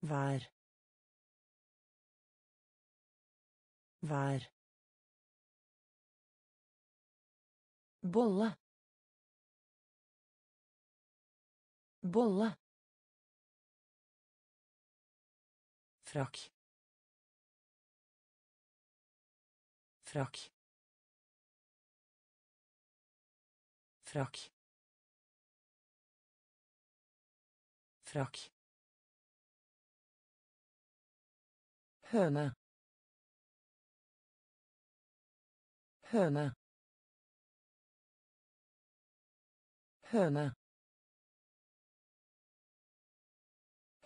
Vær. Vær. Bolle. Bolle frakk frakk frakk frakk høne høne høne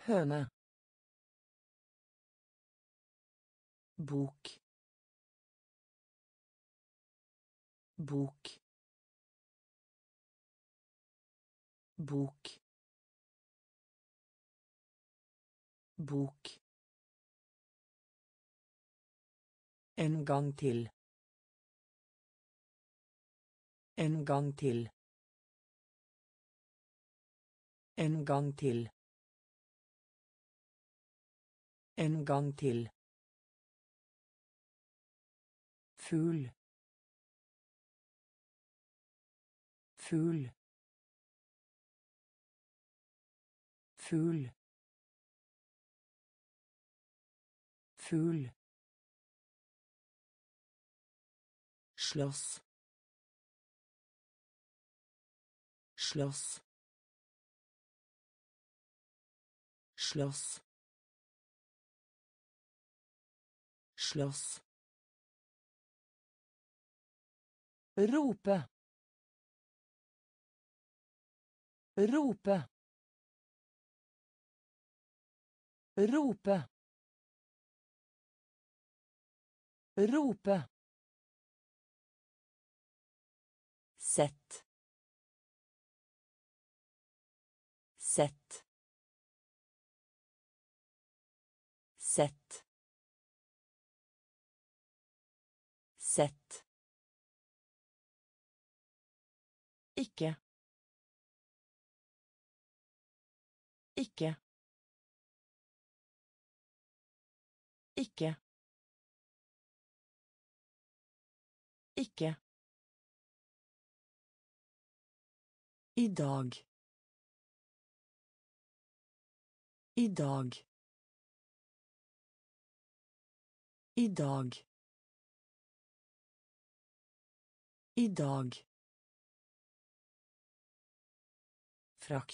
høne bok bok bok bok En gang til. En gang til. En gang til. En gang til. Fugl. Fugl. Fugl. Fugl. slåss slåss slåss slåss rope rope rope rope Sett. Sett. Sett. Sett. Ikke. Ikke. Ikke. Ikke. I dag. I dag. I dag. I dag. Frakk.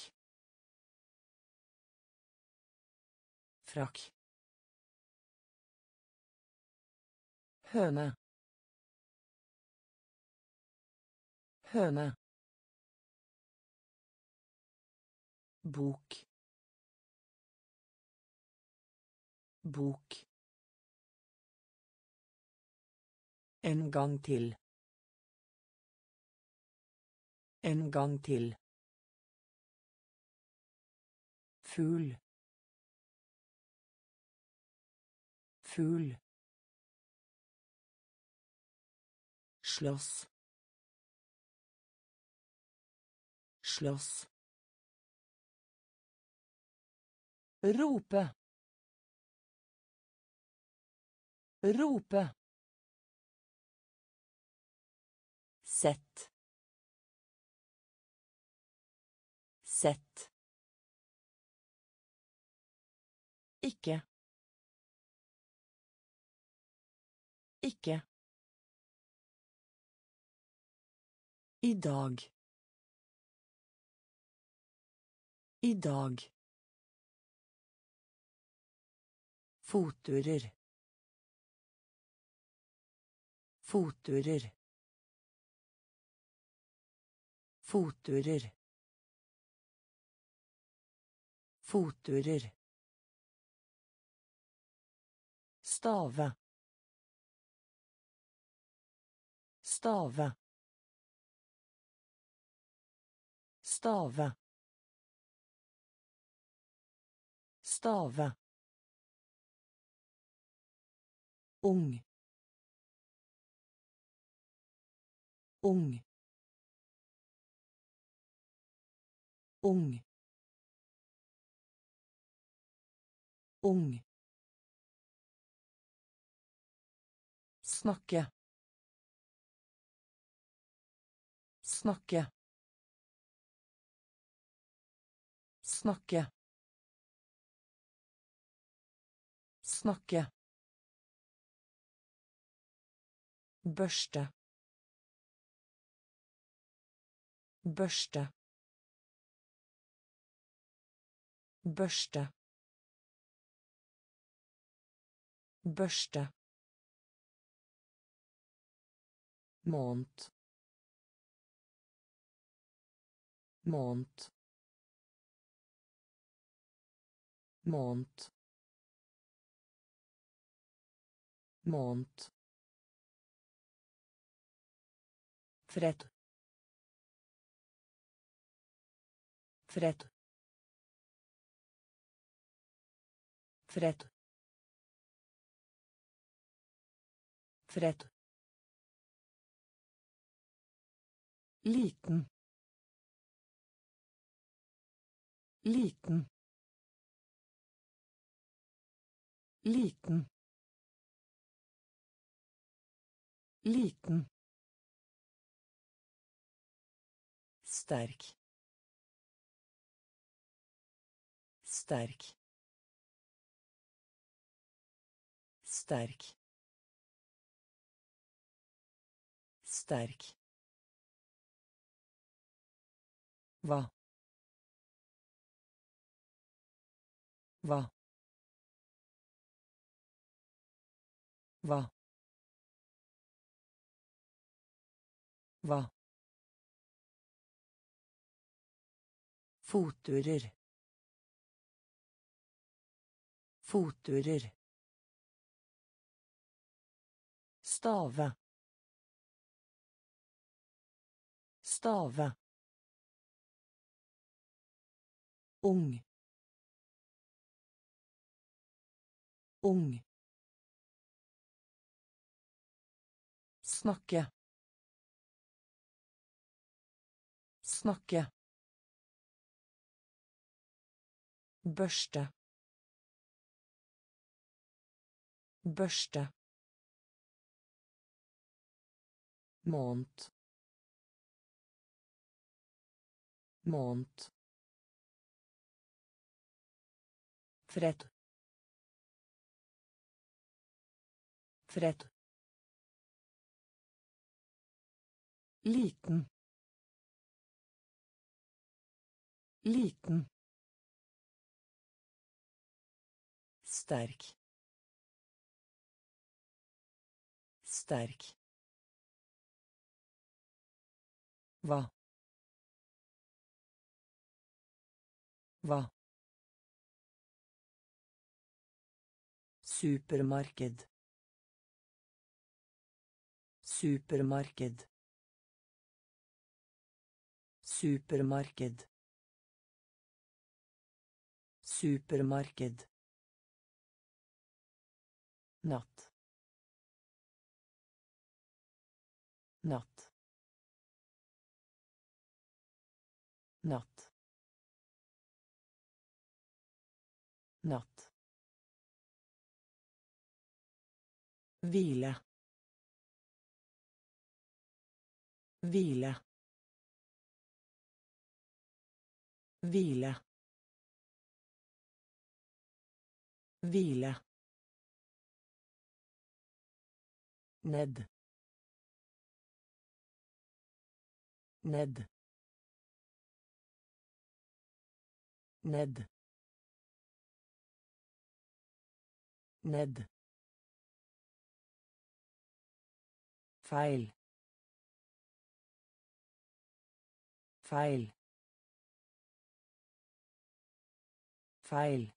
Frakk. Høne. Høne. bok bok en gang til en gang til fugl. Fugl. Slåss. Slåss. Rope. Rope. Sett. Sett ikke ikke I dag. I dag. Fotturer. Fotturer. Fotturer. Fotturer. Stave. Stave. Stave. Stave. ung ung ung ung snakke. Snakke. Snakke. Snakke. Børste. Børste. Børste. Børste måned måned måned måned Fred. Fred. Fred. Fred. Liten. Liten. Liten. Liten. Sterk. Sterk. Sterk. Sterk. Hva? Hva? Hva? Hva? Fotturer. Fotturer. Stave. Stave. Ung. Ung. Snakke. Snakke. Børste. Børste. Måned. Måned. Fred. Fred. Liten. Liten. Sterk. Sterk. Hva? Hva? Supermarked. Supermarked. Supermarked. Supermarked. Natt. Natt. Natt. Natt. Hvile. Hvile. Hvile. Hvile. ned ned ned ned Pfeil. Pfeil. Pfeil.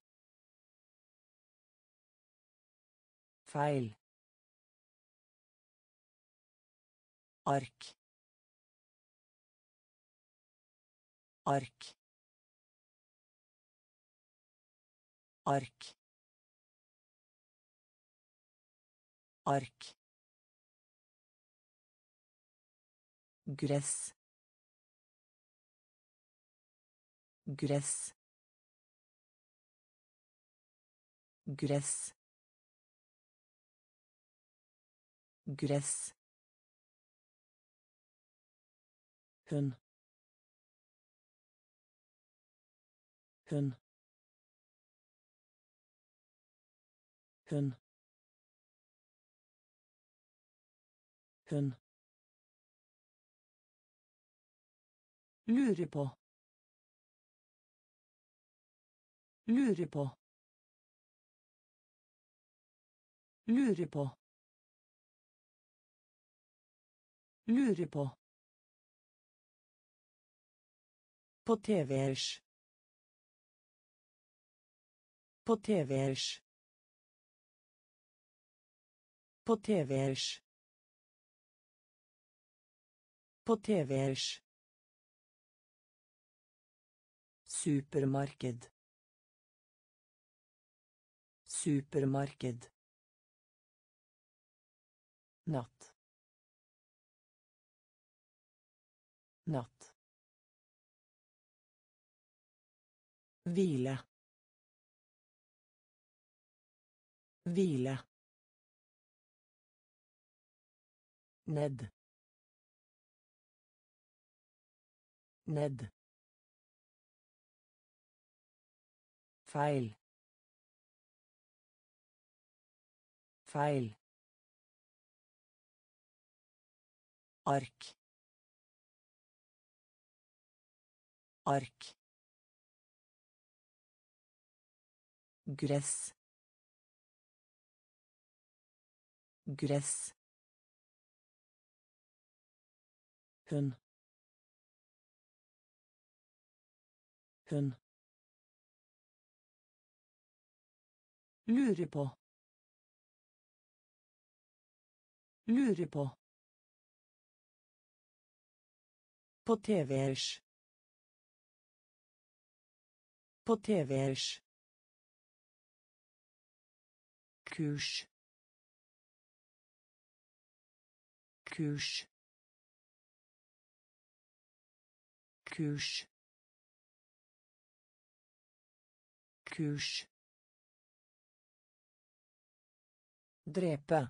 Pfeil. Ark. Ark. Ark. Ark. Gress gress gress gress hun hun hun hun Lure på. Lure på. Lure på. Lure på. På TV-ers. På TV-ers. På TV-ers. På TV-ers. Supermarked. Supermarked. Natt. Natt. Hvile. Hvile. Ned. Ned. Feil. Feil. Ark. Ark. Gress. Gress. Hund. Hund. Lure på. Lure på. På TV-ers. På TV-ers. Kurs. Kurs. Kurs. Kurs. Drepe.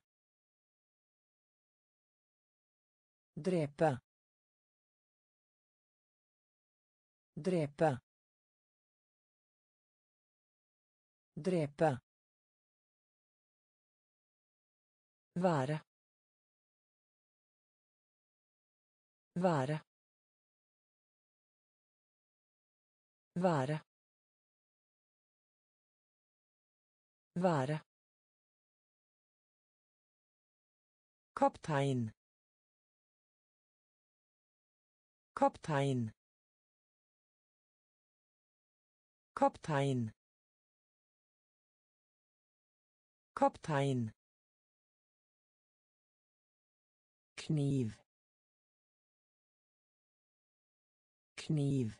Drepe. Drepe. Drepe. Være. Være. Være. Være. Kaptein. Kaptein. Kaptein. Kaptein. kniv kniv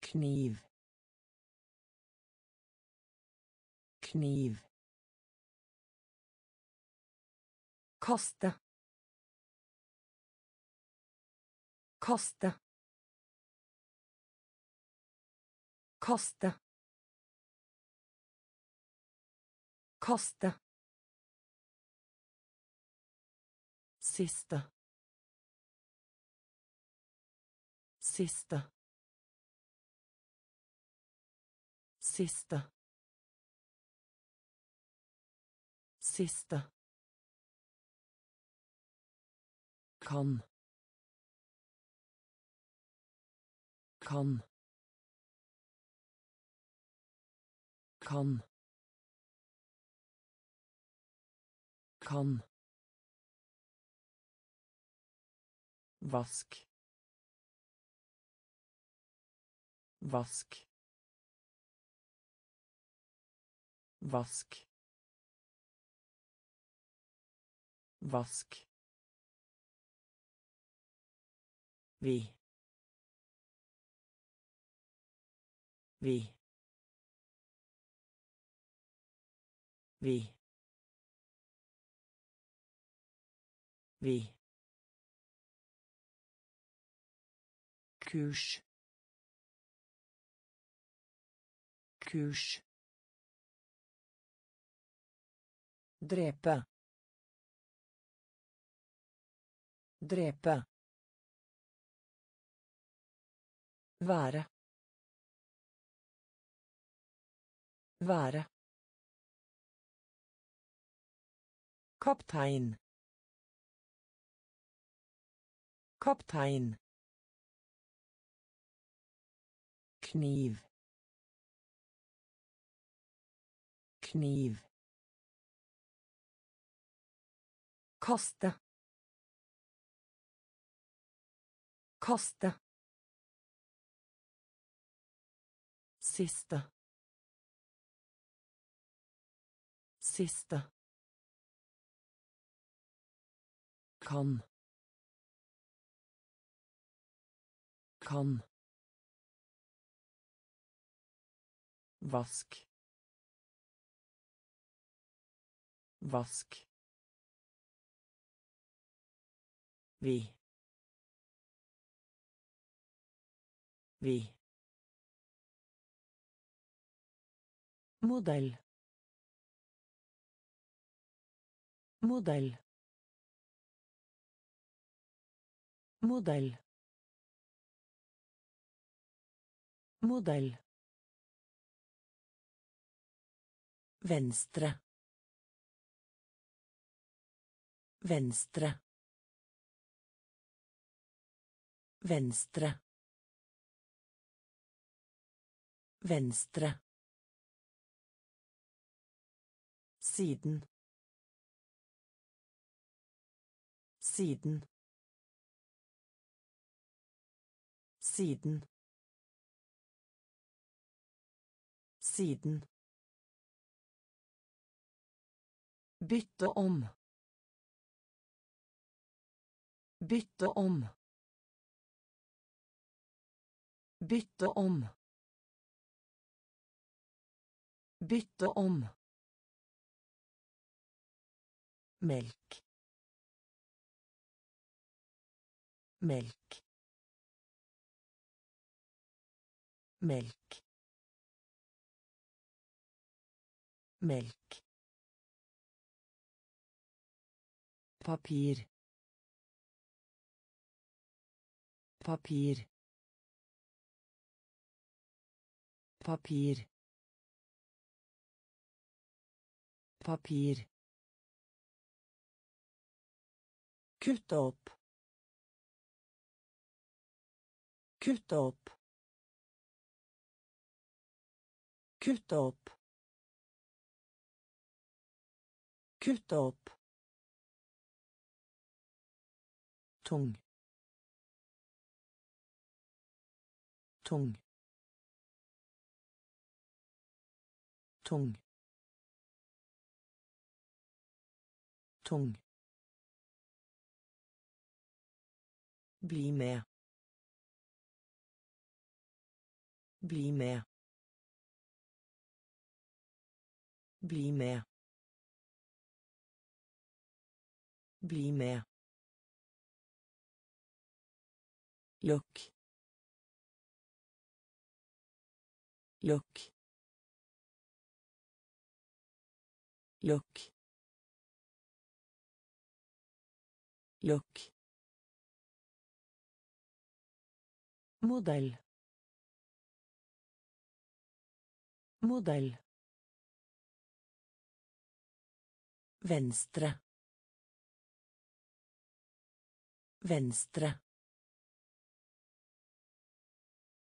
kniv kniv kaste kaste kaste kaste Siste. Siste. Siste. Siste. Kan. Kan. Kan. Kan. Vask. Vask. Vask. Vask. Vi. Vi. Vi. Vi. kurs kurs drepe drepe være være kaptein. Kaptein. Kniv. Kniv. Kaste kaste siste siste kan kan Vask. Vask. Vi. Vi. Modell modell modell modell Venstre. Venstre. Venstre. Venstre. Siden. Siden. Siden. Siden. Bytte om. Bytte om. Bytte om. Bytte om. Melk. Melk. Melk. Melk. papir papir papir papir kutte opp kutte opp kutte opp kutte opp tung. Tung. Tung. Tung Blimea. Blimea. Blimea. Blimea. Lukk. Lukk. Lukk. Lukk. Modell. Modell. Venstre. Venstre.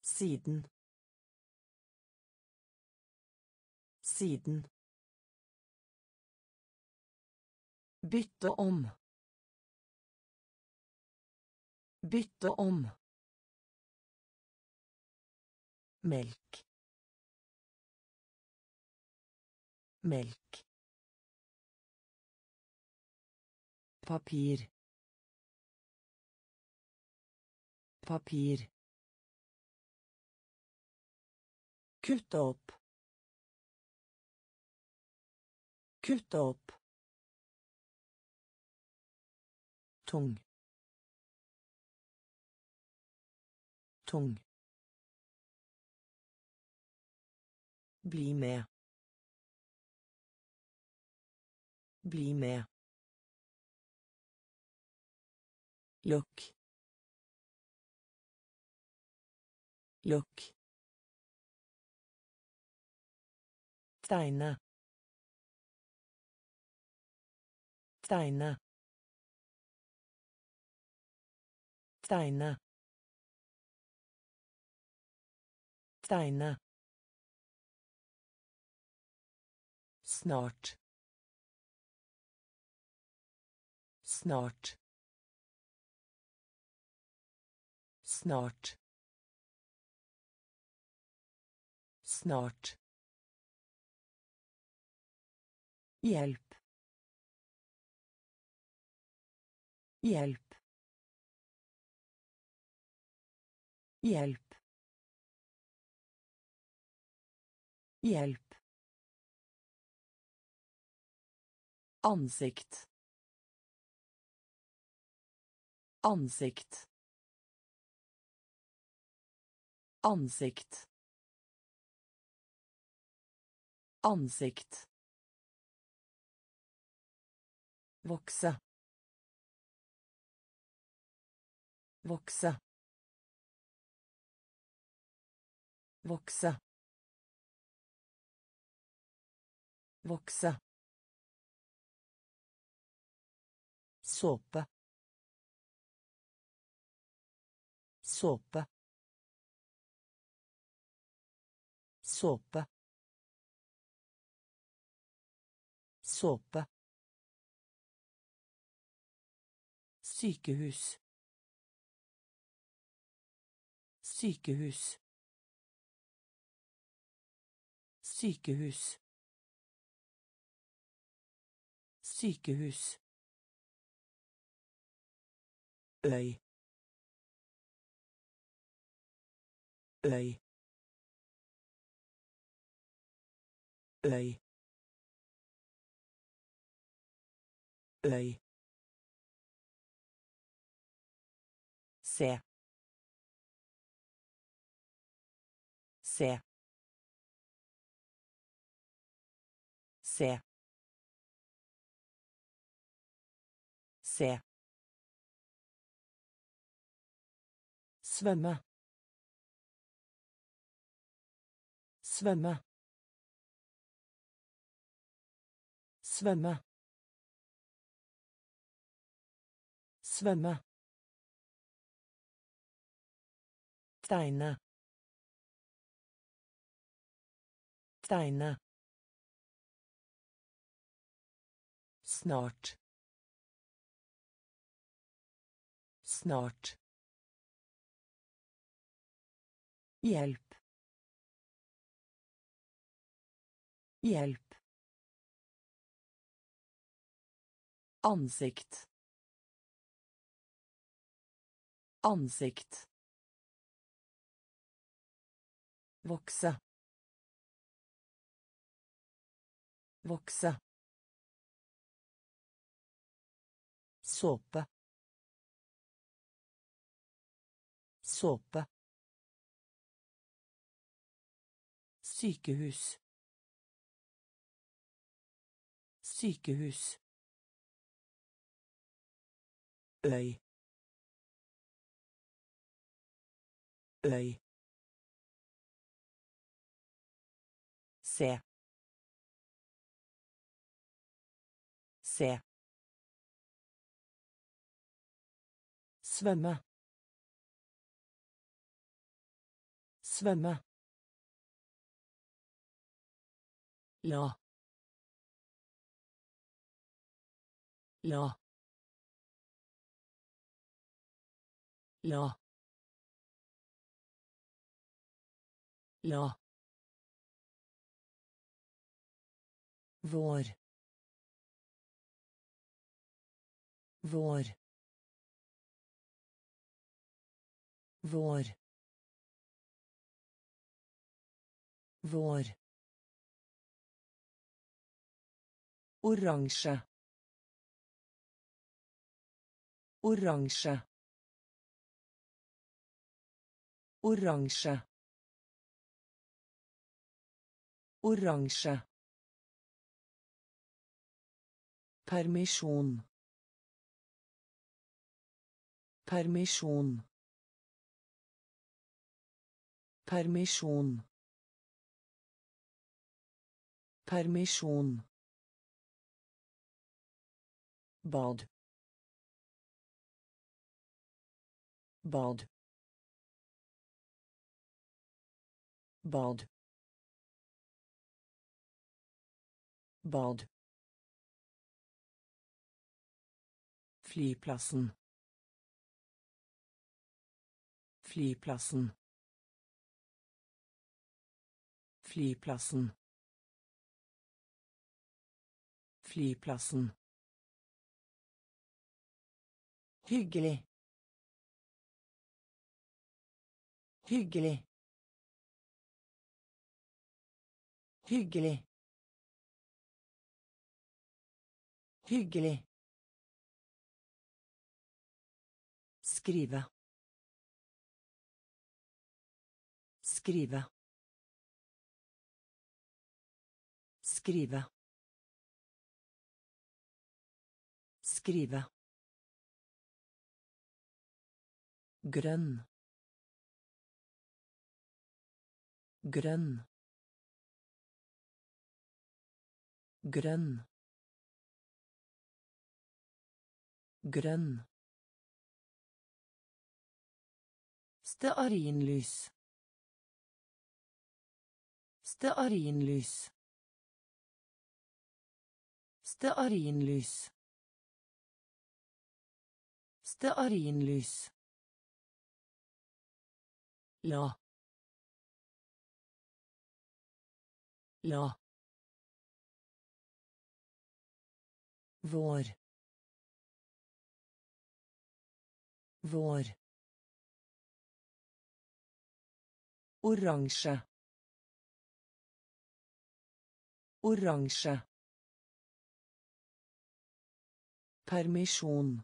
Siden. Siden. Bytte om. Bytte om. Melk. Melk. Papir. Papir. Kutte opp. Kutte opp. Tung. Tung. Bli med. Bli med. Lukk. Lukk. Tegne. Tegne. Tegne. Tegne. Snart. Snart. Snart. Snart. Hjelp. Hjelp. Hjelp. Hjelp. Ansikt. Ansikt. Ansikt. Ansikt. Vokse. Vokse. Vokse. Vokse. Såpe. Såpe. Såpe. Såpe. Sykehus. Sykehus. Sykehus. Sykehus. Øy. Øy. Øy. Øy. Se. Se. Se. Se. Svømme. Svømme. Svømme. Svømme. Tegne. Tegne. Snart. Snart. Hjelp. Hjelp. Ansikt. Ansikt. Vokse. Vokse. Såpe. Såpe. Sykehus. Sykehus. Øy. Øy. Se. Se. Svømme. Svømme. La. La. La. La. Vår. Vår. Vår. Vår. Oransje. Oransje. Oransje. Oransje. Permisjon. Permisjon. Permisjon. Permisjon. Bad. Bad. Bad. Bad. Flyplassen. Flyplassen. Flyplassen. Flyplassen. Hyggelig. Hyggelig. Hyggelig. Hyggelig. Skrive. Skrive. Skrive. Skrive. Grønn. Grønn. Grønn. Grønn. Stearinlys. Stearinlys. Stearinlys. Stearinlys. La. La. Vår. Vår. Oransje. Oransje. Permisjon.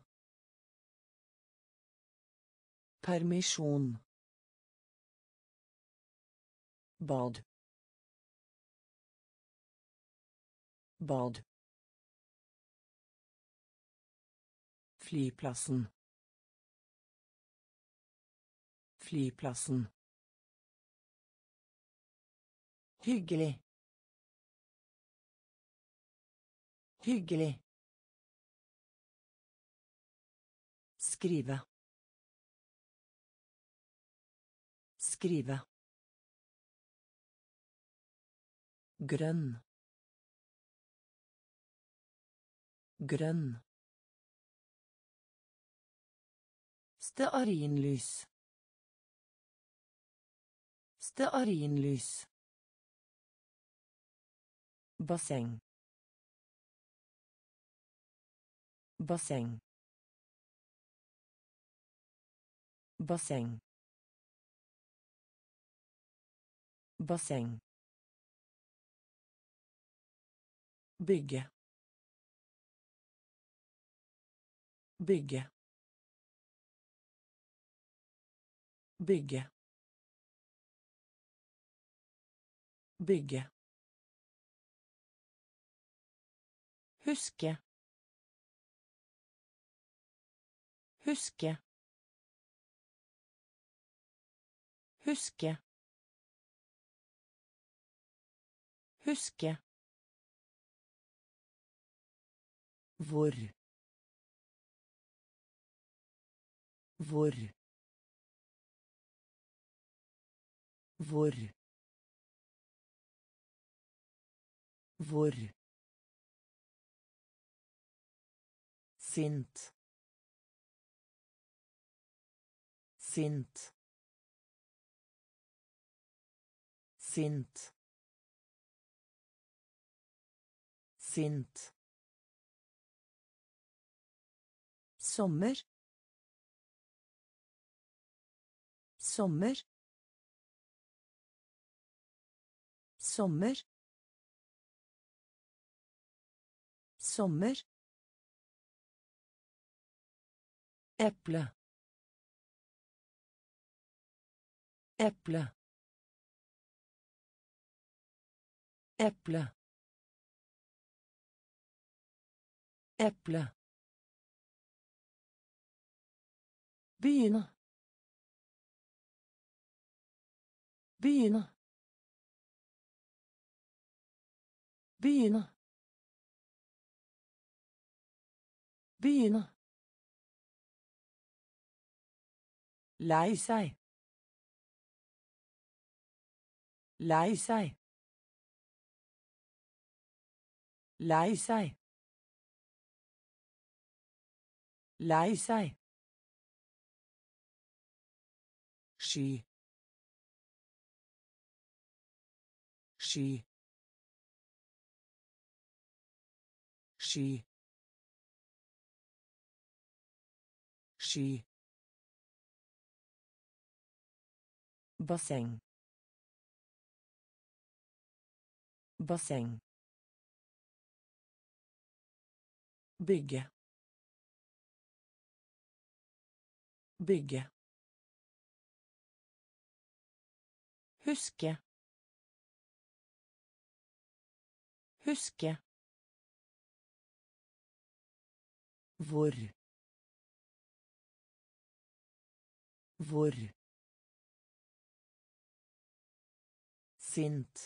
Permisjon. Bad. Bad. Flyplassen. Flyplassen. Hyggelig. Hyggelig. Skrive. Skrive. Grønn. Grønn. Stearinlys. Stearinlys. Basseng. Basseng. Basseng. Basseng. Bygge. Bygge. Bygge. Bygge. Huske. Huske. Huske. Huske. Hvor. Hvor. Hvor. Hvor. Sint. Sint. Sint. Sint. Sommer. Sommer. Sommer. Sommer. Eple. Eple. Eple. Eple. Begynne. Begynne. Begynne. Begynne. Lei seg. Lei seg. Lei seg. Lei seg. Sky. Sky. Sky. Sky. Basseng. Basseng. Bygge. Bygge. Huske. Huske. Hvor. Hvor. Sint.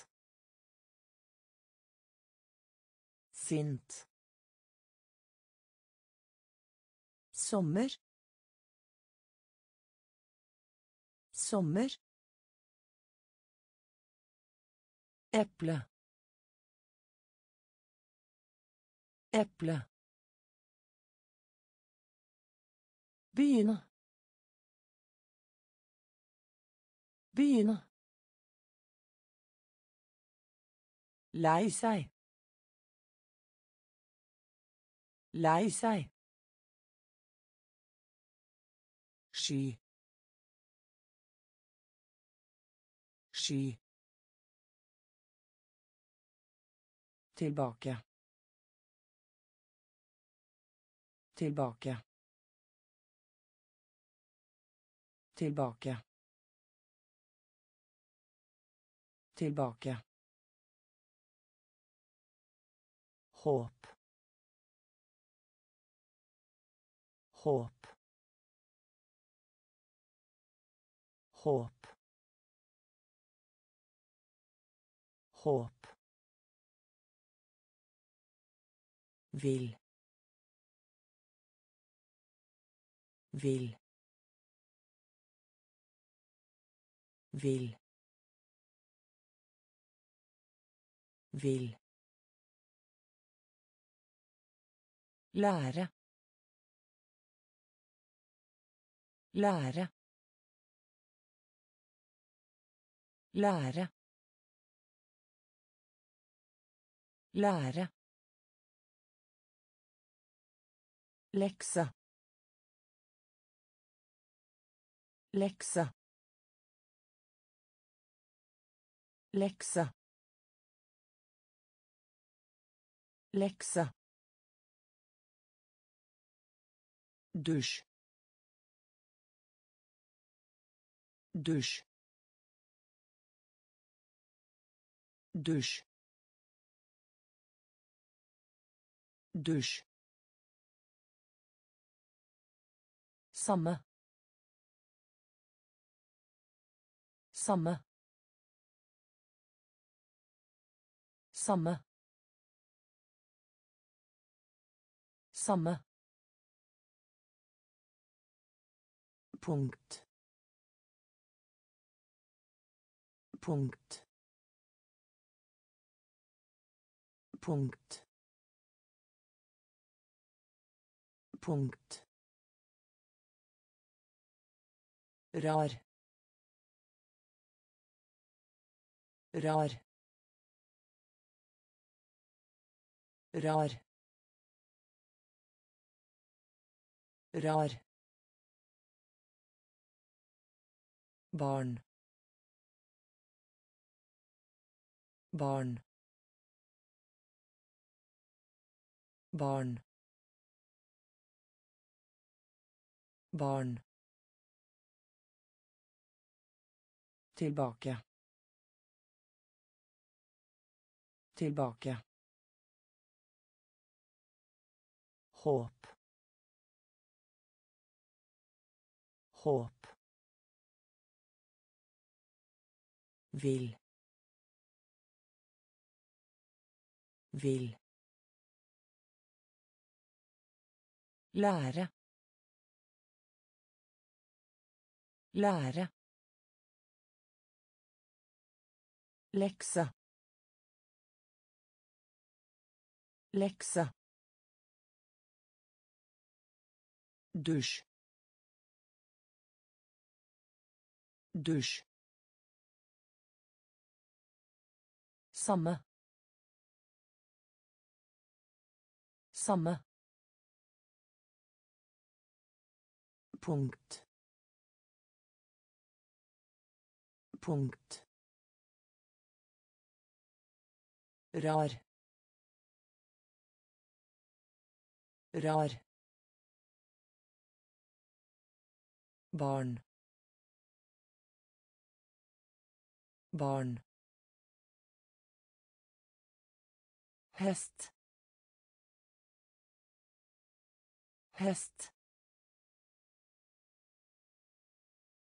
Sint. Sommer. Sommer. Eple. Eple. Begynne. Begynne. Lei seg. Lei seg. Sky. Sky. Tilbake. Tilbake. Tilbake. Tilbake. Håp. Håp. Håp. Håp. Vil. Vil. Vil. Vil. Lære. Lære. Lære. Lære. Lekse. Lekse. Lekse. Lekse. Dusj. Dusj. Dusj. Dusj. Samme. Samme. Samme. Samme. Punkt. Punkt. Punkt. Punkt. Rar. Rar. Rar. Rar. Barn. Barn. Barn. Barn Tilbake. Tilbake. Håp. Håp. Vil. Vil. Lære. Lære. Lekse. Lekse. Dusj. Dusj. Samme. Samme. Punkt. Punkt. Rar. Rar. Barn. Barn. Hest. Hest.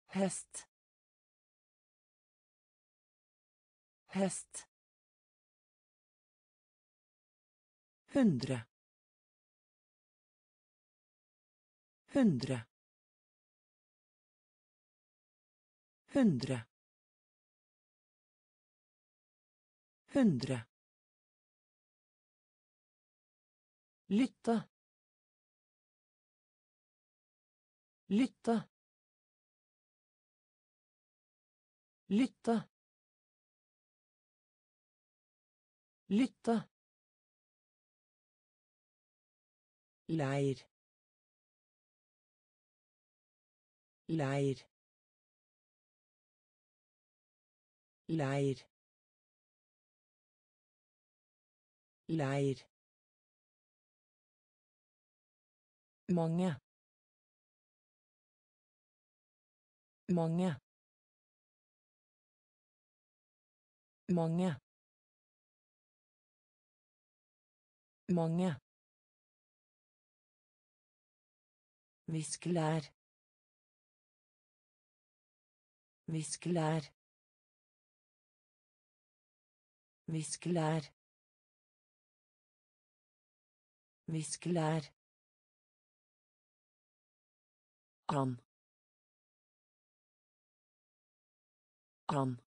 Hest. Hest hundre. Hundre. Hundre. Hundre. Lytte. Lytte. Lytte. Lytte leir. Leir. Leir. Leir. Mange. Mange. Mange. Mange Viskelær. Viskelær. Viskelær. Viskelær. An. An.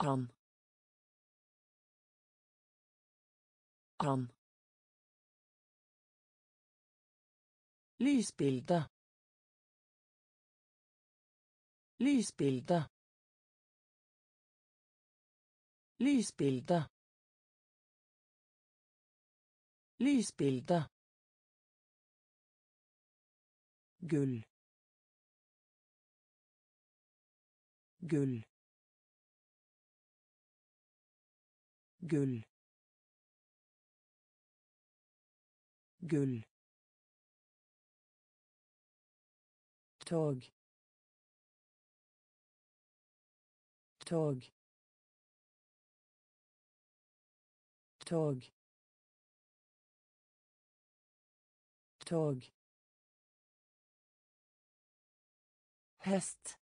An. An. Lysbilde. Lysbilde. Lysbilde. Lysbilde. Gull. Gull. Gull. Gull. Tog. Tog. Tog. Tog. Hest.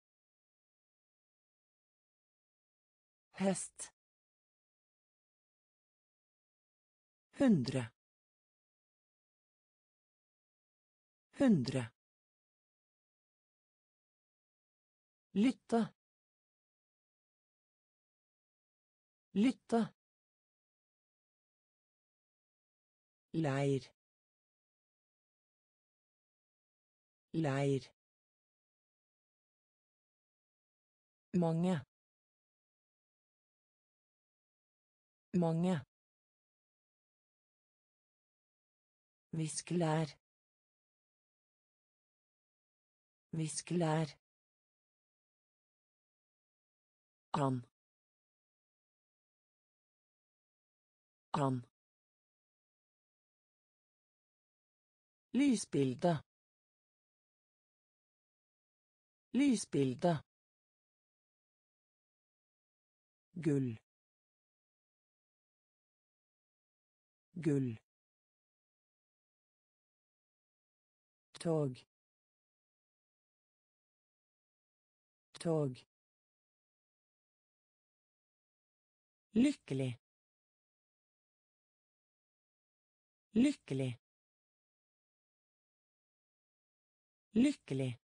Hest. Hundre. Hundre Lytte. Lytte. Leir. Leir. Mange. Mange. Viskelær. Viskelær. An. An. Lysbilde. Lysbilde. Gull. Gull. Tog. Tog. Lykkelig. Lykkelig. Lykkelig.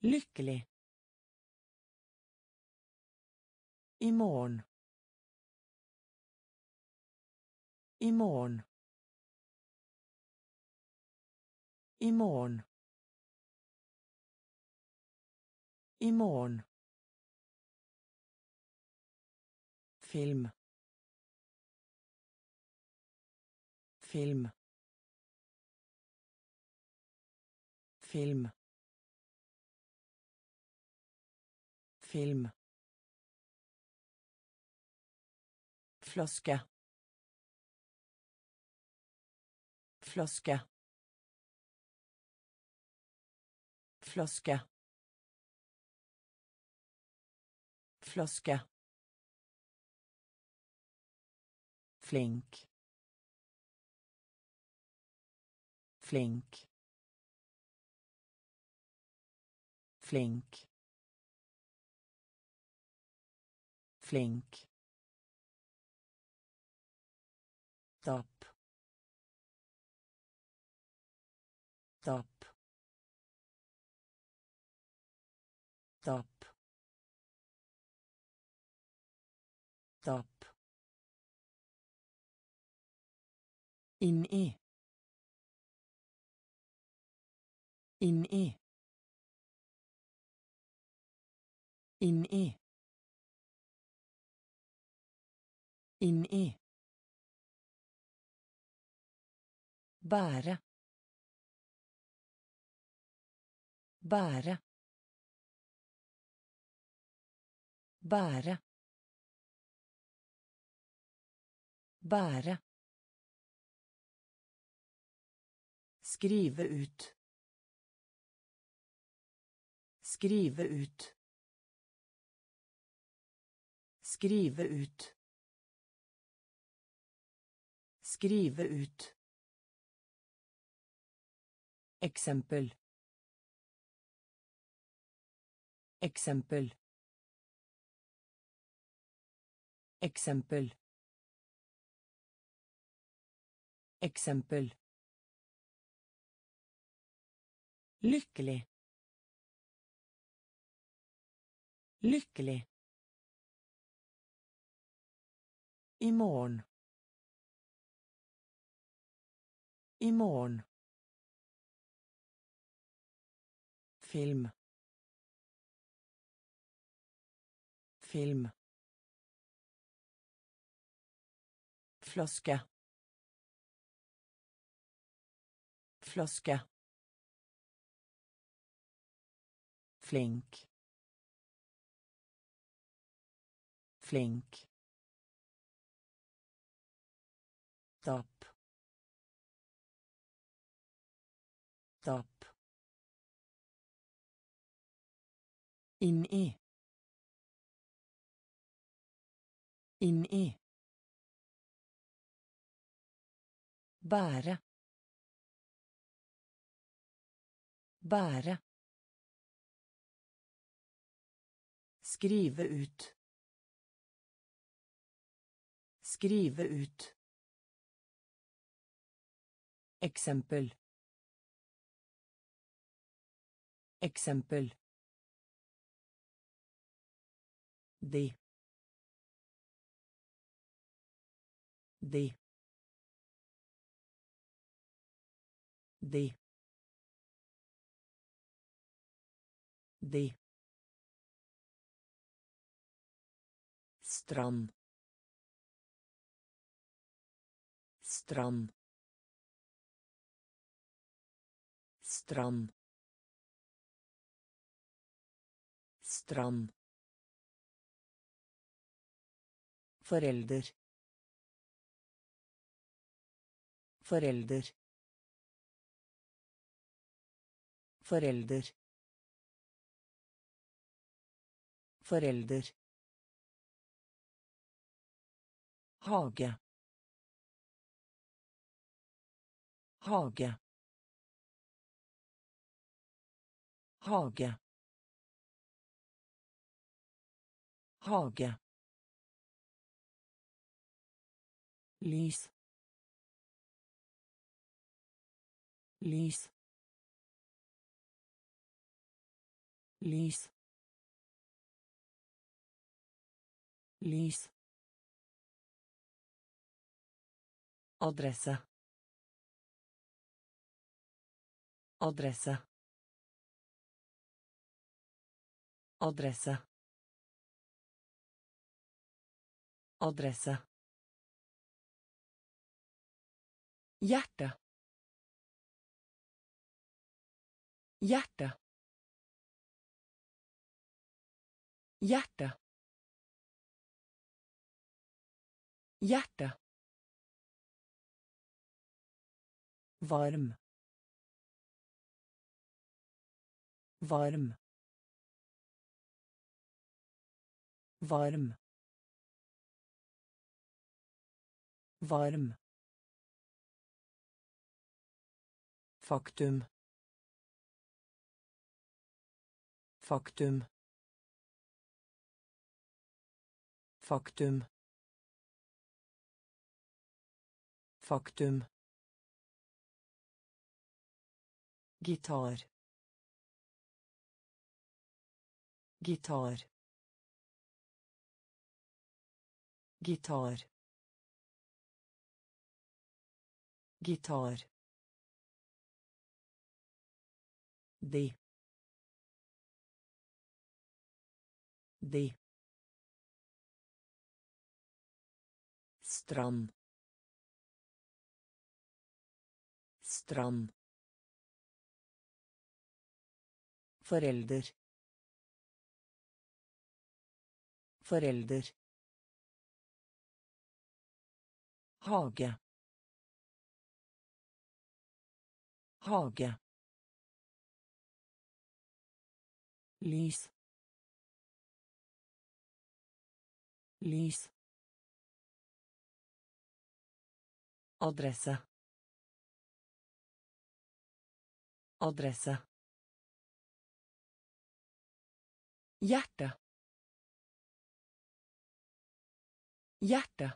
Lykkelig. I morgen. I morgen. I morgen. I morgen. Film. Film. Film. Film. Flaske. Flaske. Flaske. Flaske. Flink. Flink. Flink. Flink. Tap. Tap. Tap. Tap. Inn i. Inn i. Inn i. Inn i. Bære. Bære. Bære. Bære. Skrive ut. Skrive ut. Skrive ut. Skrive ut. Eksempel. Eksempel. Eksempel. Eksempel. Lykkelig. Lykkelig. I morgen. I morgen. Film. Film. Flaske. Flaske. Flink. Flink. Tap. Tap. Inn i. Inn i. Bære. Bære. Skrive ut. Skrive ut. Eksempel. Eksempel. De. De. De. De. Strand. Strand. Strand. Strand. Forelder. Forelder. Forelder. Forelder. Hage. Hage. Hage. Hage. Lys. Lys. Lys. Lys. Adresse. Adresse. Adresse. Adresse. Hjerte. Hjerte. Hjerte. Hjerte. Varm. Varm. varm varm Faktum. Faktum. Faktum. Faktum. Gitar. Gitar. Gitar. Gitar. De. De. Strand. Strand. Forelder. Forelder. Hage. Hage. lys lys adresse adresse hjerte hjerte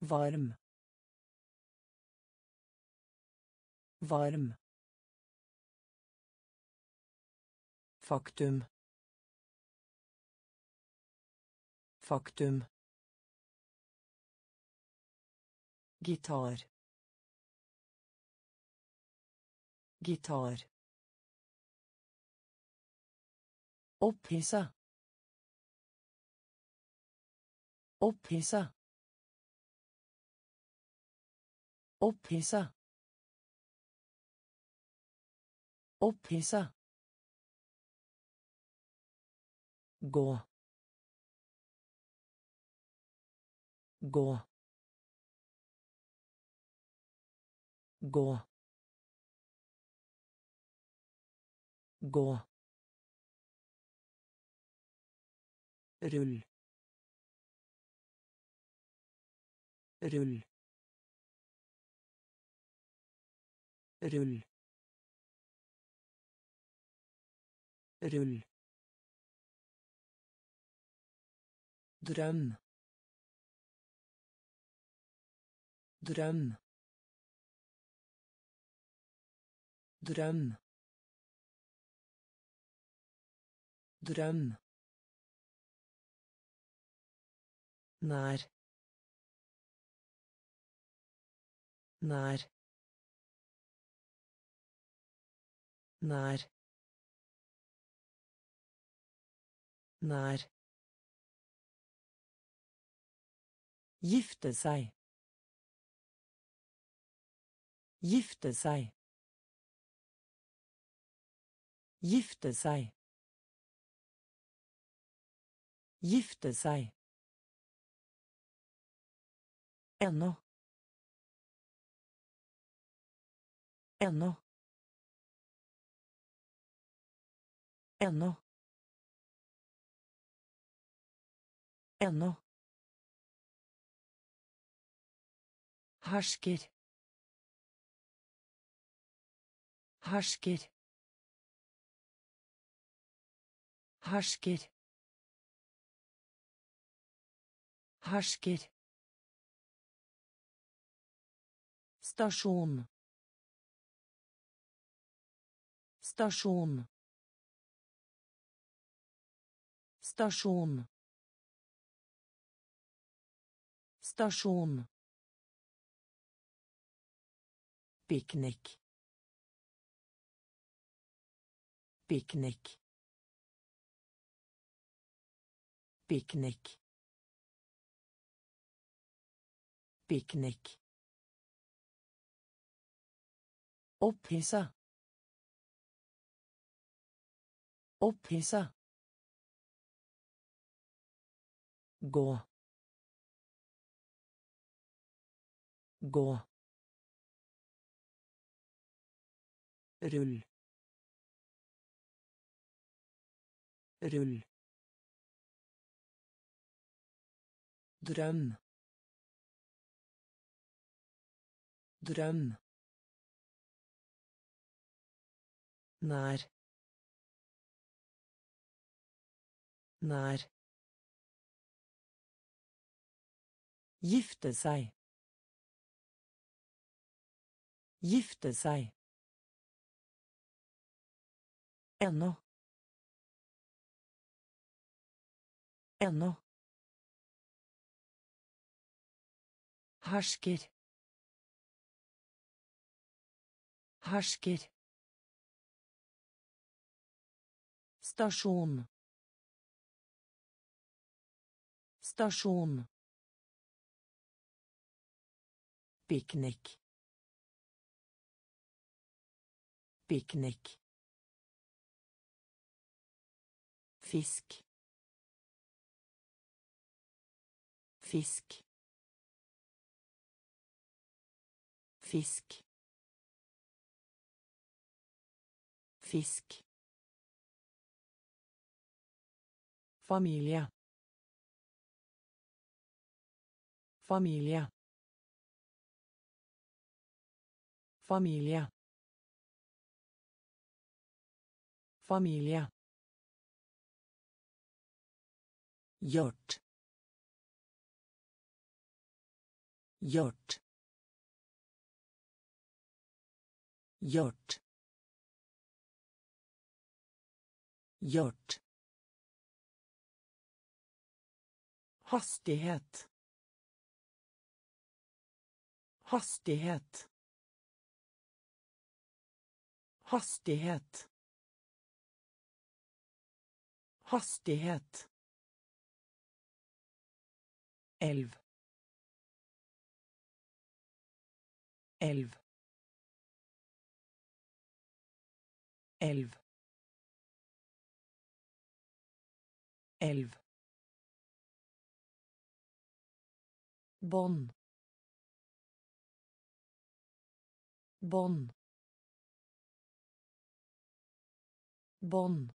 varm varm Faktum. Faktum. Gitar. Gitar. Opphissa. Opphissa. Opphissa. Opphissa. gå gå gå gå rull. Rull. Rull. Rull. Drøm. Drøm. Drøm. Drøm nær nær nær nær Gifte seg. Gifte seg. Gifte seg. Gifte seg. Ennå. Ennå. Ennå. Ennå. Hersker. Hersker. Hersker. Hersker. Stasjon. Stasjon. Stasjon. Stasjon. Piknik. Piknik. Piknik. Piknik. Opphissa. Opphissa. Gå. Gå. rull rull drøm drøm nær. Nær. Gifte seg. Gifte seg. Ennå. Ennå. Hersker. Hersker stasjon. Stasjon. Piknik. Piknik. Fisk. Fisk. Fisk. Fisk Familie. Familie. Familie. Familie. Gjort. Gjort. Gjort. Gjort. Hastighet. Hastighet. Hastighet. Hastighet. Elv. Elv. Elv. Elv. Bånd bånd bånd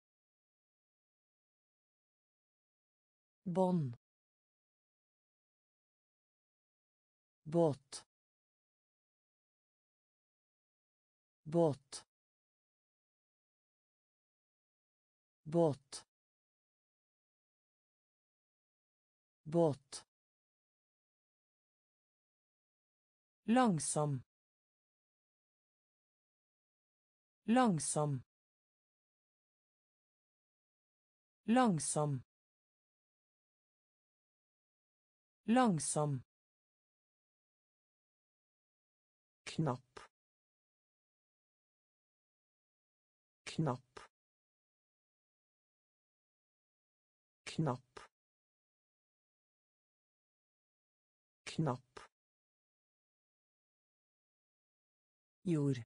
bånd båt båt båt båt Langsom. Langsom. Langsom. Langsom. knapp knapp knapp knapp jord.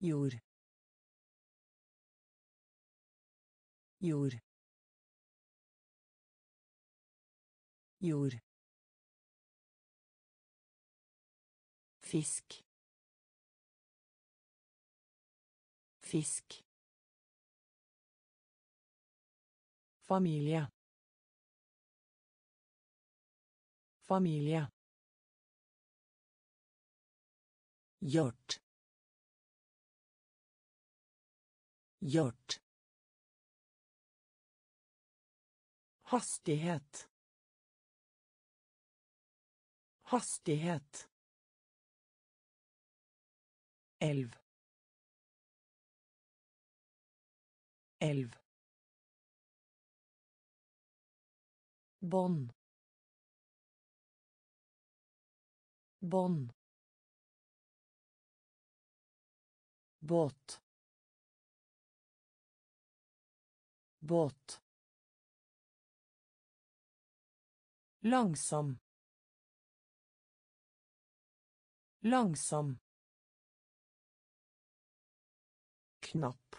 Jord. Jord. Jord. Fisk. Fisk. Familie. Familie Gjort. Gjort. Hastighet. Hastighet. Elv. Elv. Bånd. Bånd. Båt. Båt. Langsom. Langsom. Knapp.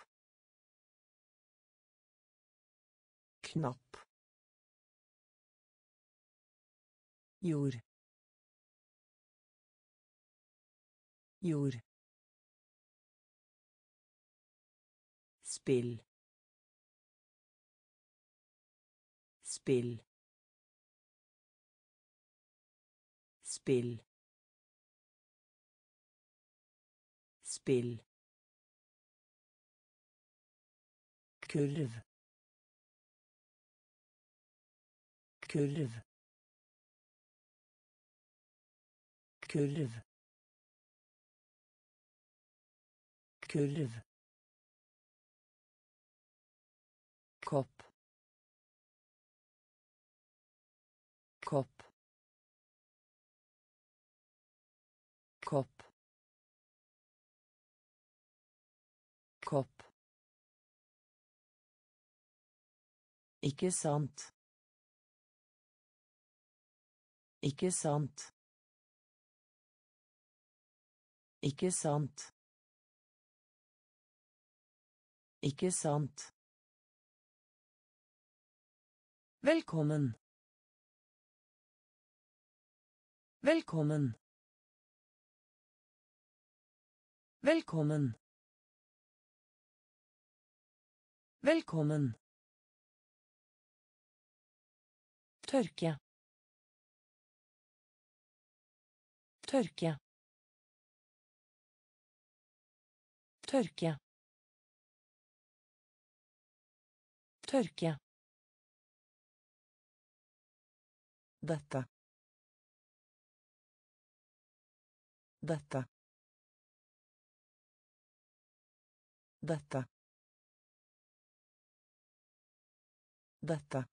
Knapp. Jord. Jord spill. Spill. Spill. Spill. Kurv. Kurv. Kurv. Kurv Ikke sant. Ikke sant. Ikke sant. Ikke sant. Velkommen. Velkommen. Velkommen. Velkommen. Tørke. Tørke. Tørke. Tørke. Dette. Dette. Dette. Dette.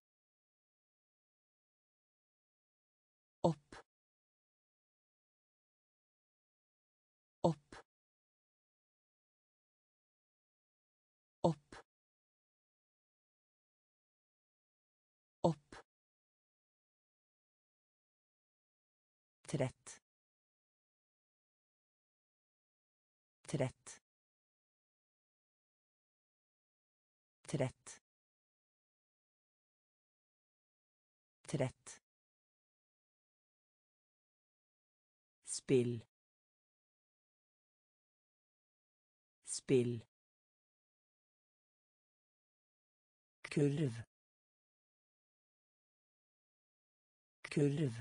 spill. Spill. Kurv. Kurv.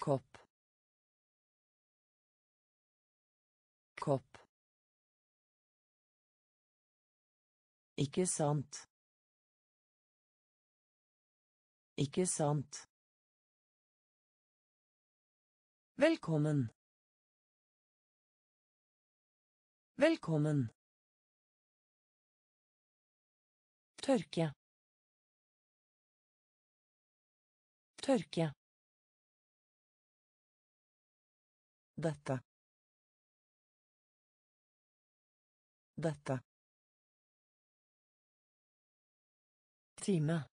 Kopp. Kopp. Ikke sant. Ikke sant. Velkommen. Velkommen. Tørke. Tørke. Dette. Dette. time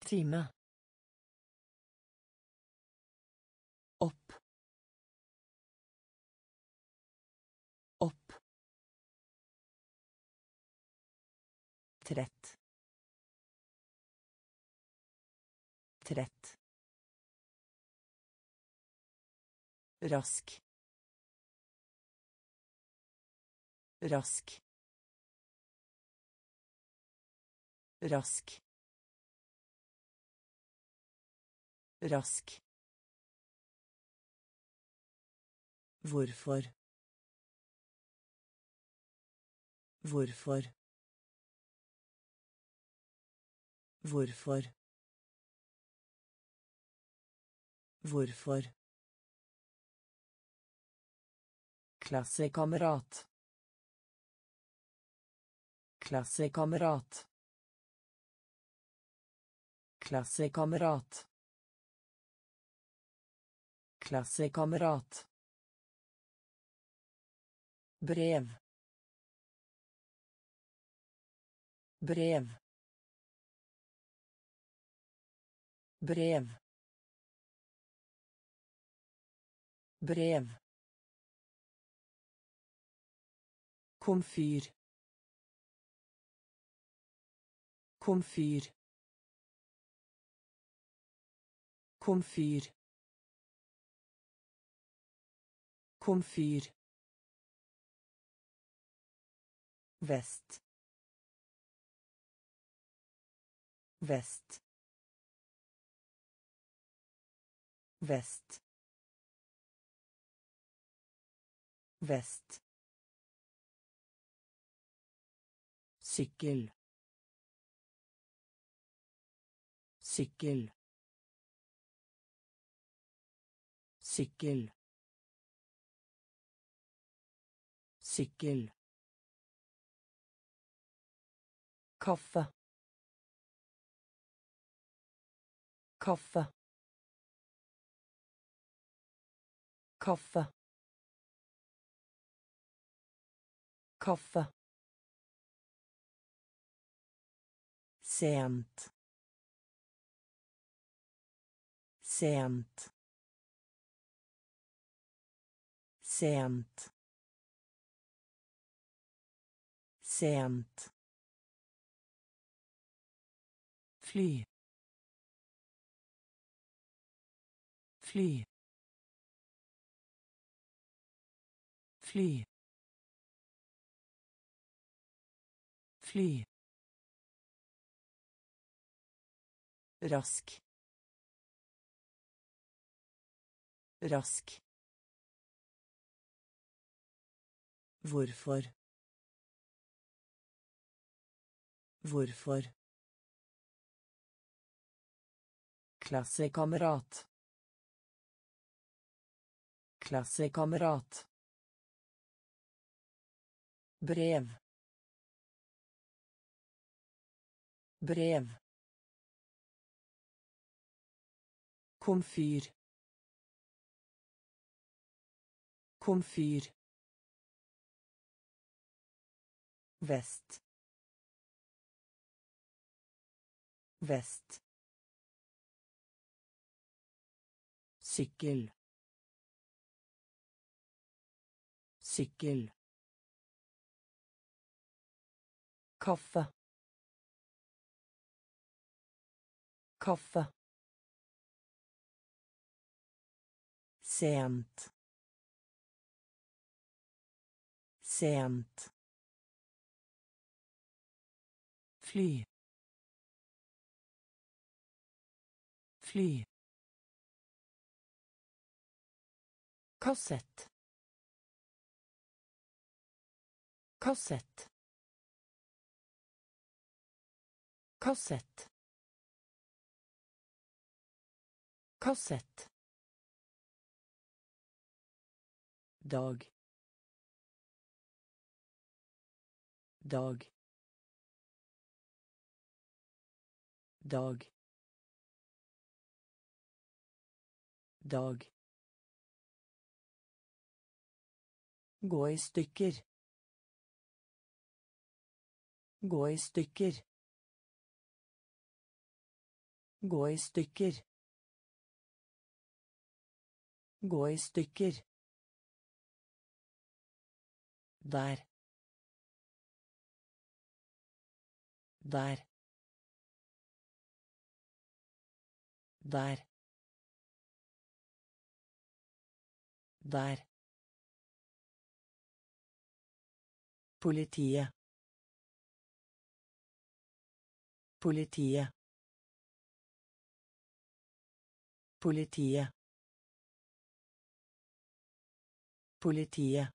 time trett. Trett. Rask. Rask. Rask. Rask. Hvorfor? Hvorfor? Hvorfor? Hvorfor? Klassekamerat. Klassekamerat. Klassekamerat. Klassekamerat. Brev. Brev. Brev. brev. Komfyr. Komfyr. Komfyr. Komfyr. Vest. Vest vest. Vest. Sykkel sykkel sykkel sykkel kaffe. Kaffe kaffe. Kaffe. Sent. Sent. Sent. Sent. Fly. Fly fly fly rask rask Hvorfor? Hvorfor? Klassekamerat. Klassekamerat. Brev. Brev. Komfyr. Komfyr. vest vest sykkel sykkel kaffe. Kaffe. Sent. Sent. Fly. Fly. Kassett. Kassett kassett kassett dag. Dag. Dag. Dag. Gå i stykker. Gå i stykker. Gå i stykker. Gå i stykker. Der. Der. Der. Der. Politiet. Politiet. Politiet. Politiet.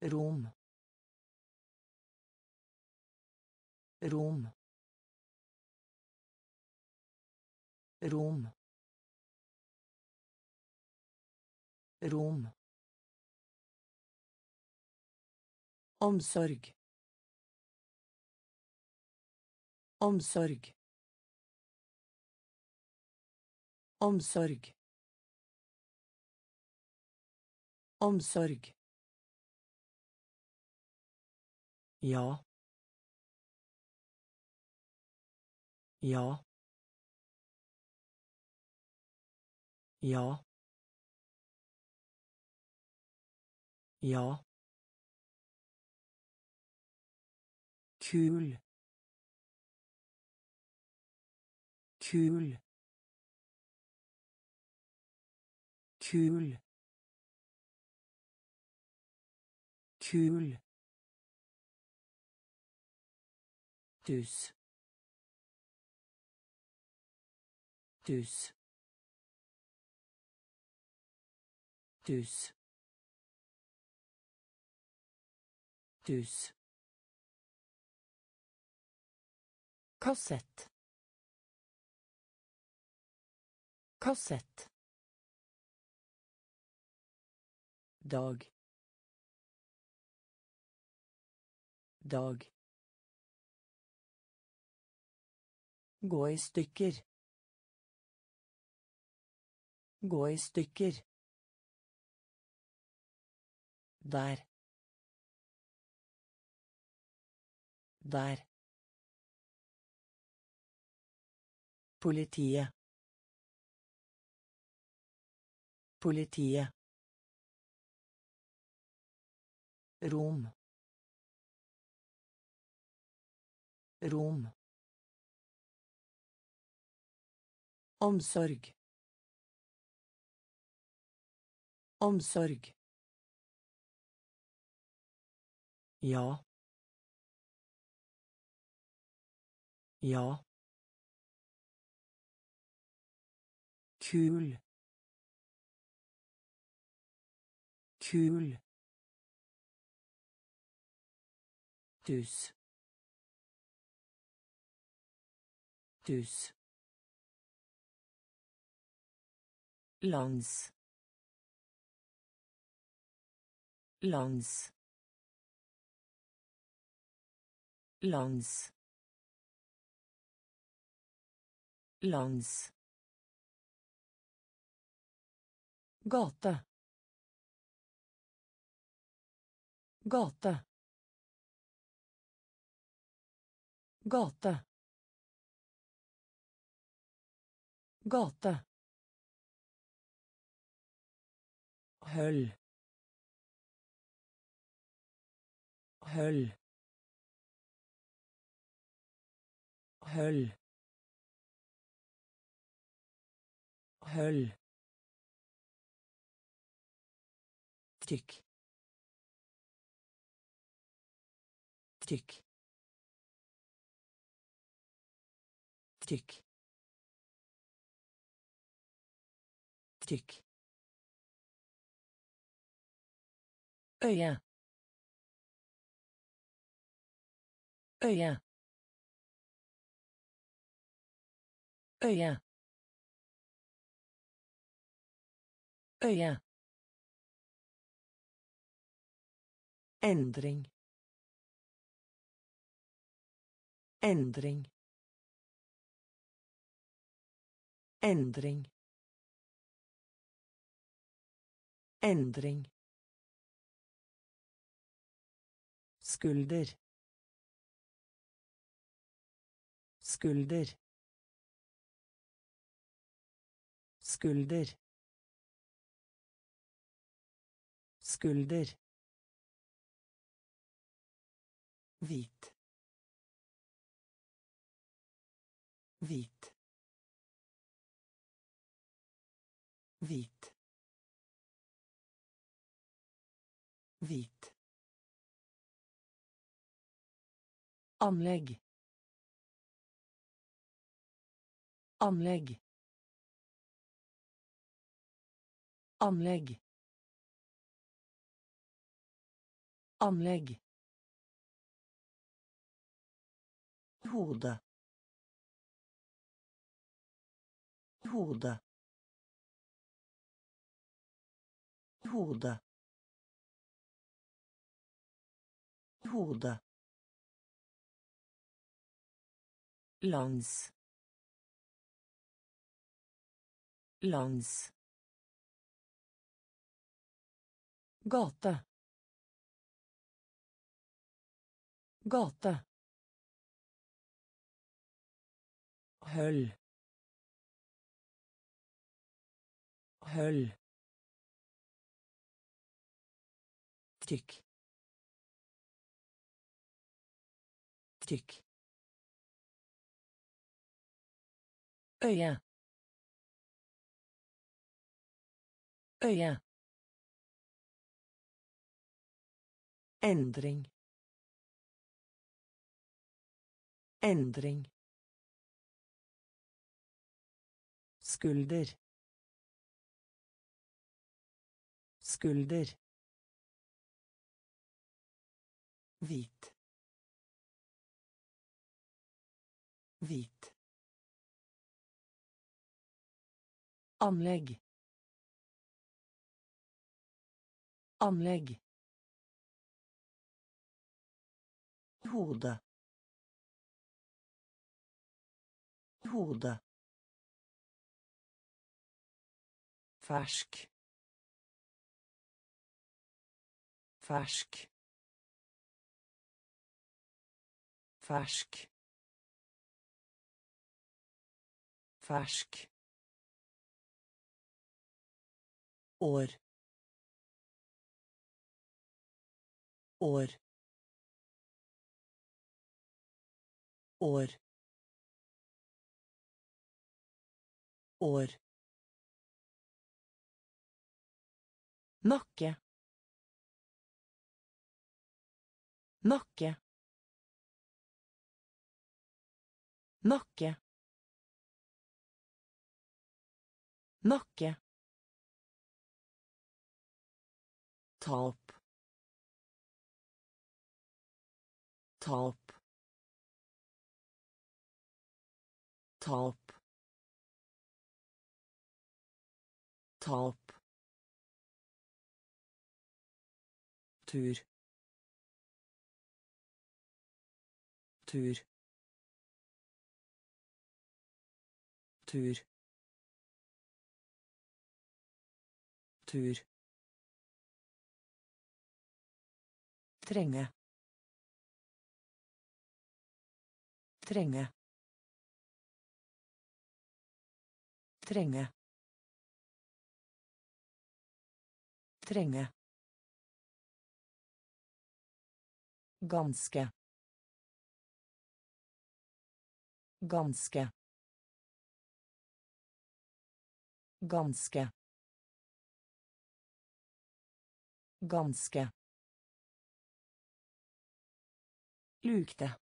Rom. Rom. Rom. Rom. Omsorg. Omsorg. Omsorg. Omsorg. Ja. Ja. Ja. Ja. Kul. Kul. Kul. Kul. Dus. Dus. Dus. Dus. kassett kassett dag dag Gå i stykker. Gå i stykker. Der. Der. Politiet. Politiet. Rom. Rom. Omsorg. Omsorg. Ja. Ja. Kul. Kul. Dus. Dus. lands lands lands lands gate gate gate gate Høll. Høll. Høll. Høll. trykk Tykk. Tykk. Tykk. øye øye øye øye endring. Endring endring. Endring. Skulder. Skulder. Skulder. Skulder. Hvit. Hvit hvit hvit Anlegg. Anlegg. Anlegg. Anlegg. Hode. Hode. Hode. Hode. lands lands gate gate høll Høll. Tykk. Trykk. Øye. Øye. Endring. Endring. Skulder. Skulder. Hvit. Hvit. Anlegg. Anlegg. Hode. Hode. Fersk. Fersk. Fersk. Fersk. år. År. År. År. Nakke. Nakke nakke. Nakke. Ta opp. Ta opp. tur. Tur tur tur Trenge. Trenge. Trenge. Trenge. Ganske. Ganske. Ganske. Ganske. Lukte.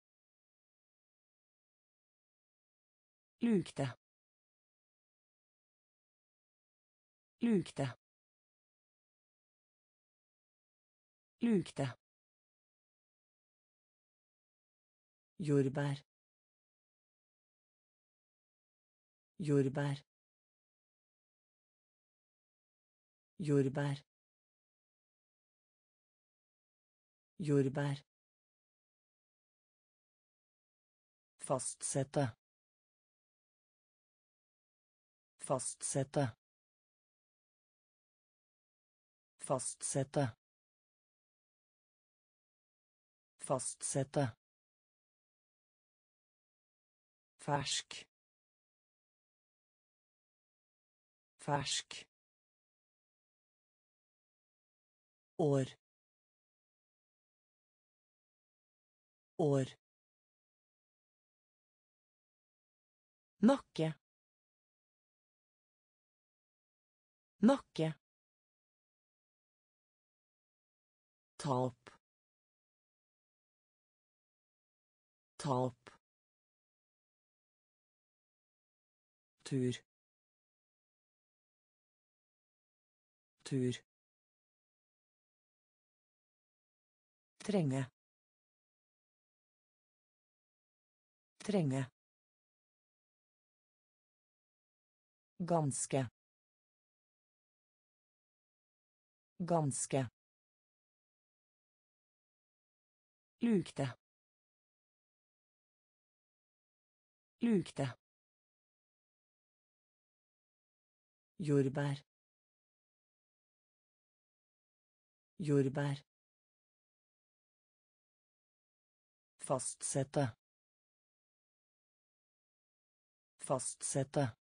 Lukte. Lukte. Lukte. Jordbær. Jordbær. Jordbær. Jordbær. Fastsette. Fastsette. Fastsette. Fastsette. Fersk. Fersk. År. År. Nakke. Nakke. Tap tap tur. Tur trenge trenge Ganske. Ganske. Lukte. Lukte. Jordbær. Jordbær. Fastsette. Fastsette.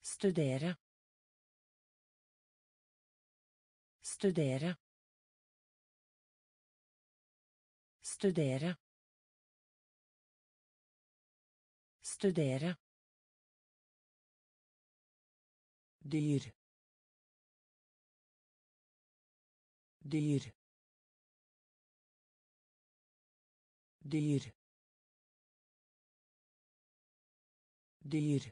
Studere. Studere. Studere. Studere. dyr dyr dyr dyr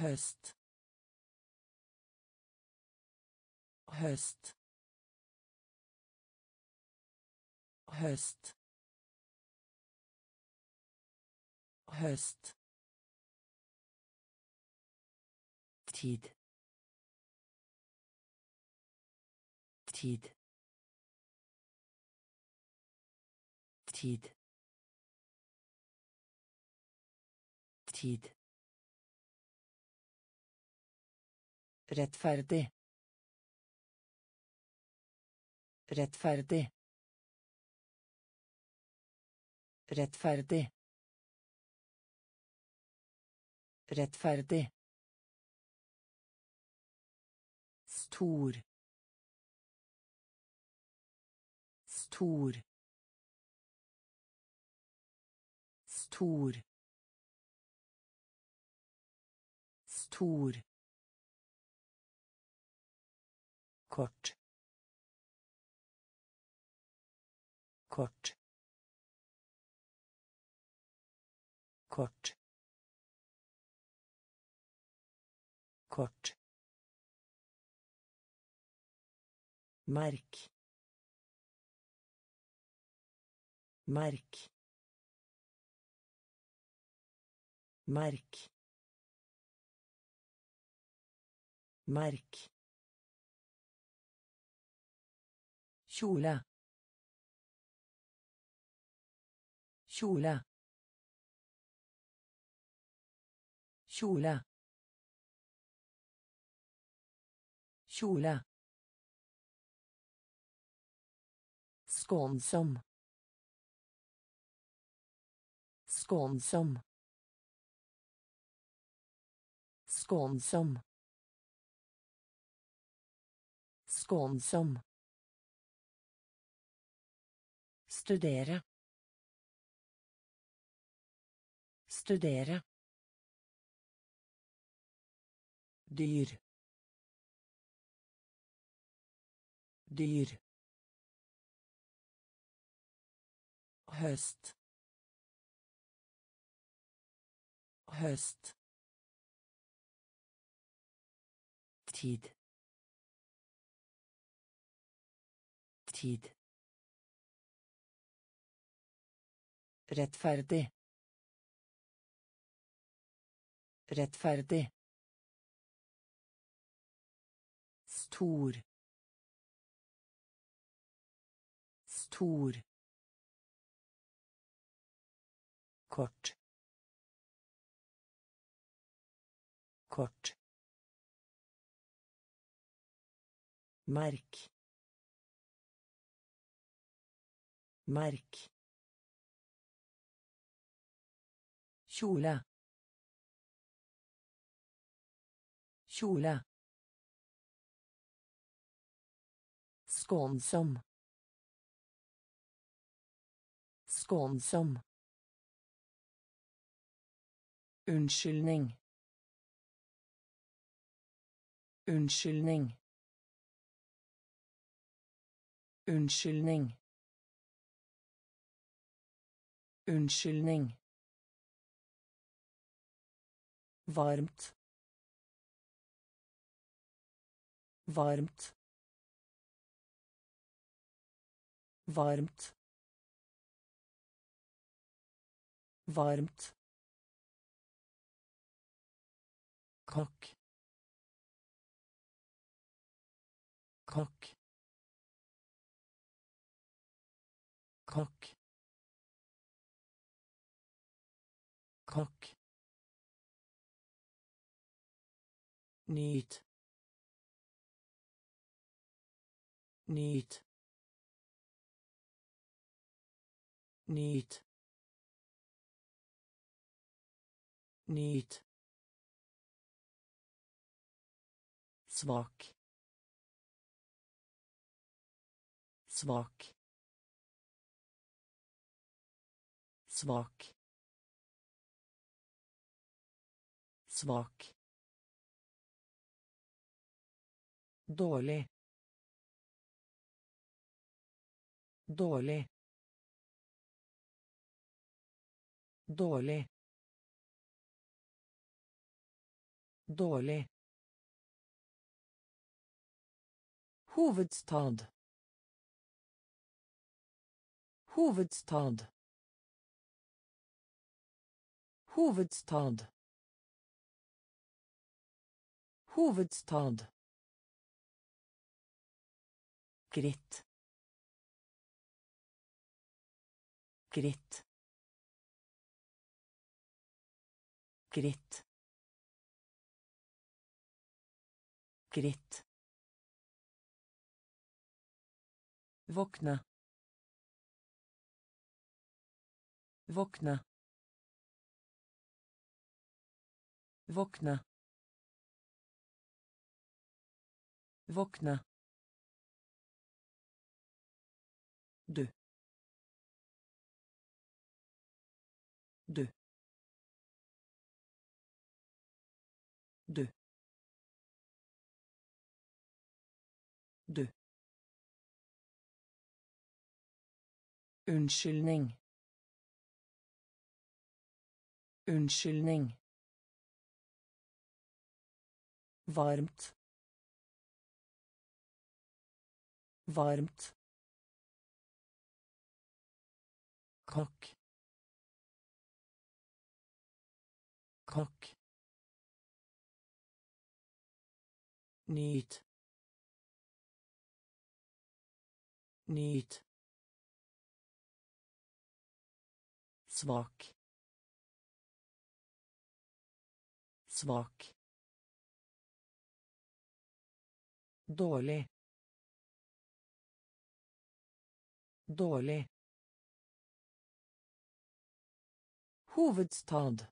høst høst høst høst tid tid tid. Tid. Rettferdig. Rettferdig. Rettferdig. Rettferdig. Stor. Stor stor. Stor. Kort. Kort. Kort. Kort. Merk. Merk. Merk. Merk. kjole kjole kjole kjole Skånsom. Skånsom. Skånsom. Skånsom. Studere. Studere. Dyr. Dyr. høst høst tid. Tid. Rettferdig. Rettferdig. Stor. Stor. Kort. Kort merk. Merk. Kjole. Kjole. Skånsom. Skånsom. Unnskyldning. Unnskyldning. Unnskyldning. Unnskyldning. Varmt. Varmt. Varmt. Varmt. kokk kokk kokk kokk nyt nyt nyt Nyt. Svak. Svak. Svak. Svak. Dårlig. Dårlig. Dårlig. Dårlig. Hovedstad. Hovedstad. Hovedstad. Hovedstad. Gritt. Gritt. Gritt. Gritt. Våkne. Våkne. Våkne. Våkne. Du. Du. Du. Du. Unnskyldning. Unnskyldning. Varmt. Varmt. kokk kokk Nyt. Nyt. Svak. Svak. Dårlig. Dårlig. Hovedstad.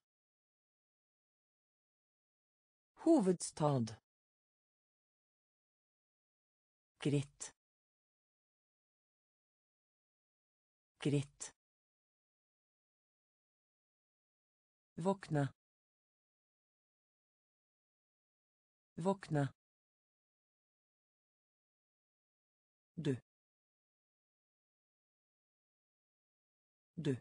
Hovedstad. Gritt. Gritt. Våkne. Våkne. Du. Du.